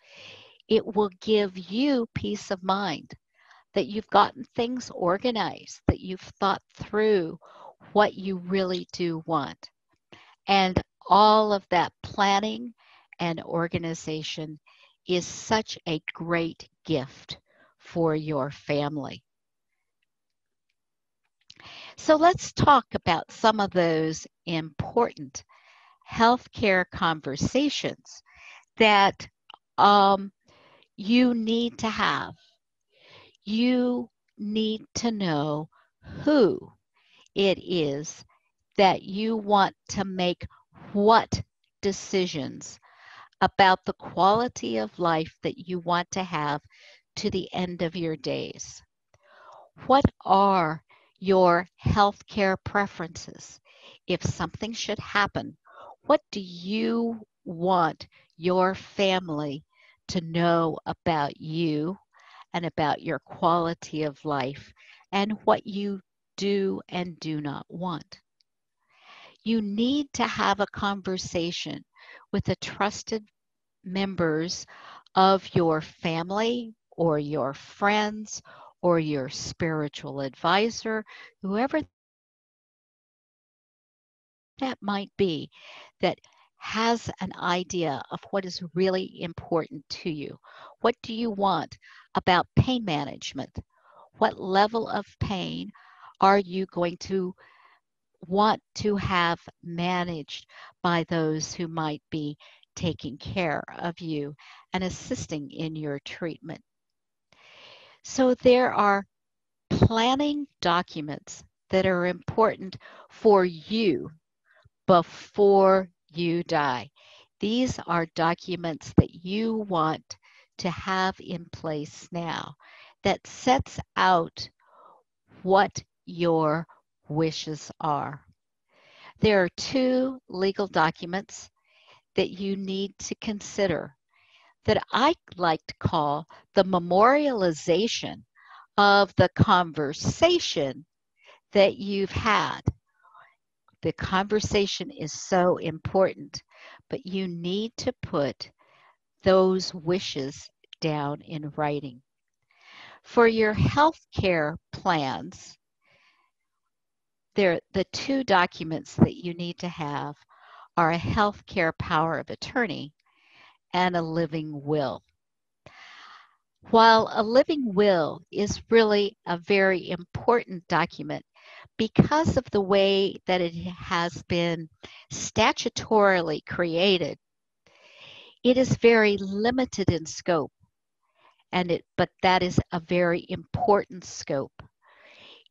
it will give you peace of mind that you've gotten things organized, that you've thought through what you really do want. And all of that planning and organization is such a great gift for your family. So let's talk about some of those important healthcare conversations that um, you need to have. You need to know who it is that you want to make what decisions about the quality of life that you want to have to the end of your days. What are your healthcare preferences. If something should happen, what do you want your family to know about you and about your quality of life and what you do and do not want? You need to have a conversation with the trusted members of your family or your friends or your spiritual advisor, whoever that might be, that has an idea of what is really important to you. What do you want about pain management? What level of pain are you going to want to have managed by those who might be taking care of you and assisting in your treatment? So there are planning documents that are important for you before you die. These are documents that you want to have in place now that sets out what your wishes are. There are two legal documents that you need to consider that I like to call the memorialization of the conversation that you've had. The conversation is so important, but you need to put those wishes down in writing. For your health care plans, there the two documents that you need to have are a health care power of attorney and a living will. While a living will is really a very important document because of the way that it has been statutorily created, it is very limited in scope. And it, but that is a very important scope.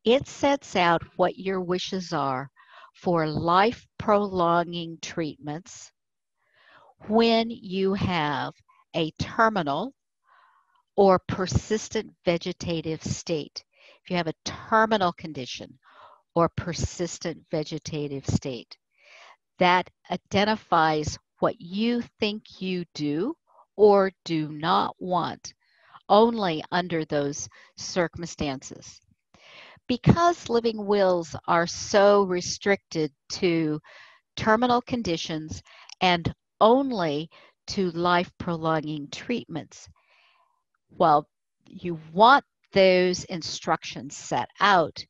It sets out what your wishes are for life prolonging treatments when you have a terminal or persistent vegetative state. If you have a terminal condition or persistent vegetative state, that identifies what you think you do or do not want only under those circumstances. Because living wills are so restricted to terminal conditions and only to life prolonging treatments. While you want those instructions set out,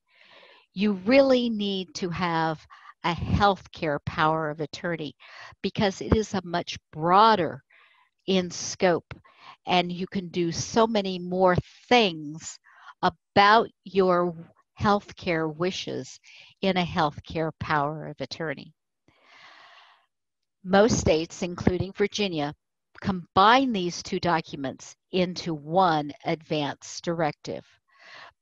you really need to have a healthcare power of attorney because it is a much broader in scope and you can do so many more things about your healthcare wishes in a healthcare power of attorney. Most states, including Virginia, combine these two documents into one advance directive.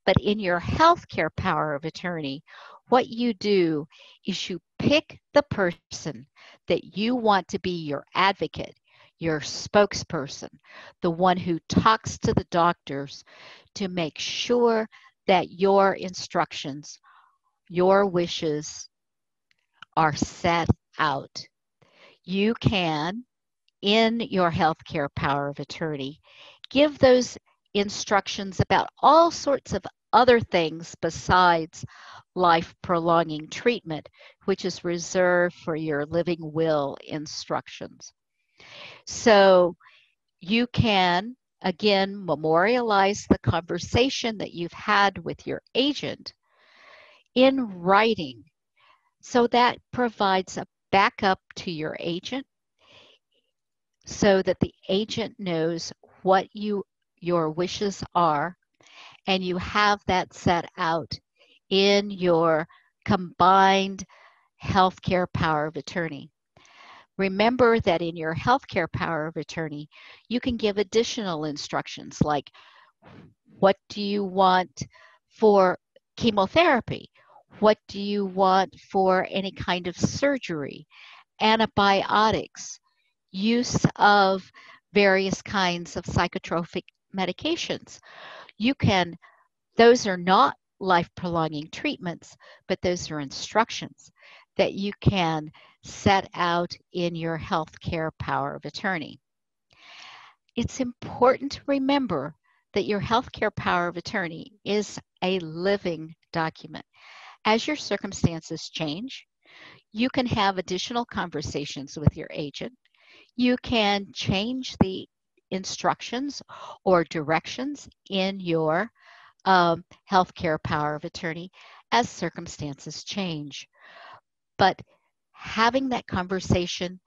But in your healthcare power of attorney, what you do is you pick the person that you want to be your advocate, your spokesperson, the one who talks to the doctors to make sure that your instructions, your wishes are set out you can, in your healthcare power of attorney, give those instructions about all sorts of other things besides life prolonging treatment, which is reserved for your living will instructions. So you can, again, memorialize the conversation that you've had with your agent in writing. So that provides a back up to your agent so that the agent knows what you your wishes are and you have that set out in your combined healthcare power of attorney. Remember that in your healthcare power of attorney, you can give additional instructions like what do you want for chemotherapy? What do you want for any kind of surgery? Antibiotics, use of various kinds of psychotropic medications. You can, those are not life prolonging treatments, but those are instructions that you can set out in your healthcare power of attorney. It's important to remember that your healthcare power of attorney is a living document. As your circumstances change, you can have additional conversations with your agent. You can change the instructions or directions in your um, healthcare power of attorney as circumstances change. But having that conversation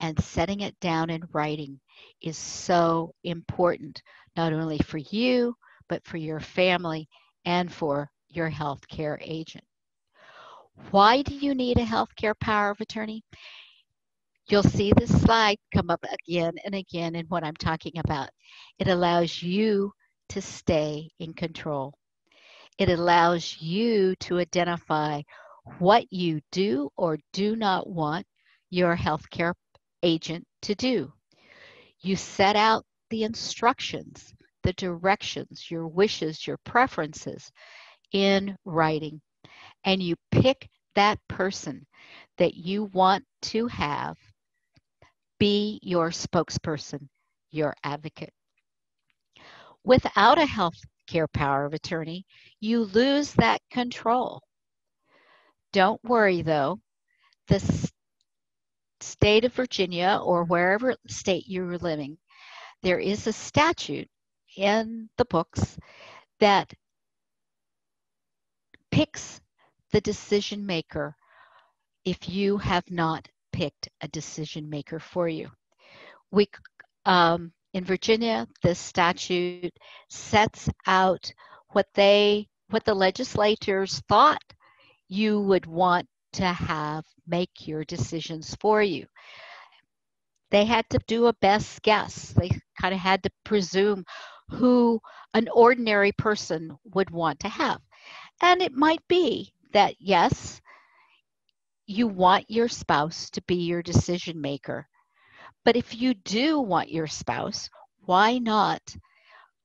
and setting it down in writing is so important, not only for you, but for your family and for your healthcare agent. Why do you need a healthcare power of attorney? You'll see this slide come up again and again in what I'm talking about. It allows you to stay in control. It allows you to identify what you do or do not want your healthcare agent to do. You set out the instructions, the directions, your wishes, your preferences in writing, and you pick that person that you want to have be your spokesperson, your advocate. Without a health care power of attorney, you lose that control. Don't worry though, the state of Virginia or wherever state you're living, there is a statute in the books that picks the decision maker if you have not picked a decision maker for you. We, um, in Virginia, the statute sets out what they, what the legislators thought you would want to have make your decisions for you. They had to do a best guess. They kind of had to presume who an ordinary person would want to have. And it might be that, yes, you want your spouse to be your decision maker. But if you do want your spouse, why not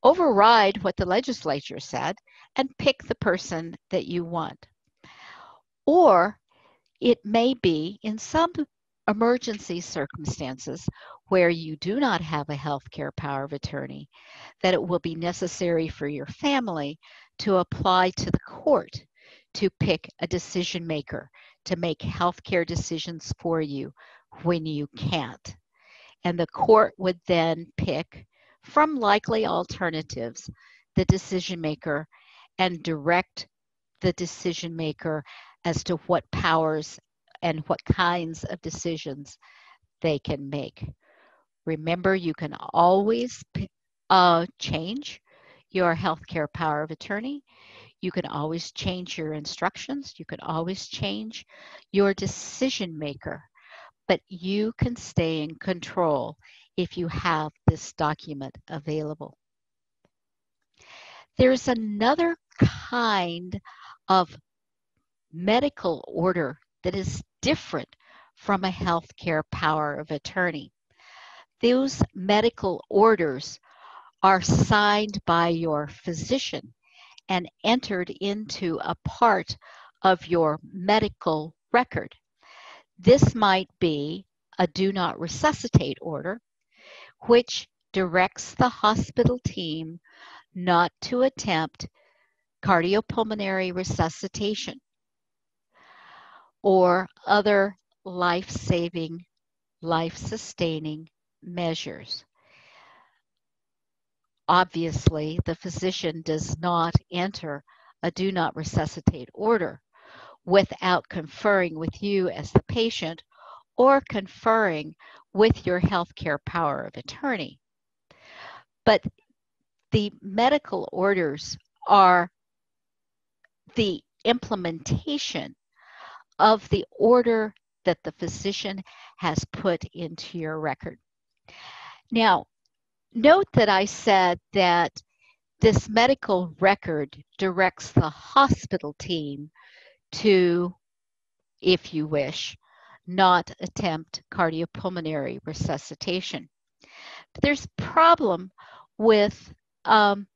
override what the legislature said and pick the person that you want? Or it may be in some emergency circumstances where you do not have a healthcare power of attorney that it will be necessary for your family to apply to the court to pick a decision maker to make healthcare decisions for you when you can't. And the court would then pick from likely alternatives the decision maker and direct the decision maker as to what powers and what kinds of decisions they can make. Remember, you can always uh, change your healthcare power of attorney. You can always change your instructions. You can always change your decision maker, but you can stay in control if you have this document available. There's another kind of medical order that is different from a healthcare power of attorney. Those medical orders are signed by your physician and entered into a part of your medical record. This might be a do not resuscitate order, which directs the hospital team not to attempt cardiopulmonary resuscitation or other life saving, life sustaining measures obviously the physician does not enter a do not resuscitate order without conferring with you as the patient or conferring with your healthcare power of attorney. But the medical orders are the implementation of the order that the physician has put into your record. Now, note that I said that this medical record directs the hospital team to, if you wish, not attempt cardiopulmonary resuscitation. But there's a problem with um,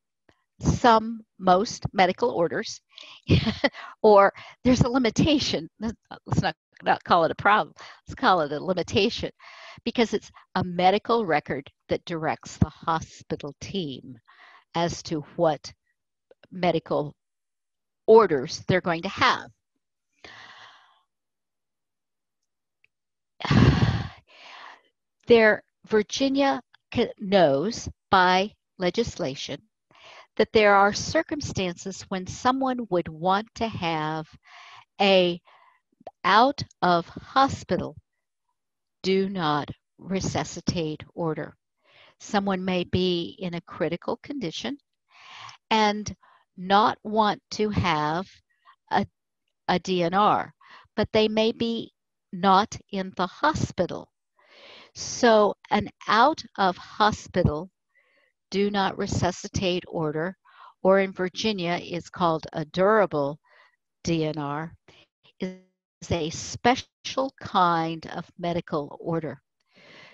some, most medical orders, or there's a limitation. Let's not, not call it a problem, let's call it a limitation because it's a medical record that directs the hospital team as to what medical orders they're going to have. There, Virginia knows by legislation that there are circumstances when someone would want to have a out of hospital do not resuscitate order. Someone may be in a critical condition and not want to have a, a DNR, but they may be not in the hospital. So, an out of hospital do not resuscitate order, or in Virginia is called a durable DNR, is a special kind of medical order.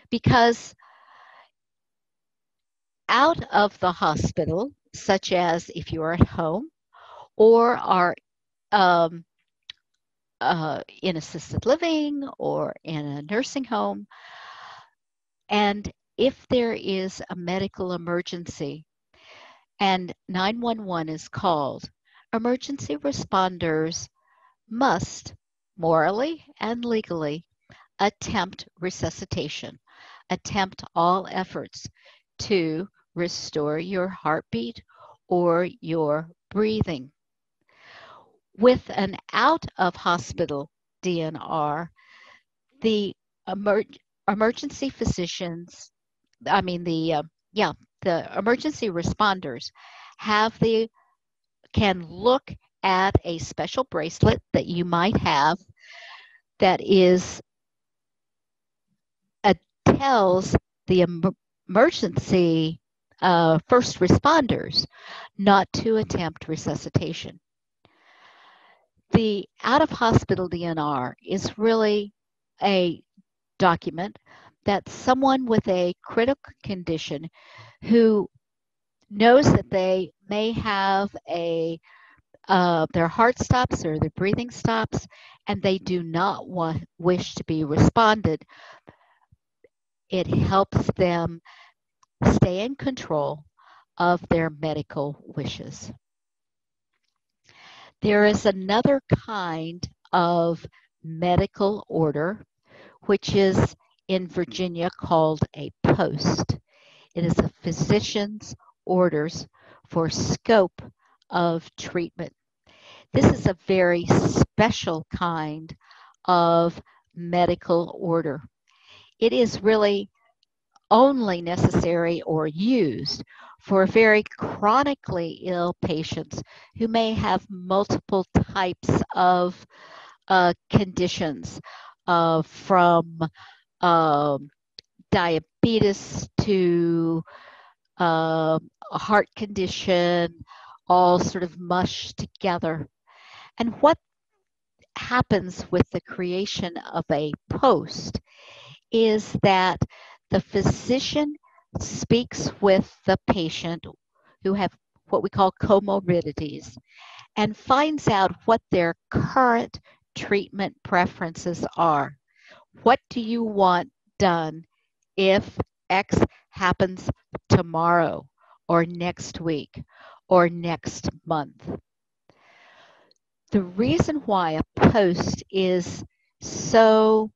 because out of the hospital, such as if you are at home or are um, uh, in assisted living or in a nursing home, and if there is a medical emergency and 911 is called, emergency responders must morally and legally attempt resuscitation, attempt all efforts to restore your heartbeat or your breathing. With an out of hospital DNR, the emer- emergency physicians, I mean, the, uh, yeah, the emergency responders have the, can look at a special bracelet that you might have that is, uh, tells the em- emergency uh, first responders not to attempt resuscitation. The out of hospital DNR is really a document that someone with a critical condition who knows that they may have a uh, their heart stops or their breathing stops and they do not want wish to be responded it helps them stay in control of their medical wishes. There is another kind of medical order, which is in Virginia called a post. It is a physician's orders for scope of treatment. This is a very special kind of medical order. It is really only necessary or used for very chronically ill patients who may have multiple types of uh, conditions uh, from um, diabetes to a heart condition, all sort of mush together. And what happens with the creation of a post is that the physician speaks with the patient who have what we call comorbidities and finds out what their current treatment preferences are. What do you want done if X happens tomorrow or next week or next month? The reason why a post is so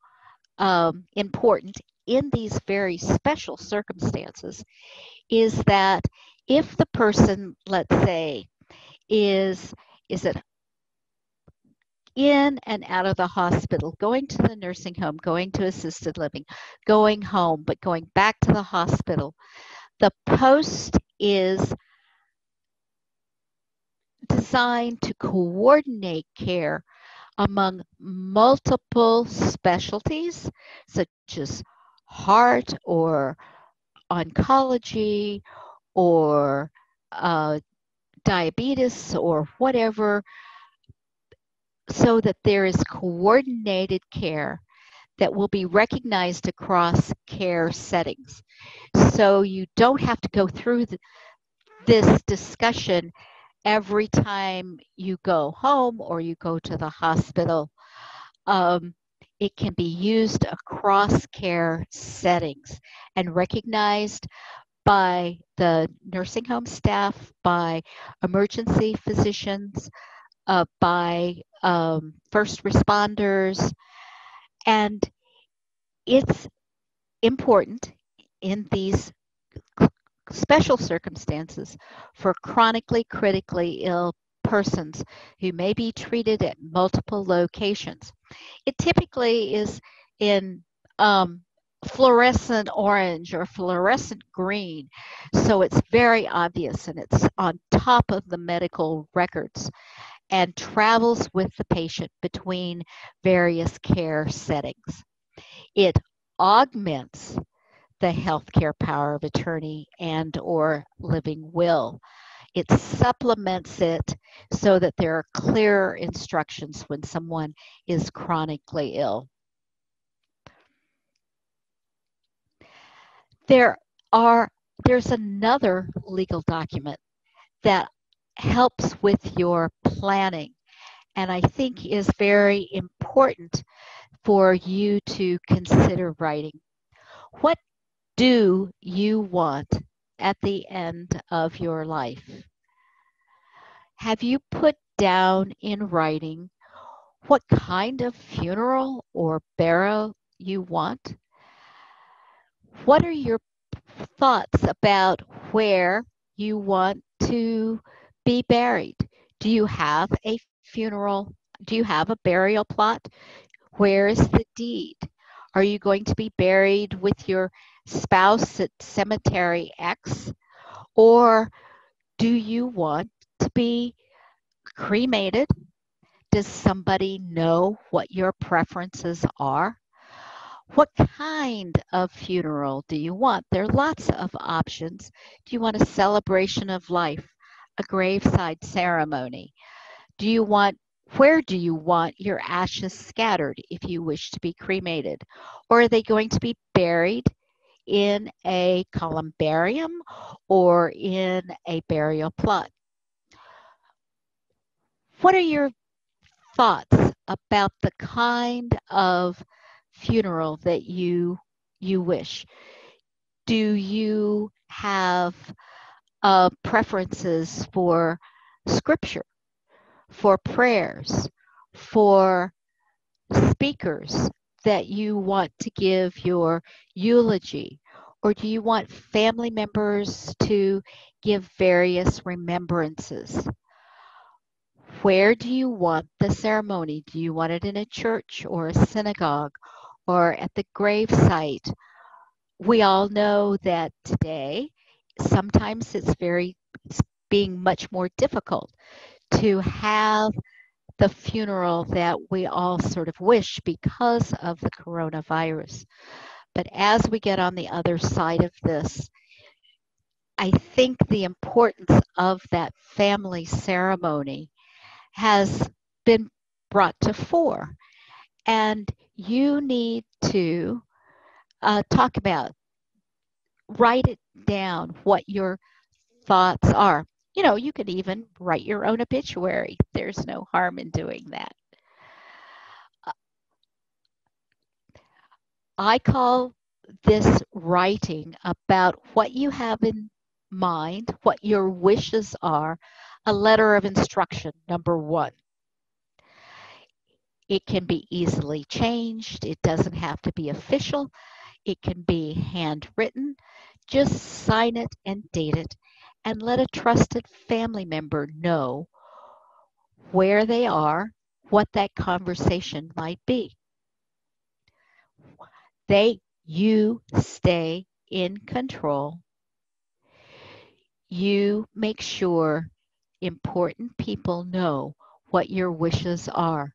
um, important in these very special circumstances is that if the person, let's say, is is it in and out of the hospital, going to the nursing home, going to assisted living, going home, but going back to the hospital, the post is designed to coordinate care among multiple specialties such as heart or oncology or uh, diabetes or whatever, so that there is coordinated care that will be recognized across care settings. So you don't have to go through this discussion every time you go home or you go to the hospital. Um, it can be used across care settings and recognized by the nursing home staff, by emergency physicians, uh, by um, first responders. And it's important in these special circumstances for chronically critically ill persons who may be treated at multiple locations. It typically is in um, fluorescent orange or fluorescent green, so it's very obvious and it's on top of the medical records and travels with the patient between various care settings. It augments the healthcare power of attorney and or living will. It supplements it so that there are clearer instructions when someone is chronically ill. There are there's another legal document that helps with your planning and I think is very important for you to consider writing. What do you want at the end of your life? Have you put down in writing what kind of funeral or burial you want? What are your thoughts about where you want to be buried? Do you have a funeral? Do you have a burial plot? Where is the deed? Are you going to be buried with your spouse at cemetery X? Or do you want to be cremated? Does somebody know what your preferences are? What kind of funeral do you want? There are lots of options. Do you want a celebration of life, a graveside ceremony? Do you want where do you want your ashes scattered if you wish to be cremated? Or are they going to be buried in a columbarium or in a burial plot? What are your thoughts about the kind of funeral that you you wish? Do you have uh, preferences for scripture, for prayers, for speakers that you want to give your eulogy? Or do you want family members to give various remembrances? Where do you want the ceremony? Do you want it in a church or a synagogue or at the grave site? We all know that today, sometimes it's very, it's being much more difficult to have the funeral that we all sort of wish because of the coronavirus. But as we get on the other side of this, I think the importance of that family ceremony has been brought to fore. And you need to uh, talk about, write it down what your thoughts are. You know, you could even write your own obituary. There's no harm in doing that. Uh, I call this writing about what you have in mind, what your wishes are, a letter of instruction, number one. It can be easily changed. It doesn't have to be official. It can be handwritten. Just sign it and date it and let a trusted family member know where they are, what that conversation might be. They, you stay in control. You make sure important people know what your wishes are.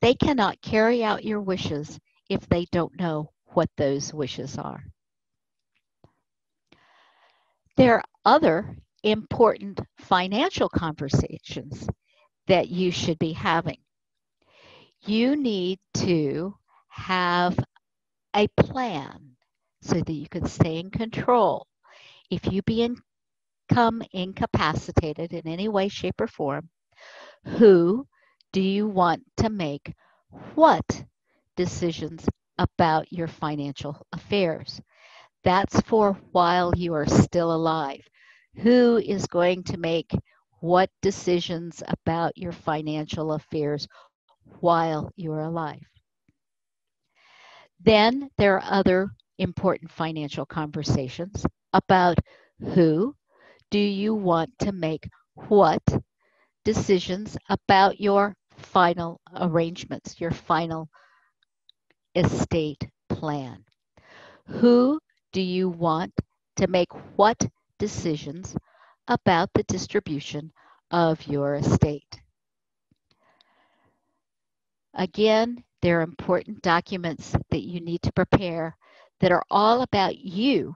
They cannot carry out your wishes if they don't know what those wishes are. There other important financial conversations that you should be having. You need to have a plan so that you can stay in control. If you become incapacitated in any way, shape, or form, who do you want to make what decisions about your financial affairs? That's for while you are still alive. Who is going to make what decisions about your financial affairs while you're alive? Then there are other important financial conversations about who do you want to make what decisions about your final arrangements, your final estate plan. Who do you want to make what decisions about the distribution of your estate? Again, there are important documents that you need to prepare that are all about you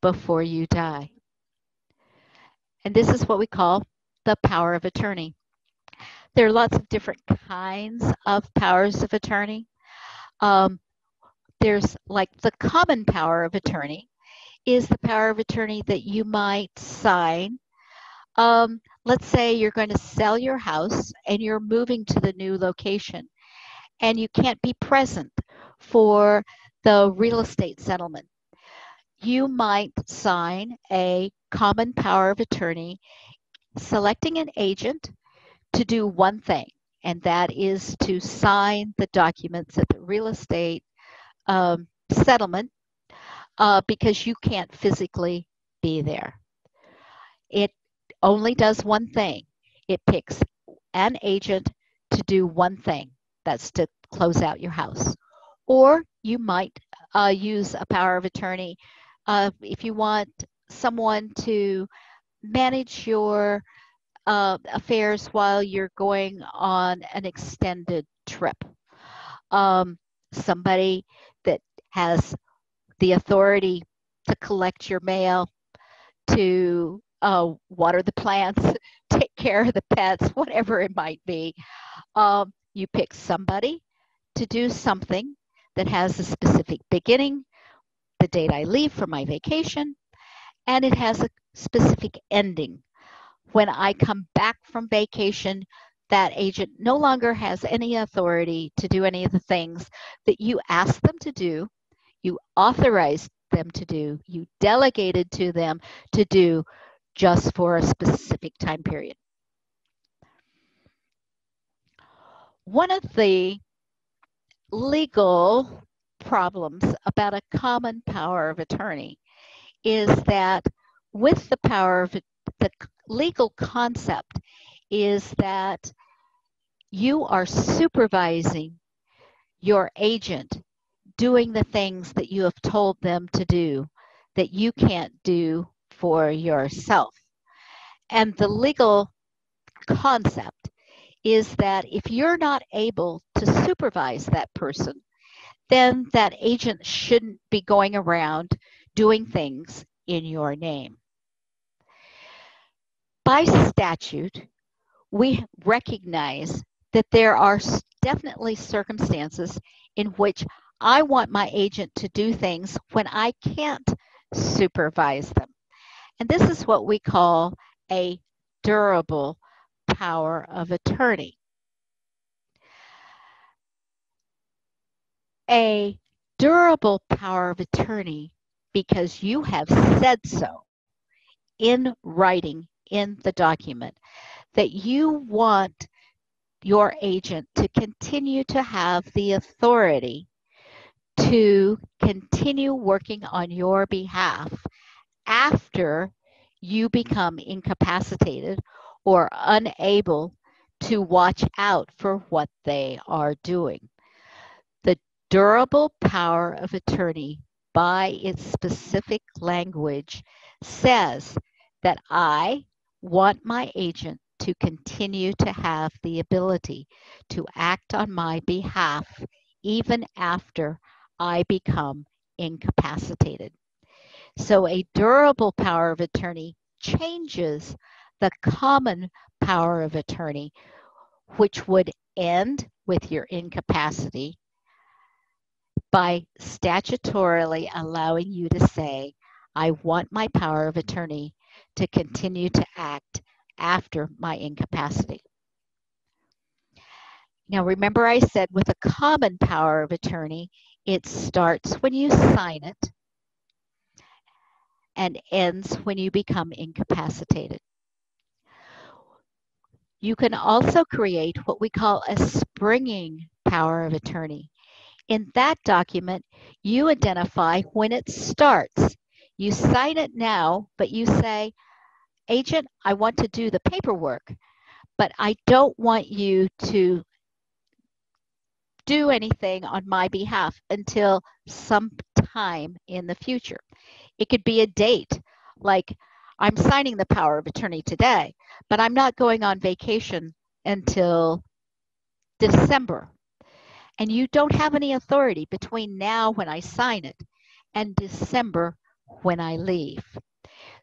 before you die. And this is what we call the power of attorney. There are lots of different kinds of powers of attorney. Um, there's like the common power of attorney is the power of attorney that you might sign. Um, let's say you're going to sell your house and you're moving to the new location and you can't be present for the real estate settlement. You might sign a common power of attorney selecting an agent to do one thing, and that is to sign the documents at the real estate um, settlement uh, because you can't physically be there. It only does one thing it picks an agent to do one thing that's to close out your house. Or you might uh, use a power of attorney uh, if you want someone to manage your uh, affairs while you're going on an extended trip. Um, somebody has the authority to collect your mail, to uh, water the plants, take care of the pets, whatever it might be. Um, you pick somebody to do something that has a specific beginning, the date I leave for my vacation, and it has a specific ending. When I come back from vacation, that agent no longer has any authority to do any of the things that you asked them to do, you authorized them to do, you delegated to them to do just for a specific time period. One of the legal problems about a common power of attorney is that with the power of the legal concept is that you are supervising your agent doing the things that you have told them to do that you can't do for yourself. And the legal concept is that if you're not able to supervise that person, then that agent shouldn't be going around doing things in your name. By statute, we recognize that there are definitely circumstances in which I want my agent to do things when I can't supervise them. And this is what we call a durable power of attorney. A durable power of attorney because you have said so in writing in the document that you want your agent to continue to have the authority to continue working on your behalf after you become incapacitated or unable to watch out for what they are doing. The durable power of attorney, by its specific language, says that I want my agent to continue to have the ability to act on my behalf even after I become incapacitated. So a durable power of attorney changes the common power of attorney, which would end with your incapacity by statutorily allowing you to say, I want my power of attorney to continue to act after my incapacity. Now, remember, I said with a common power of attorney, it starts when you sign it and ends when you become incapacitated. You can also create what we call a springing power of attorney. In that document, you identify when it starts. You sign it now, but you say, Agent, I want to do the paperwork, but I don't want you to do anything on my behalf until some time in the future. It could be a date, like I'm signing the power of attorney today, but I'm not going on vacation until December. And you don't have any authority between now when I sign it and December when I leave.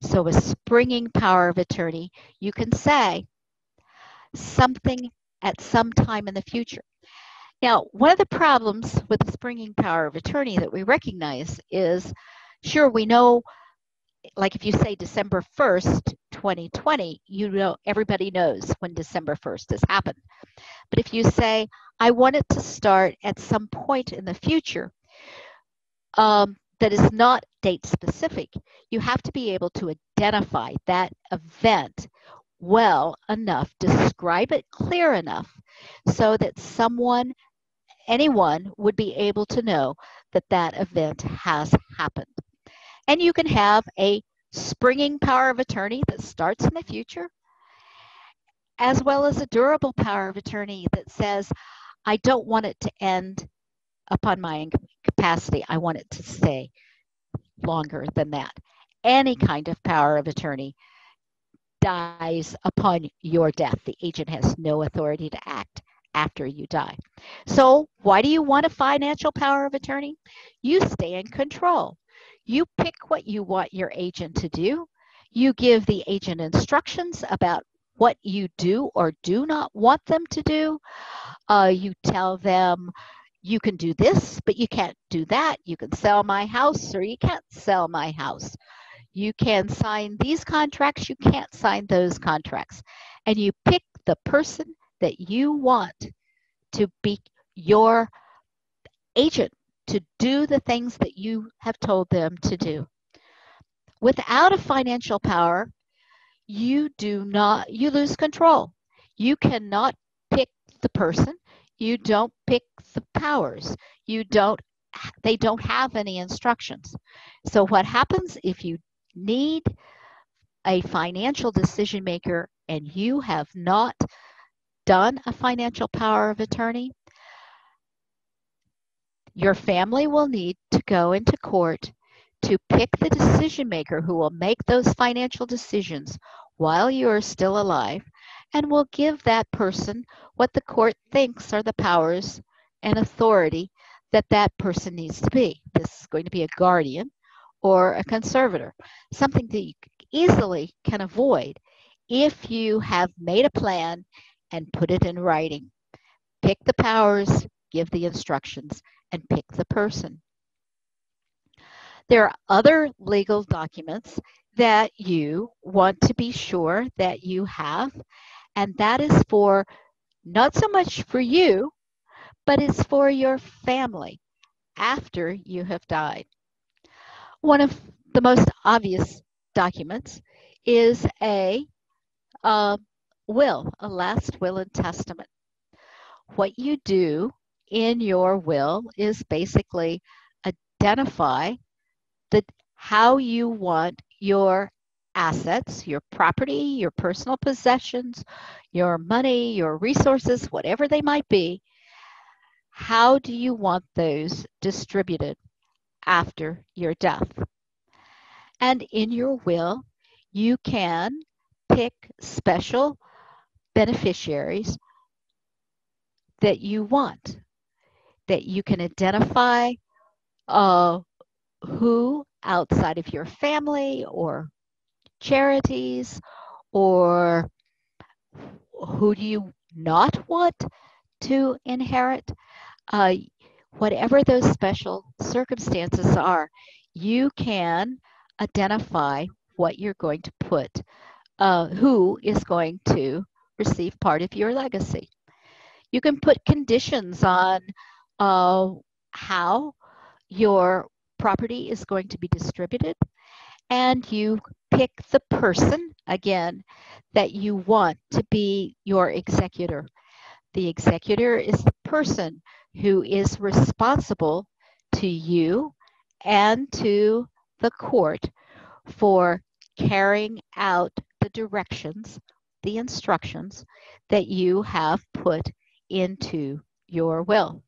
So, a springing power of attorney, you can say something at some time in the future. Now, one of the problems with the springing power of attorney that we recognize is sure, we know like if you say December 1st, 2020, you know everybody knows when December 1st has happened. But if you say, I want it to start at some point in the future um, that is not date specific, you have to be able to identify that event well enough, describe it clear enough so that someone, anyone would be able to know that that event has happened. And you can have a springing power of attorney that starts in the future, as well as a durable power of attorney that says, I don't want it to end upon my incapacity. I want it to stay longer than that. Any kind of power of attorney dies upon your death. The agent has no authority to act after you die. So, why do you want a financial power of attorney? You stay in control. You pick what you want your agent to do. You give the agent instructions about what you do or do not want them to do. Uh, you tell them you can do this, but you can't do that. You can sell my house or you can't sell my house. You can sign these contracts, you can't sign those contracts. And you pick the person that you want to be your agent to do the things that you have told them to do. Without a financial power, you do not, you lose control. You cannot pick the person. You don't pick the powers. You don't, they don't have any instructions. So what happens if you need a financial decision maker and you have not done a financial power of attorney, your family will need to go into court to pick the decision maker who will make those financial decisions while you are still alive and will give that person what the court thinks are the powers and authority that that person needs to be. This is going to be a guardian or a conservator, something that you easily can avoid if you have made a plan and put it in writing. Pick the powers, give the instructions, and pick the person. There are other legal documents that you want to be sure that you have, and that is for not so much for you, but it's for your family after you have died. One of the most obvious documents is a uh, will, a last will and testament. What you do in your will is basically identify the how you want your assets, your property, your personal possessions, your money, your resources, whatever they might be, how do you want those distributed after your death? And in your will, you can pick special beneficiaries that you want that you can identify uh, who outside of your family or charities or who do you not want to inherit uh, whatever those special circumstances are you can identify what you're going to put uh, who is going to receive part of your legacy you can put conditions on uh, how your property is going to be distributed and you pick the person again that you want to be your executor. The executor is the person who is responsible to you and to the court for carrying out the directions, the instructions that you have put into your will.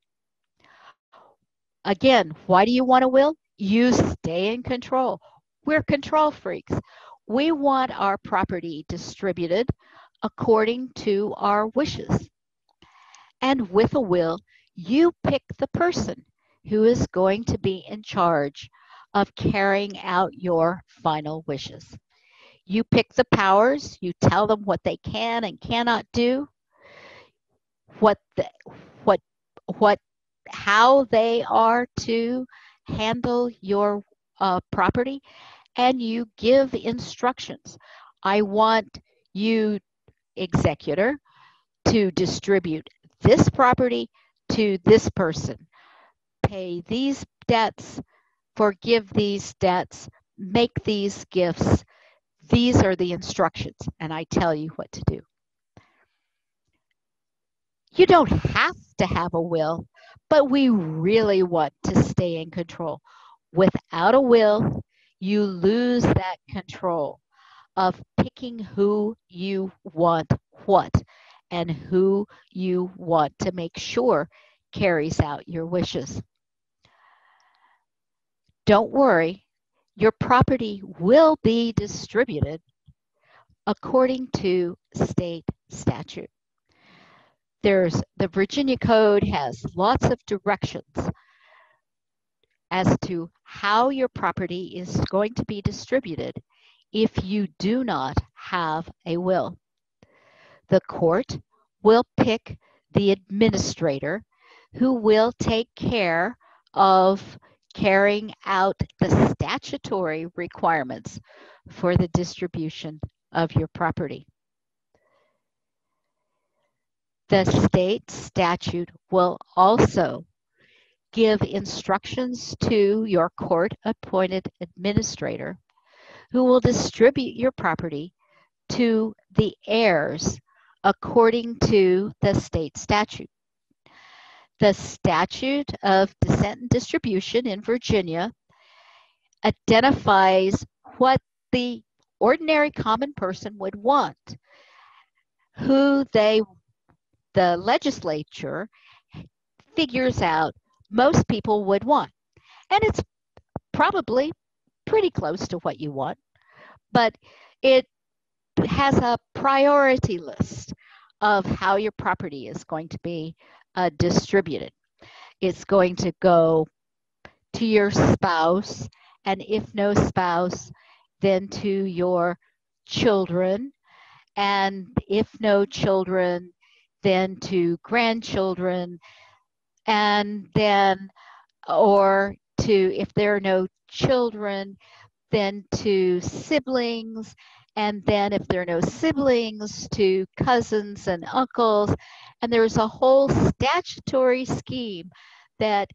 Again, why do you want a will? You stay in control. We're control freaks. We want our property distributed according to our wishes. And with a will, you pick the person who is going to be in charge of carrying out your final wishes. You pick the powers, you tell them what they can and cannot do, what the, what what how they are to handle your uh, property and you give instructions. I want you, executor, to distribute this property to this person, pay these debts, forgive these debts, make these gifts. These are the instructions, and I tell you what to do. You don't have to have a will, but we really want to stay in control. Without a will, you lose that control of picking who you want what and who you want to make sure carries out your wishes. Don't worry, your property will be distributed according to state statute. There's the Virginia Code has lots of directions as to how your property is going to be distributed if you do not have a will. The court will pick the administrator who will take care of carrying out the statutory requirements for the distribution of your property. The state statute will also give instructions to your court appointed administrator who will distribute your property to the heirs according to the state statute. The statute of descent and distribution in Virginia identifies what the ordinary common person would want, who they, the legislature figures out most people would want. And it's probably pretty close to what you want, but it has a priority list of how your property is going to be uh, distributed. It's going to go to your spouse, and if no spouse, then to your children, and if no children, then to grandchildren, and then, or to, if there are no children, then to siblings, and then if there are no siblings, to cousins and uncles. And there's a whole statutory scheme that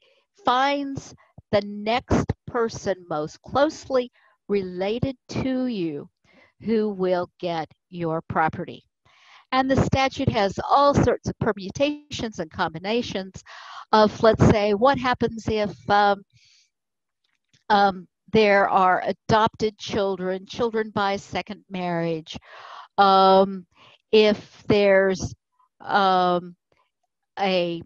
finds the next person most closely related to you who will get your property. And the statute has all sorts of permutations and combinations of, let's say, what happens if um, um, there are adopted children, children by second marriage. Um, if there's um, a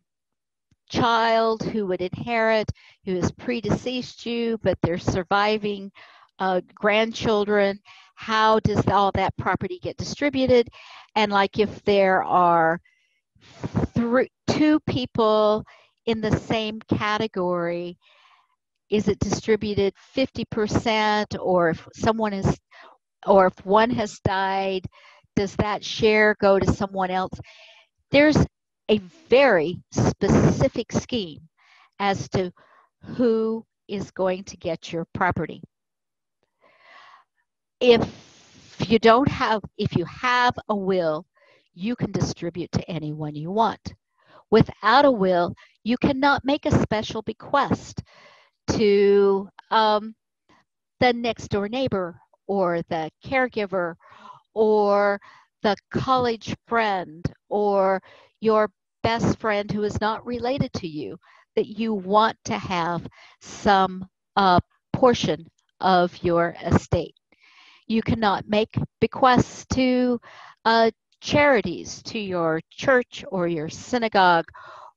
child who would inherit who has predeceased you, but they're surviving uh, grandchildren, how does all that property get distributed? And like if there are two people in the same category is it distributed 50% or if someone is or if one has died does that share go to someone else? There's a very specific scheme as to who is going to get your property. If you don't have if you have a will you can distribute to anyone you want. Without a will you cannot make a special bequest to um, the next door neighbor or the caregiver or the college friend or your best friend who is not related to you that you want to have some uh, portion of your estate. You cannot make bequests to uh, charities, to your church or your synagogue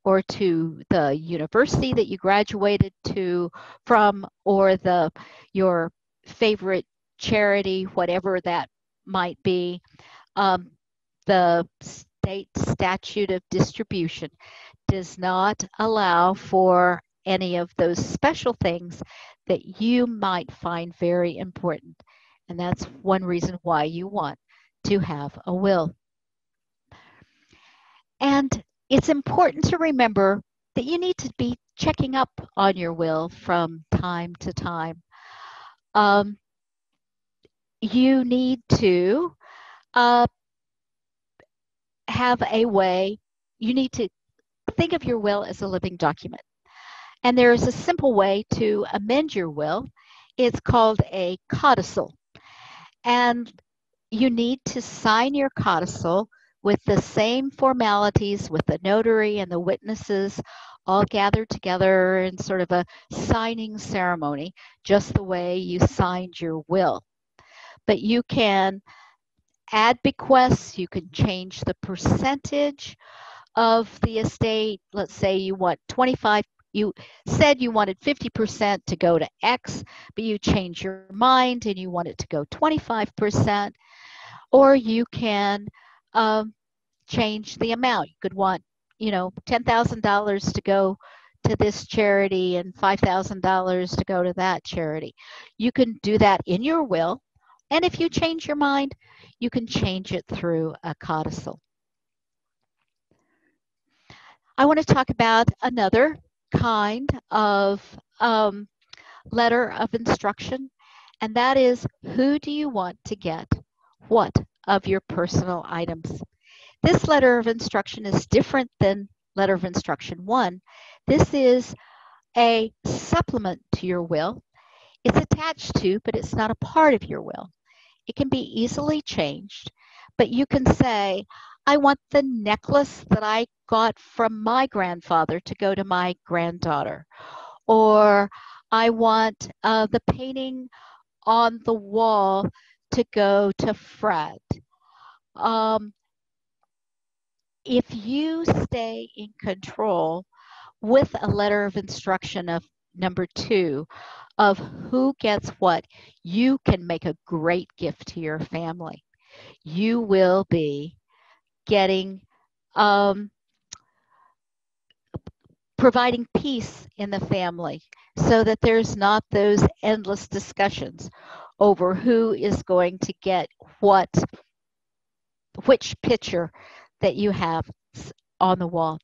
or to the university that you graduated to from or the your favorite charity whatever that might be um, the state statute of distribution does not allow for any of those special things that you might find very important. And that's one reason why you want to have a will. And it's important to remember that you need to be checking up on your will from time to time. Um, you need to uh, have a way, you need to think of your will as a living document. And there is a simple way to amend your will. It's called a codicil. And you need to sign your codicil with the same formalities with the notary and the witnesses all gathered together in sort of a signing ceremony, just the way you signed your will. But you can add bequests, you can change the percentage of the estate. Let's say you want 25 you said you wanted 50% to go to X, but you change your mind and you want it to go 25%. Or you can um, change the amount. You could want, you know, $10,000 to go to this charity and $5,000 to go to that charity. You can do that in your will. And if you change your mind, you can change it through a codicil. I want to talk about another kind of um, letter of instruction, and that is who do you want to get what of your personal items? This letter of instruction is different than letter of instruction one. This is a supplement to your will. It's attached to, but it's not a part of your will. It can be easily changed, but you can say, I want the necklace that I got from my grandfather to go to my granddaughter. Or I want uh, the painting on the wall to go to Fred. Um, if you stay in control with a letter of instruction of number two of who gets what, you can make a great gift to your family. You will be getting um, providing peace in the family so that there's not those endless discussions over who is going to get what which picture that you have on the wall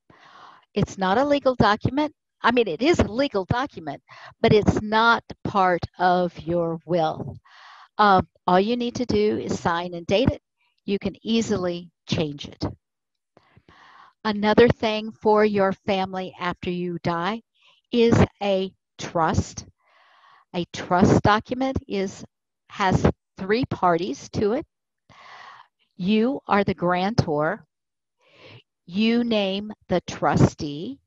it's not a legal document i mean it is a legal document but it's not part of your will um, all you need to do is sign and date it you can easily change it. Another thing for your family after you die is a trust. A trust document is has three parties to it. You are the grantor. You name the trustee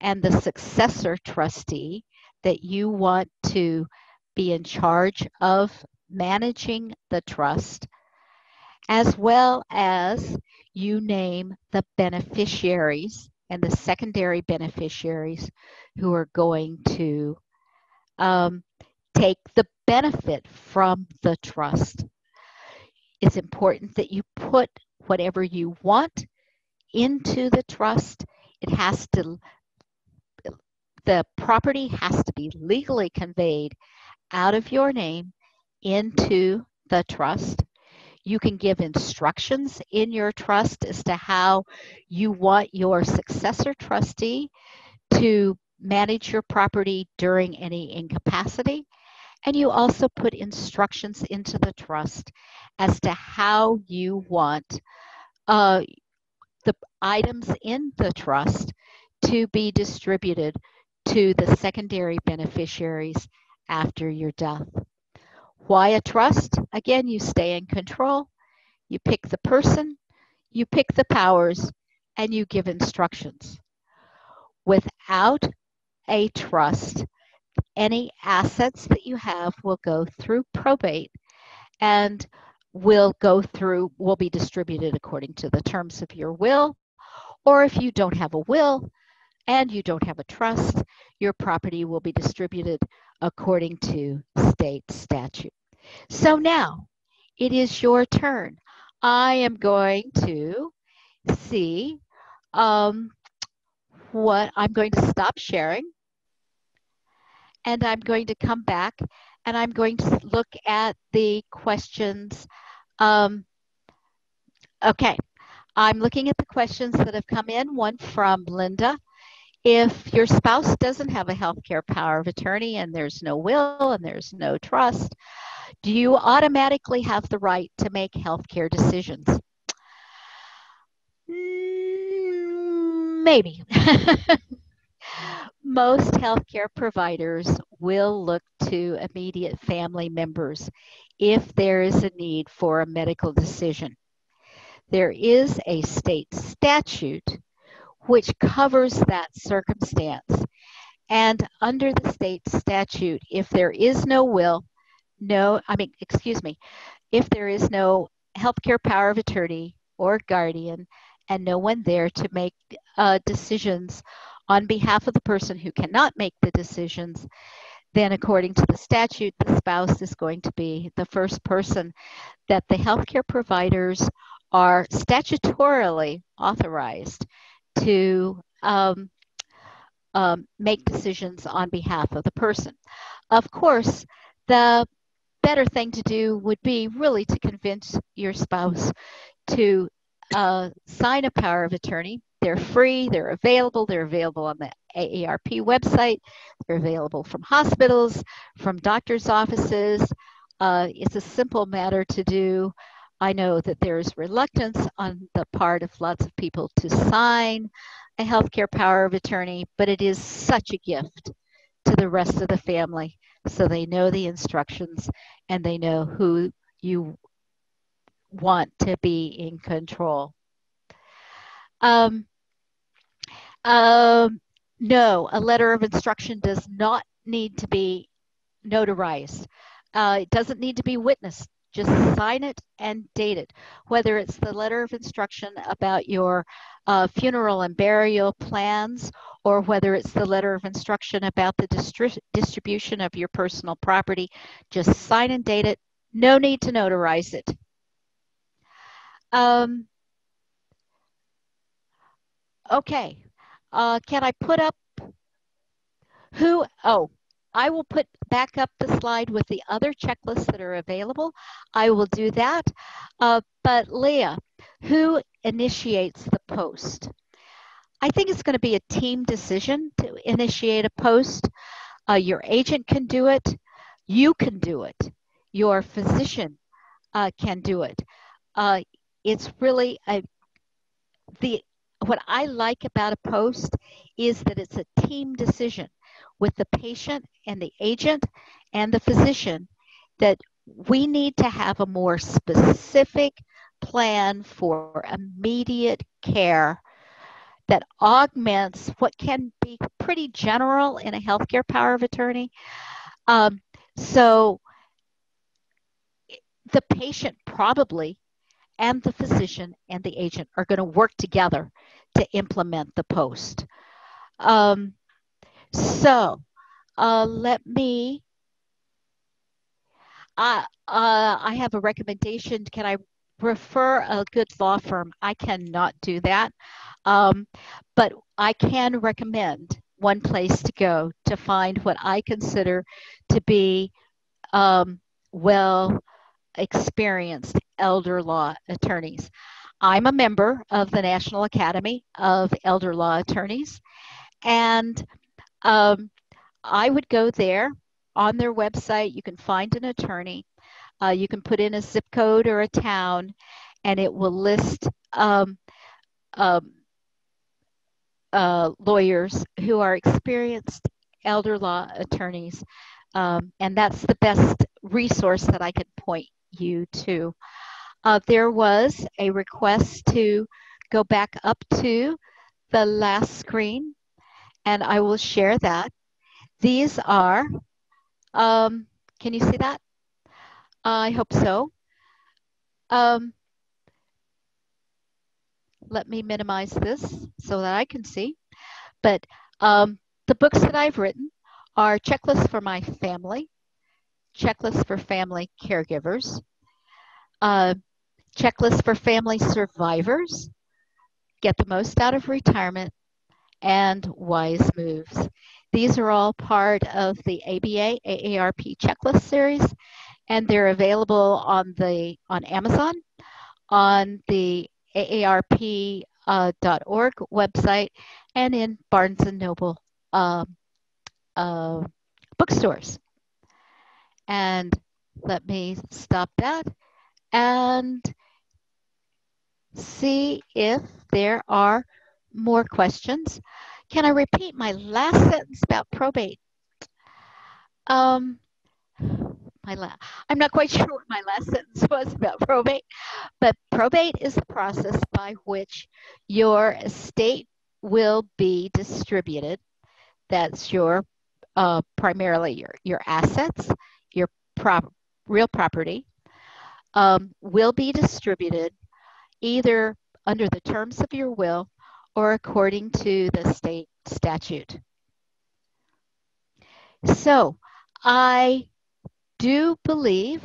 and the successor trustee that you want to be in charge of managing the trust as well as you name the beneficiaries and the secondary beneficiaries who are going to um, take the benefit from the trust. It's important that you put whatever you want into the trust. It has to, the property has to be legally conveyed out of your name into the trust. You can give instructions in your trust as to how you want your successor trustee to manage your property during any incapacity. And you also put instructions into the trust as to how you want uh, the items in the trust to be distributed to the secondary beneficiaries after your death. Why a trust? Again, you stay in control. You pick the person, you pick the powers, and you give instructions. Without a trust, any assets that you have will go through probate and will go through, will be distributed according to the terms of your will. Or if you don't have a will and you don't have a trust, your property will be distributed according to state statute. So now it is your turn. I am going to see um, what I'm going to stop sharing and I'm going to come back and I'm going to look at the questions. Um, okay, I'm looking at the questions that have come in, one from Linda. If your spouse doesn't have a healthcare power of attorney and there's no will and there's no trust, Do you automatically have the right to make healthcare decisions? Mm, maybe. Most healthcare providers will look to immediate family members if there is a need for a medical decision. There is a state statute which covers that circumstance. And under the state statute, if there is no will, no, I mean, excuse me, if there is no healthcare power of attorney or guardian and no one there to make uh, decisions on behalf of the person who cannot make the decisions, then according to the statute, the spouse is going to be the first person that the healthcare providers are statutorily authorized to um, um, make decisions on behalf of the person. Of course, the better thing to do would be really to convince your spouse to uh, sign a power of attorney. They're free, they're available, they're available on the AARP website, they're available from hospitals, from doctor's offices. Uh, it's a simple matter to do. I know that there's reluctance on the part of lots of people to sign a healthcare power of attorney, but it is such a gift to the rest of the family so they know the instructions and they know who you want to be in control. Um, um, no, a letter of instruction does not need to be notarized. Uh, it doesn't need to be witnessed. Just sign it and date it. Whether it's the letter of instruction about your uh, funeral and burial plans, or whether it's the letter of instruction about the distri- distribution of your personal property, just sign and date it. No need to notarize it. Um, okay, uh, can I put up who? Oh, I will put back up the slide with the other checklists that are available. I will do that. Uh, but Leah, who initiates the post? I think it's going to be a team decision to initiate a post. Uh, your agent can do it. You can do it. Your physician uh, can do it. Uh, it's really a, the what I like about a post is that it's a team decision with the patient and the agent and the physician that we need to have a more specific plan for immediate care that augments what can be pretty general in a healthcare power of attorney. Um, so the patient probably and the physician and the agent are going to work together to implement the post. Um, so uh, let me, uh, uh, I have a recommendation. Can I refer a good law firm? I cannot do that. Um, but I can recommend one place to go to find what I consider to be um, well experienced elder law attorneys. I'm a member of the National Academy of Elder Law Attorneys, and um, I would go there on their website. You can find an attorney. Uh, you can put in a zip code or a town, and it will list um, um, uh, lawyers who are experienced elder law attorneys. Um, and that's the best resource that I could point you to. Uh, there was a request to go back up to the last screen and I will share that. These are, um, can you see that? I hope so. Um, let me minimize this so that I can see. But um, the books that I've written are checklists for my family, checklists for family caregivers, uh, checklists for family survivors, get the most out of retirement, and wise moves. These are all part of the ABA AARP checklist series, and they're available on the on Amazon, on the AARP.org uh, website, and in Barnes and Noble uh, uh, bookstores. And let me stop that and see if there are more questions. Can I repeat my last sentence about probate? Um, my la- I'm not quite sure what my last sentence was about probate, but probate is the process by which your estate will be distributed. That's your uh, primarily your your assets, your prop, real property, um, will be distributed either under the terms of your will or according to the state statute. So I do believe.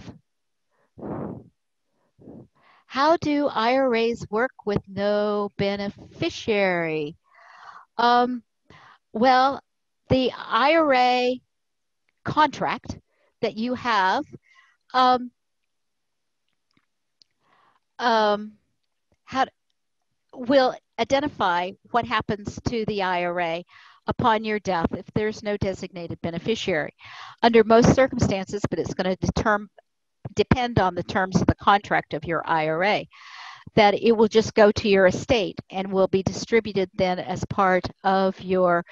How do IRAs work with no beneficiary? Um, well, the IRA contract that you have um, um, how, will identify what happens to the IRA upon your death if there's no designated beneficiary. Under most circumstances, but it's going to depend on the terms of the contract of your IRA, that it will just go to your estate and will be distributed then as part of your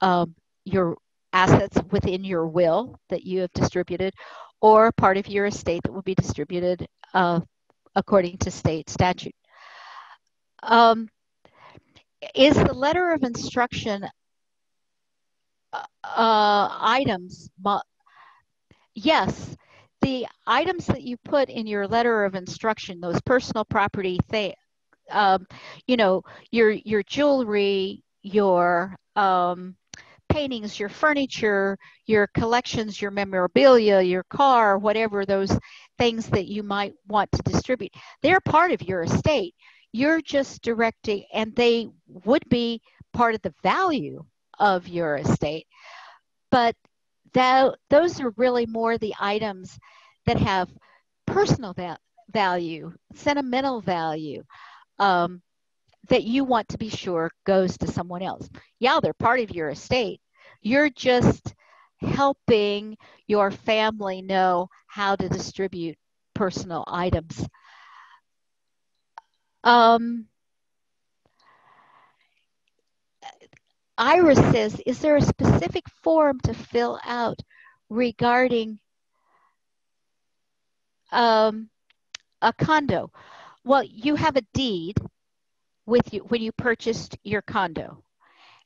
um, your assets within your will that you have distributed, or part of your estate that will be distributed uh, according to state statute. Um, is the letter of instruction uh, items? Yes, the items that you put in your letter of instruction, those personal property things, um, you know, your your jewelry, your um, paintings, your furniture, your collections, your memorabilia, your car, whatever those things that you might want to distribute. They're part of your estate. You're just directing, and they would be part of the value of your estate. But that, those are really more the items that have personal va- value, sentimental value. Um, that you want to be sure goes to someone else. Yeah, they're part of your estate, you're just helping your family know how to distribute personal items. Um, Iris says, is there a specific form to fill out regarding um, a condo? Well, you have a deed with you when you purchased your condo,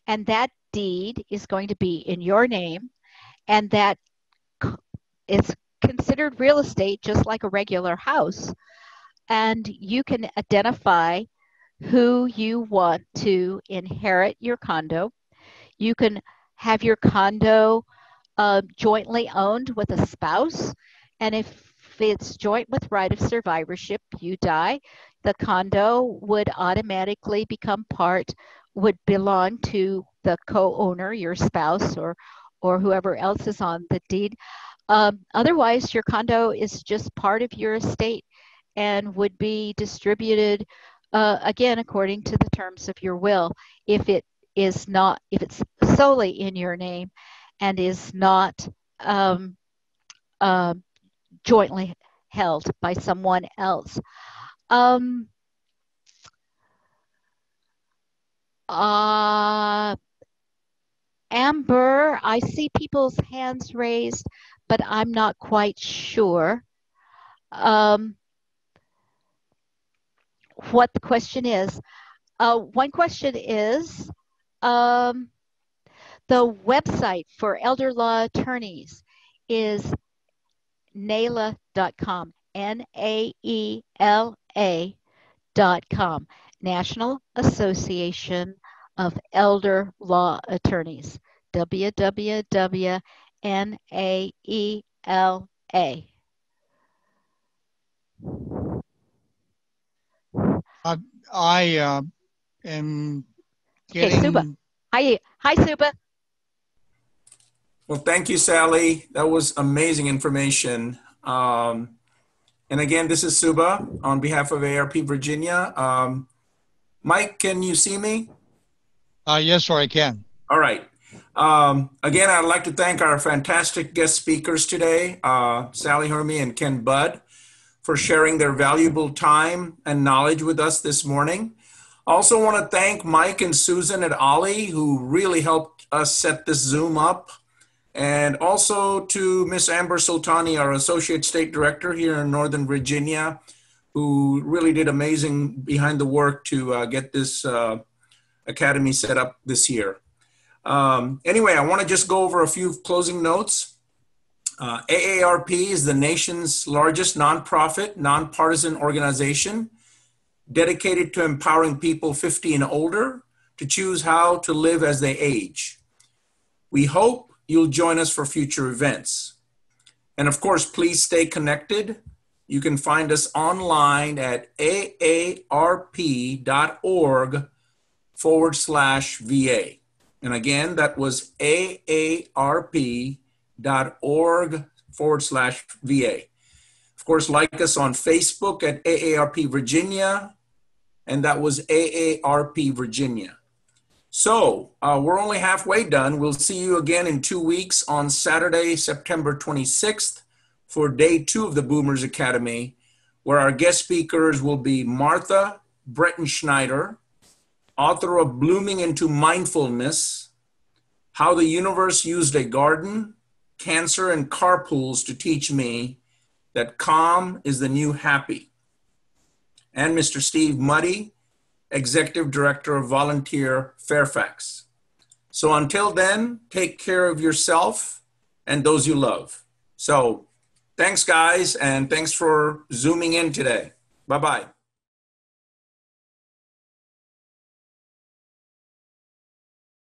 and that deed is going to be in your name and that is considered real estate just like a regular house and you can identify who you want to inherit your condo. You can have your condo uh, jointly owned with a spouse and if it's joint with right of survivorship you die. The condo would automatically become part would belong to the co-owner, your spouse, or or whoever else is on the deed. Um, otherwise, your condo is just part of your estate and would be distributed uh, again according to the terms of your will. If it is not, if it's solely in your name and is not um, uh, jointly held by someone else. Um, uh, Amber, I see people's hands raised, but I'm not quite sure um, what the question is. Uh, one question is um, the website for elder law attorneys is naela.com, N A E L A.com, National Association of Elder Law Attorneys, www.naela. Uh, I uh, am Okay, getting. Suba. Hi, hi, Suba. Well, thank you, Sally. That was amazing information. Um, and again, this is Suba on behalf of AARP Virginia. Um, Mike, can you see me? Uh, yes, sir, I can. All right. Um, again, I'd like to thank our fantastic guest speakers today, uh, Sally Hurme and Ken Budd, for sharing their valuable time and knowledge with us this morning. Also want to thank Mike and Susan at OLLI, who really helped us set this Zoom up. And also to Miss Amber Sultani, our Associate State Director here in Northern Virginia, who really did amazing behind the work to uh, get this uh, academy set up this year. Um, anyway, I want to just go over a few closing notes. Uh, AARP is the nation's largest nonprofit, nonpartisan organization dedicated to empowering people 50 and older to choose how to live as they age. We hope you'll join us for future events. And of course, please stay connected. You can find us online at aarp.org forward slash VA. And again, that was aarp.org forward slash VA. Of course, like us on Facebook at AARP Virginia, and that was AARP Virginia. So uh, we're only halfway done. We'll see you again in two weeks on Saturday, September 26th for day two of the Boomers Academy, where our guest speakers will be Martha Brettschneider, author of Blooming into Mindfulness How the Universe Used a Garden, Cancer, and Carpools to Teach Me that Calm is the New Happy. And Mr. Steve Muddy, Executive Director of Volunteer Fairfax. So until then, take care of yourself and those you love. So thanks, guys, and thanks for zooming in today. Bye bye.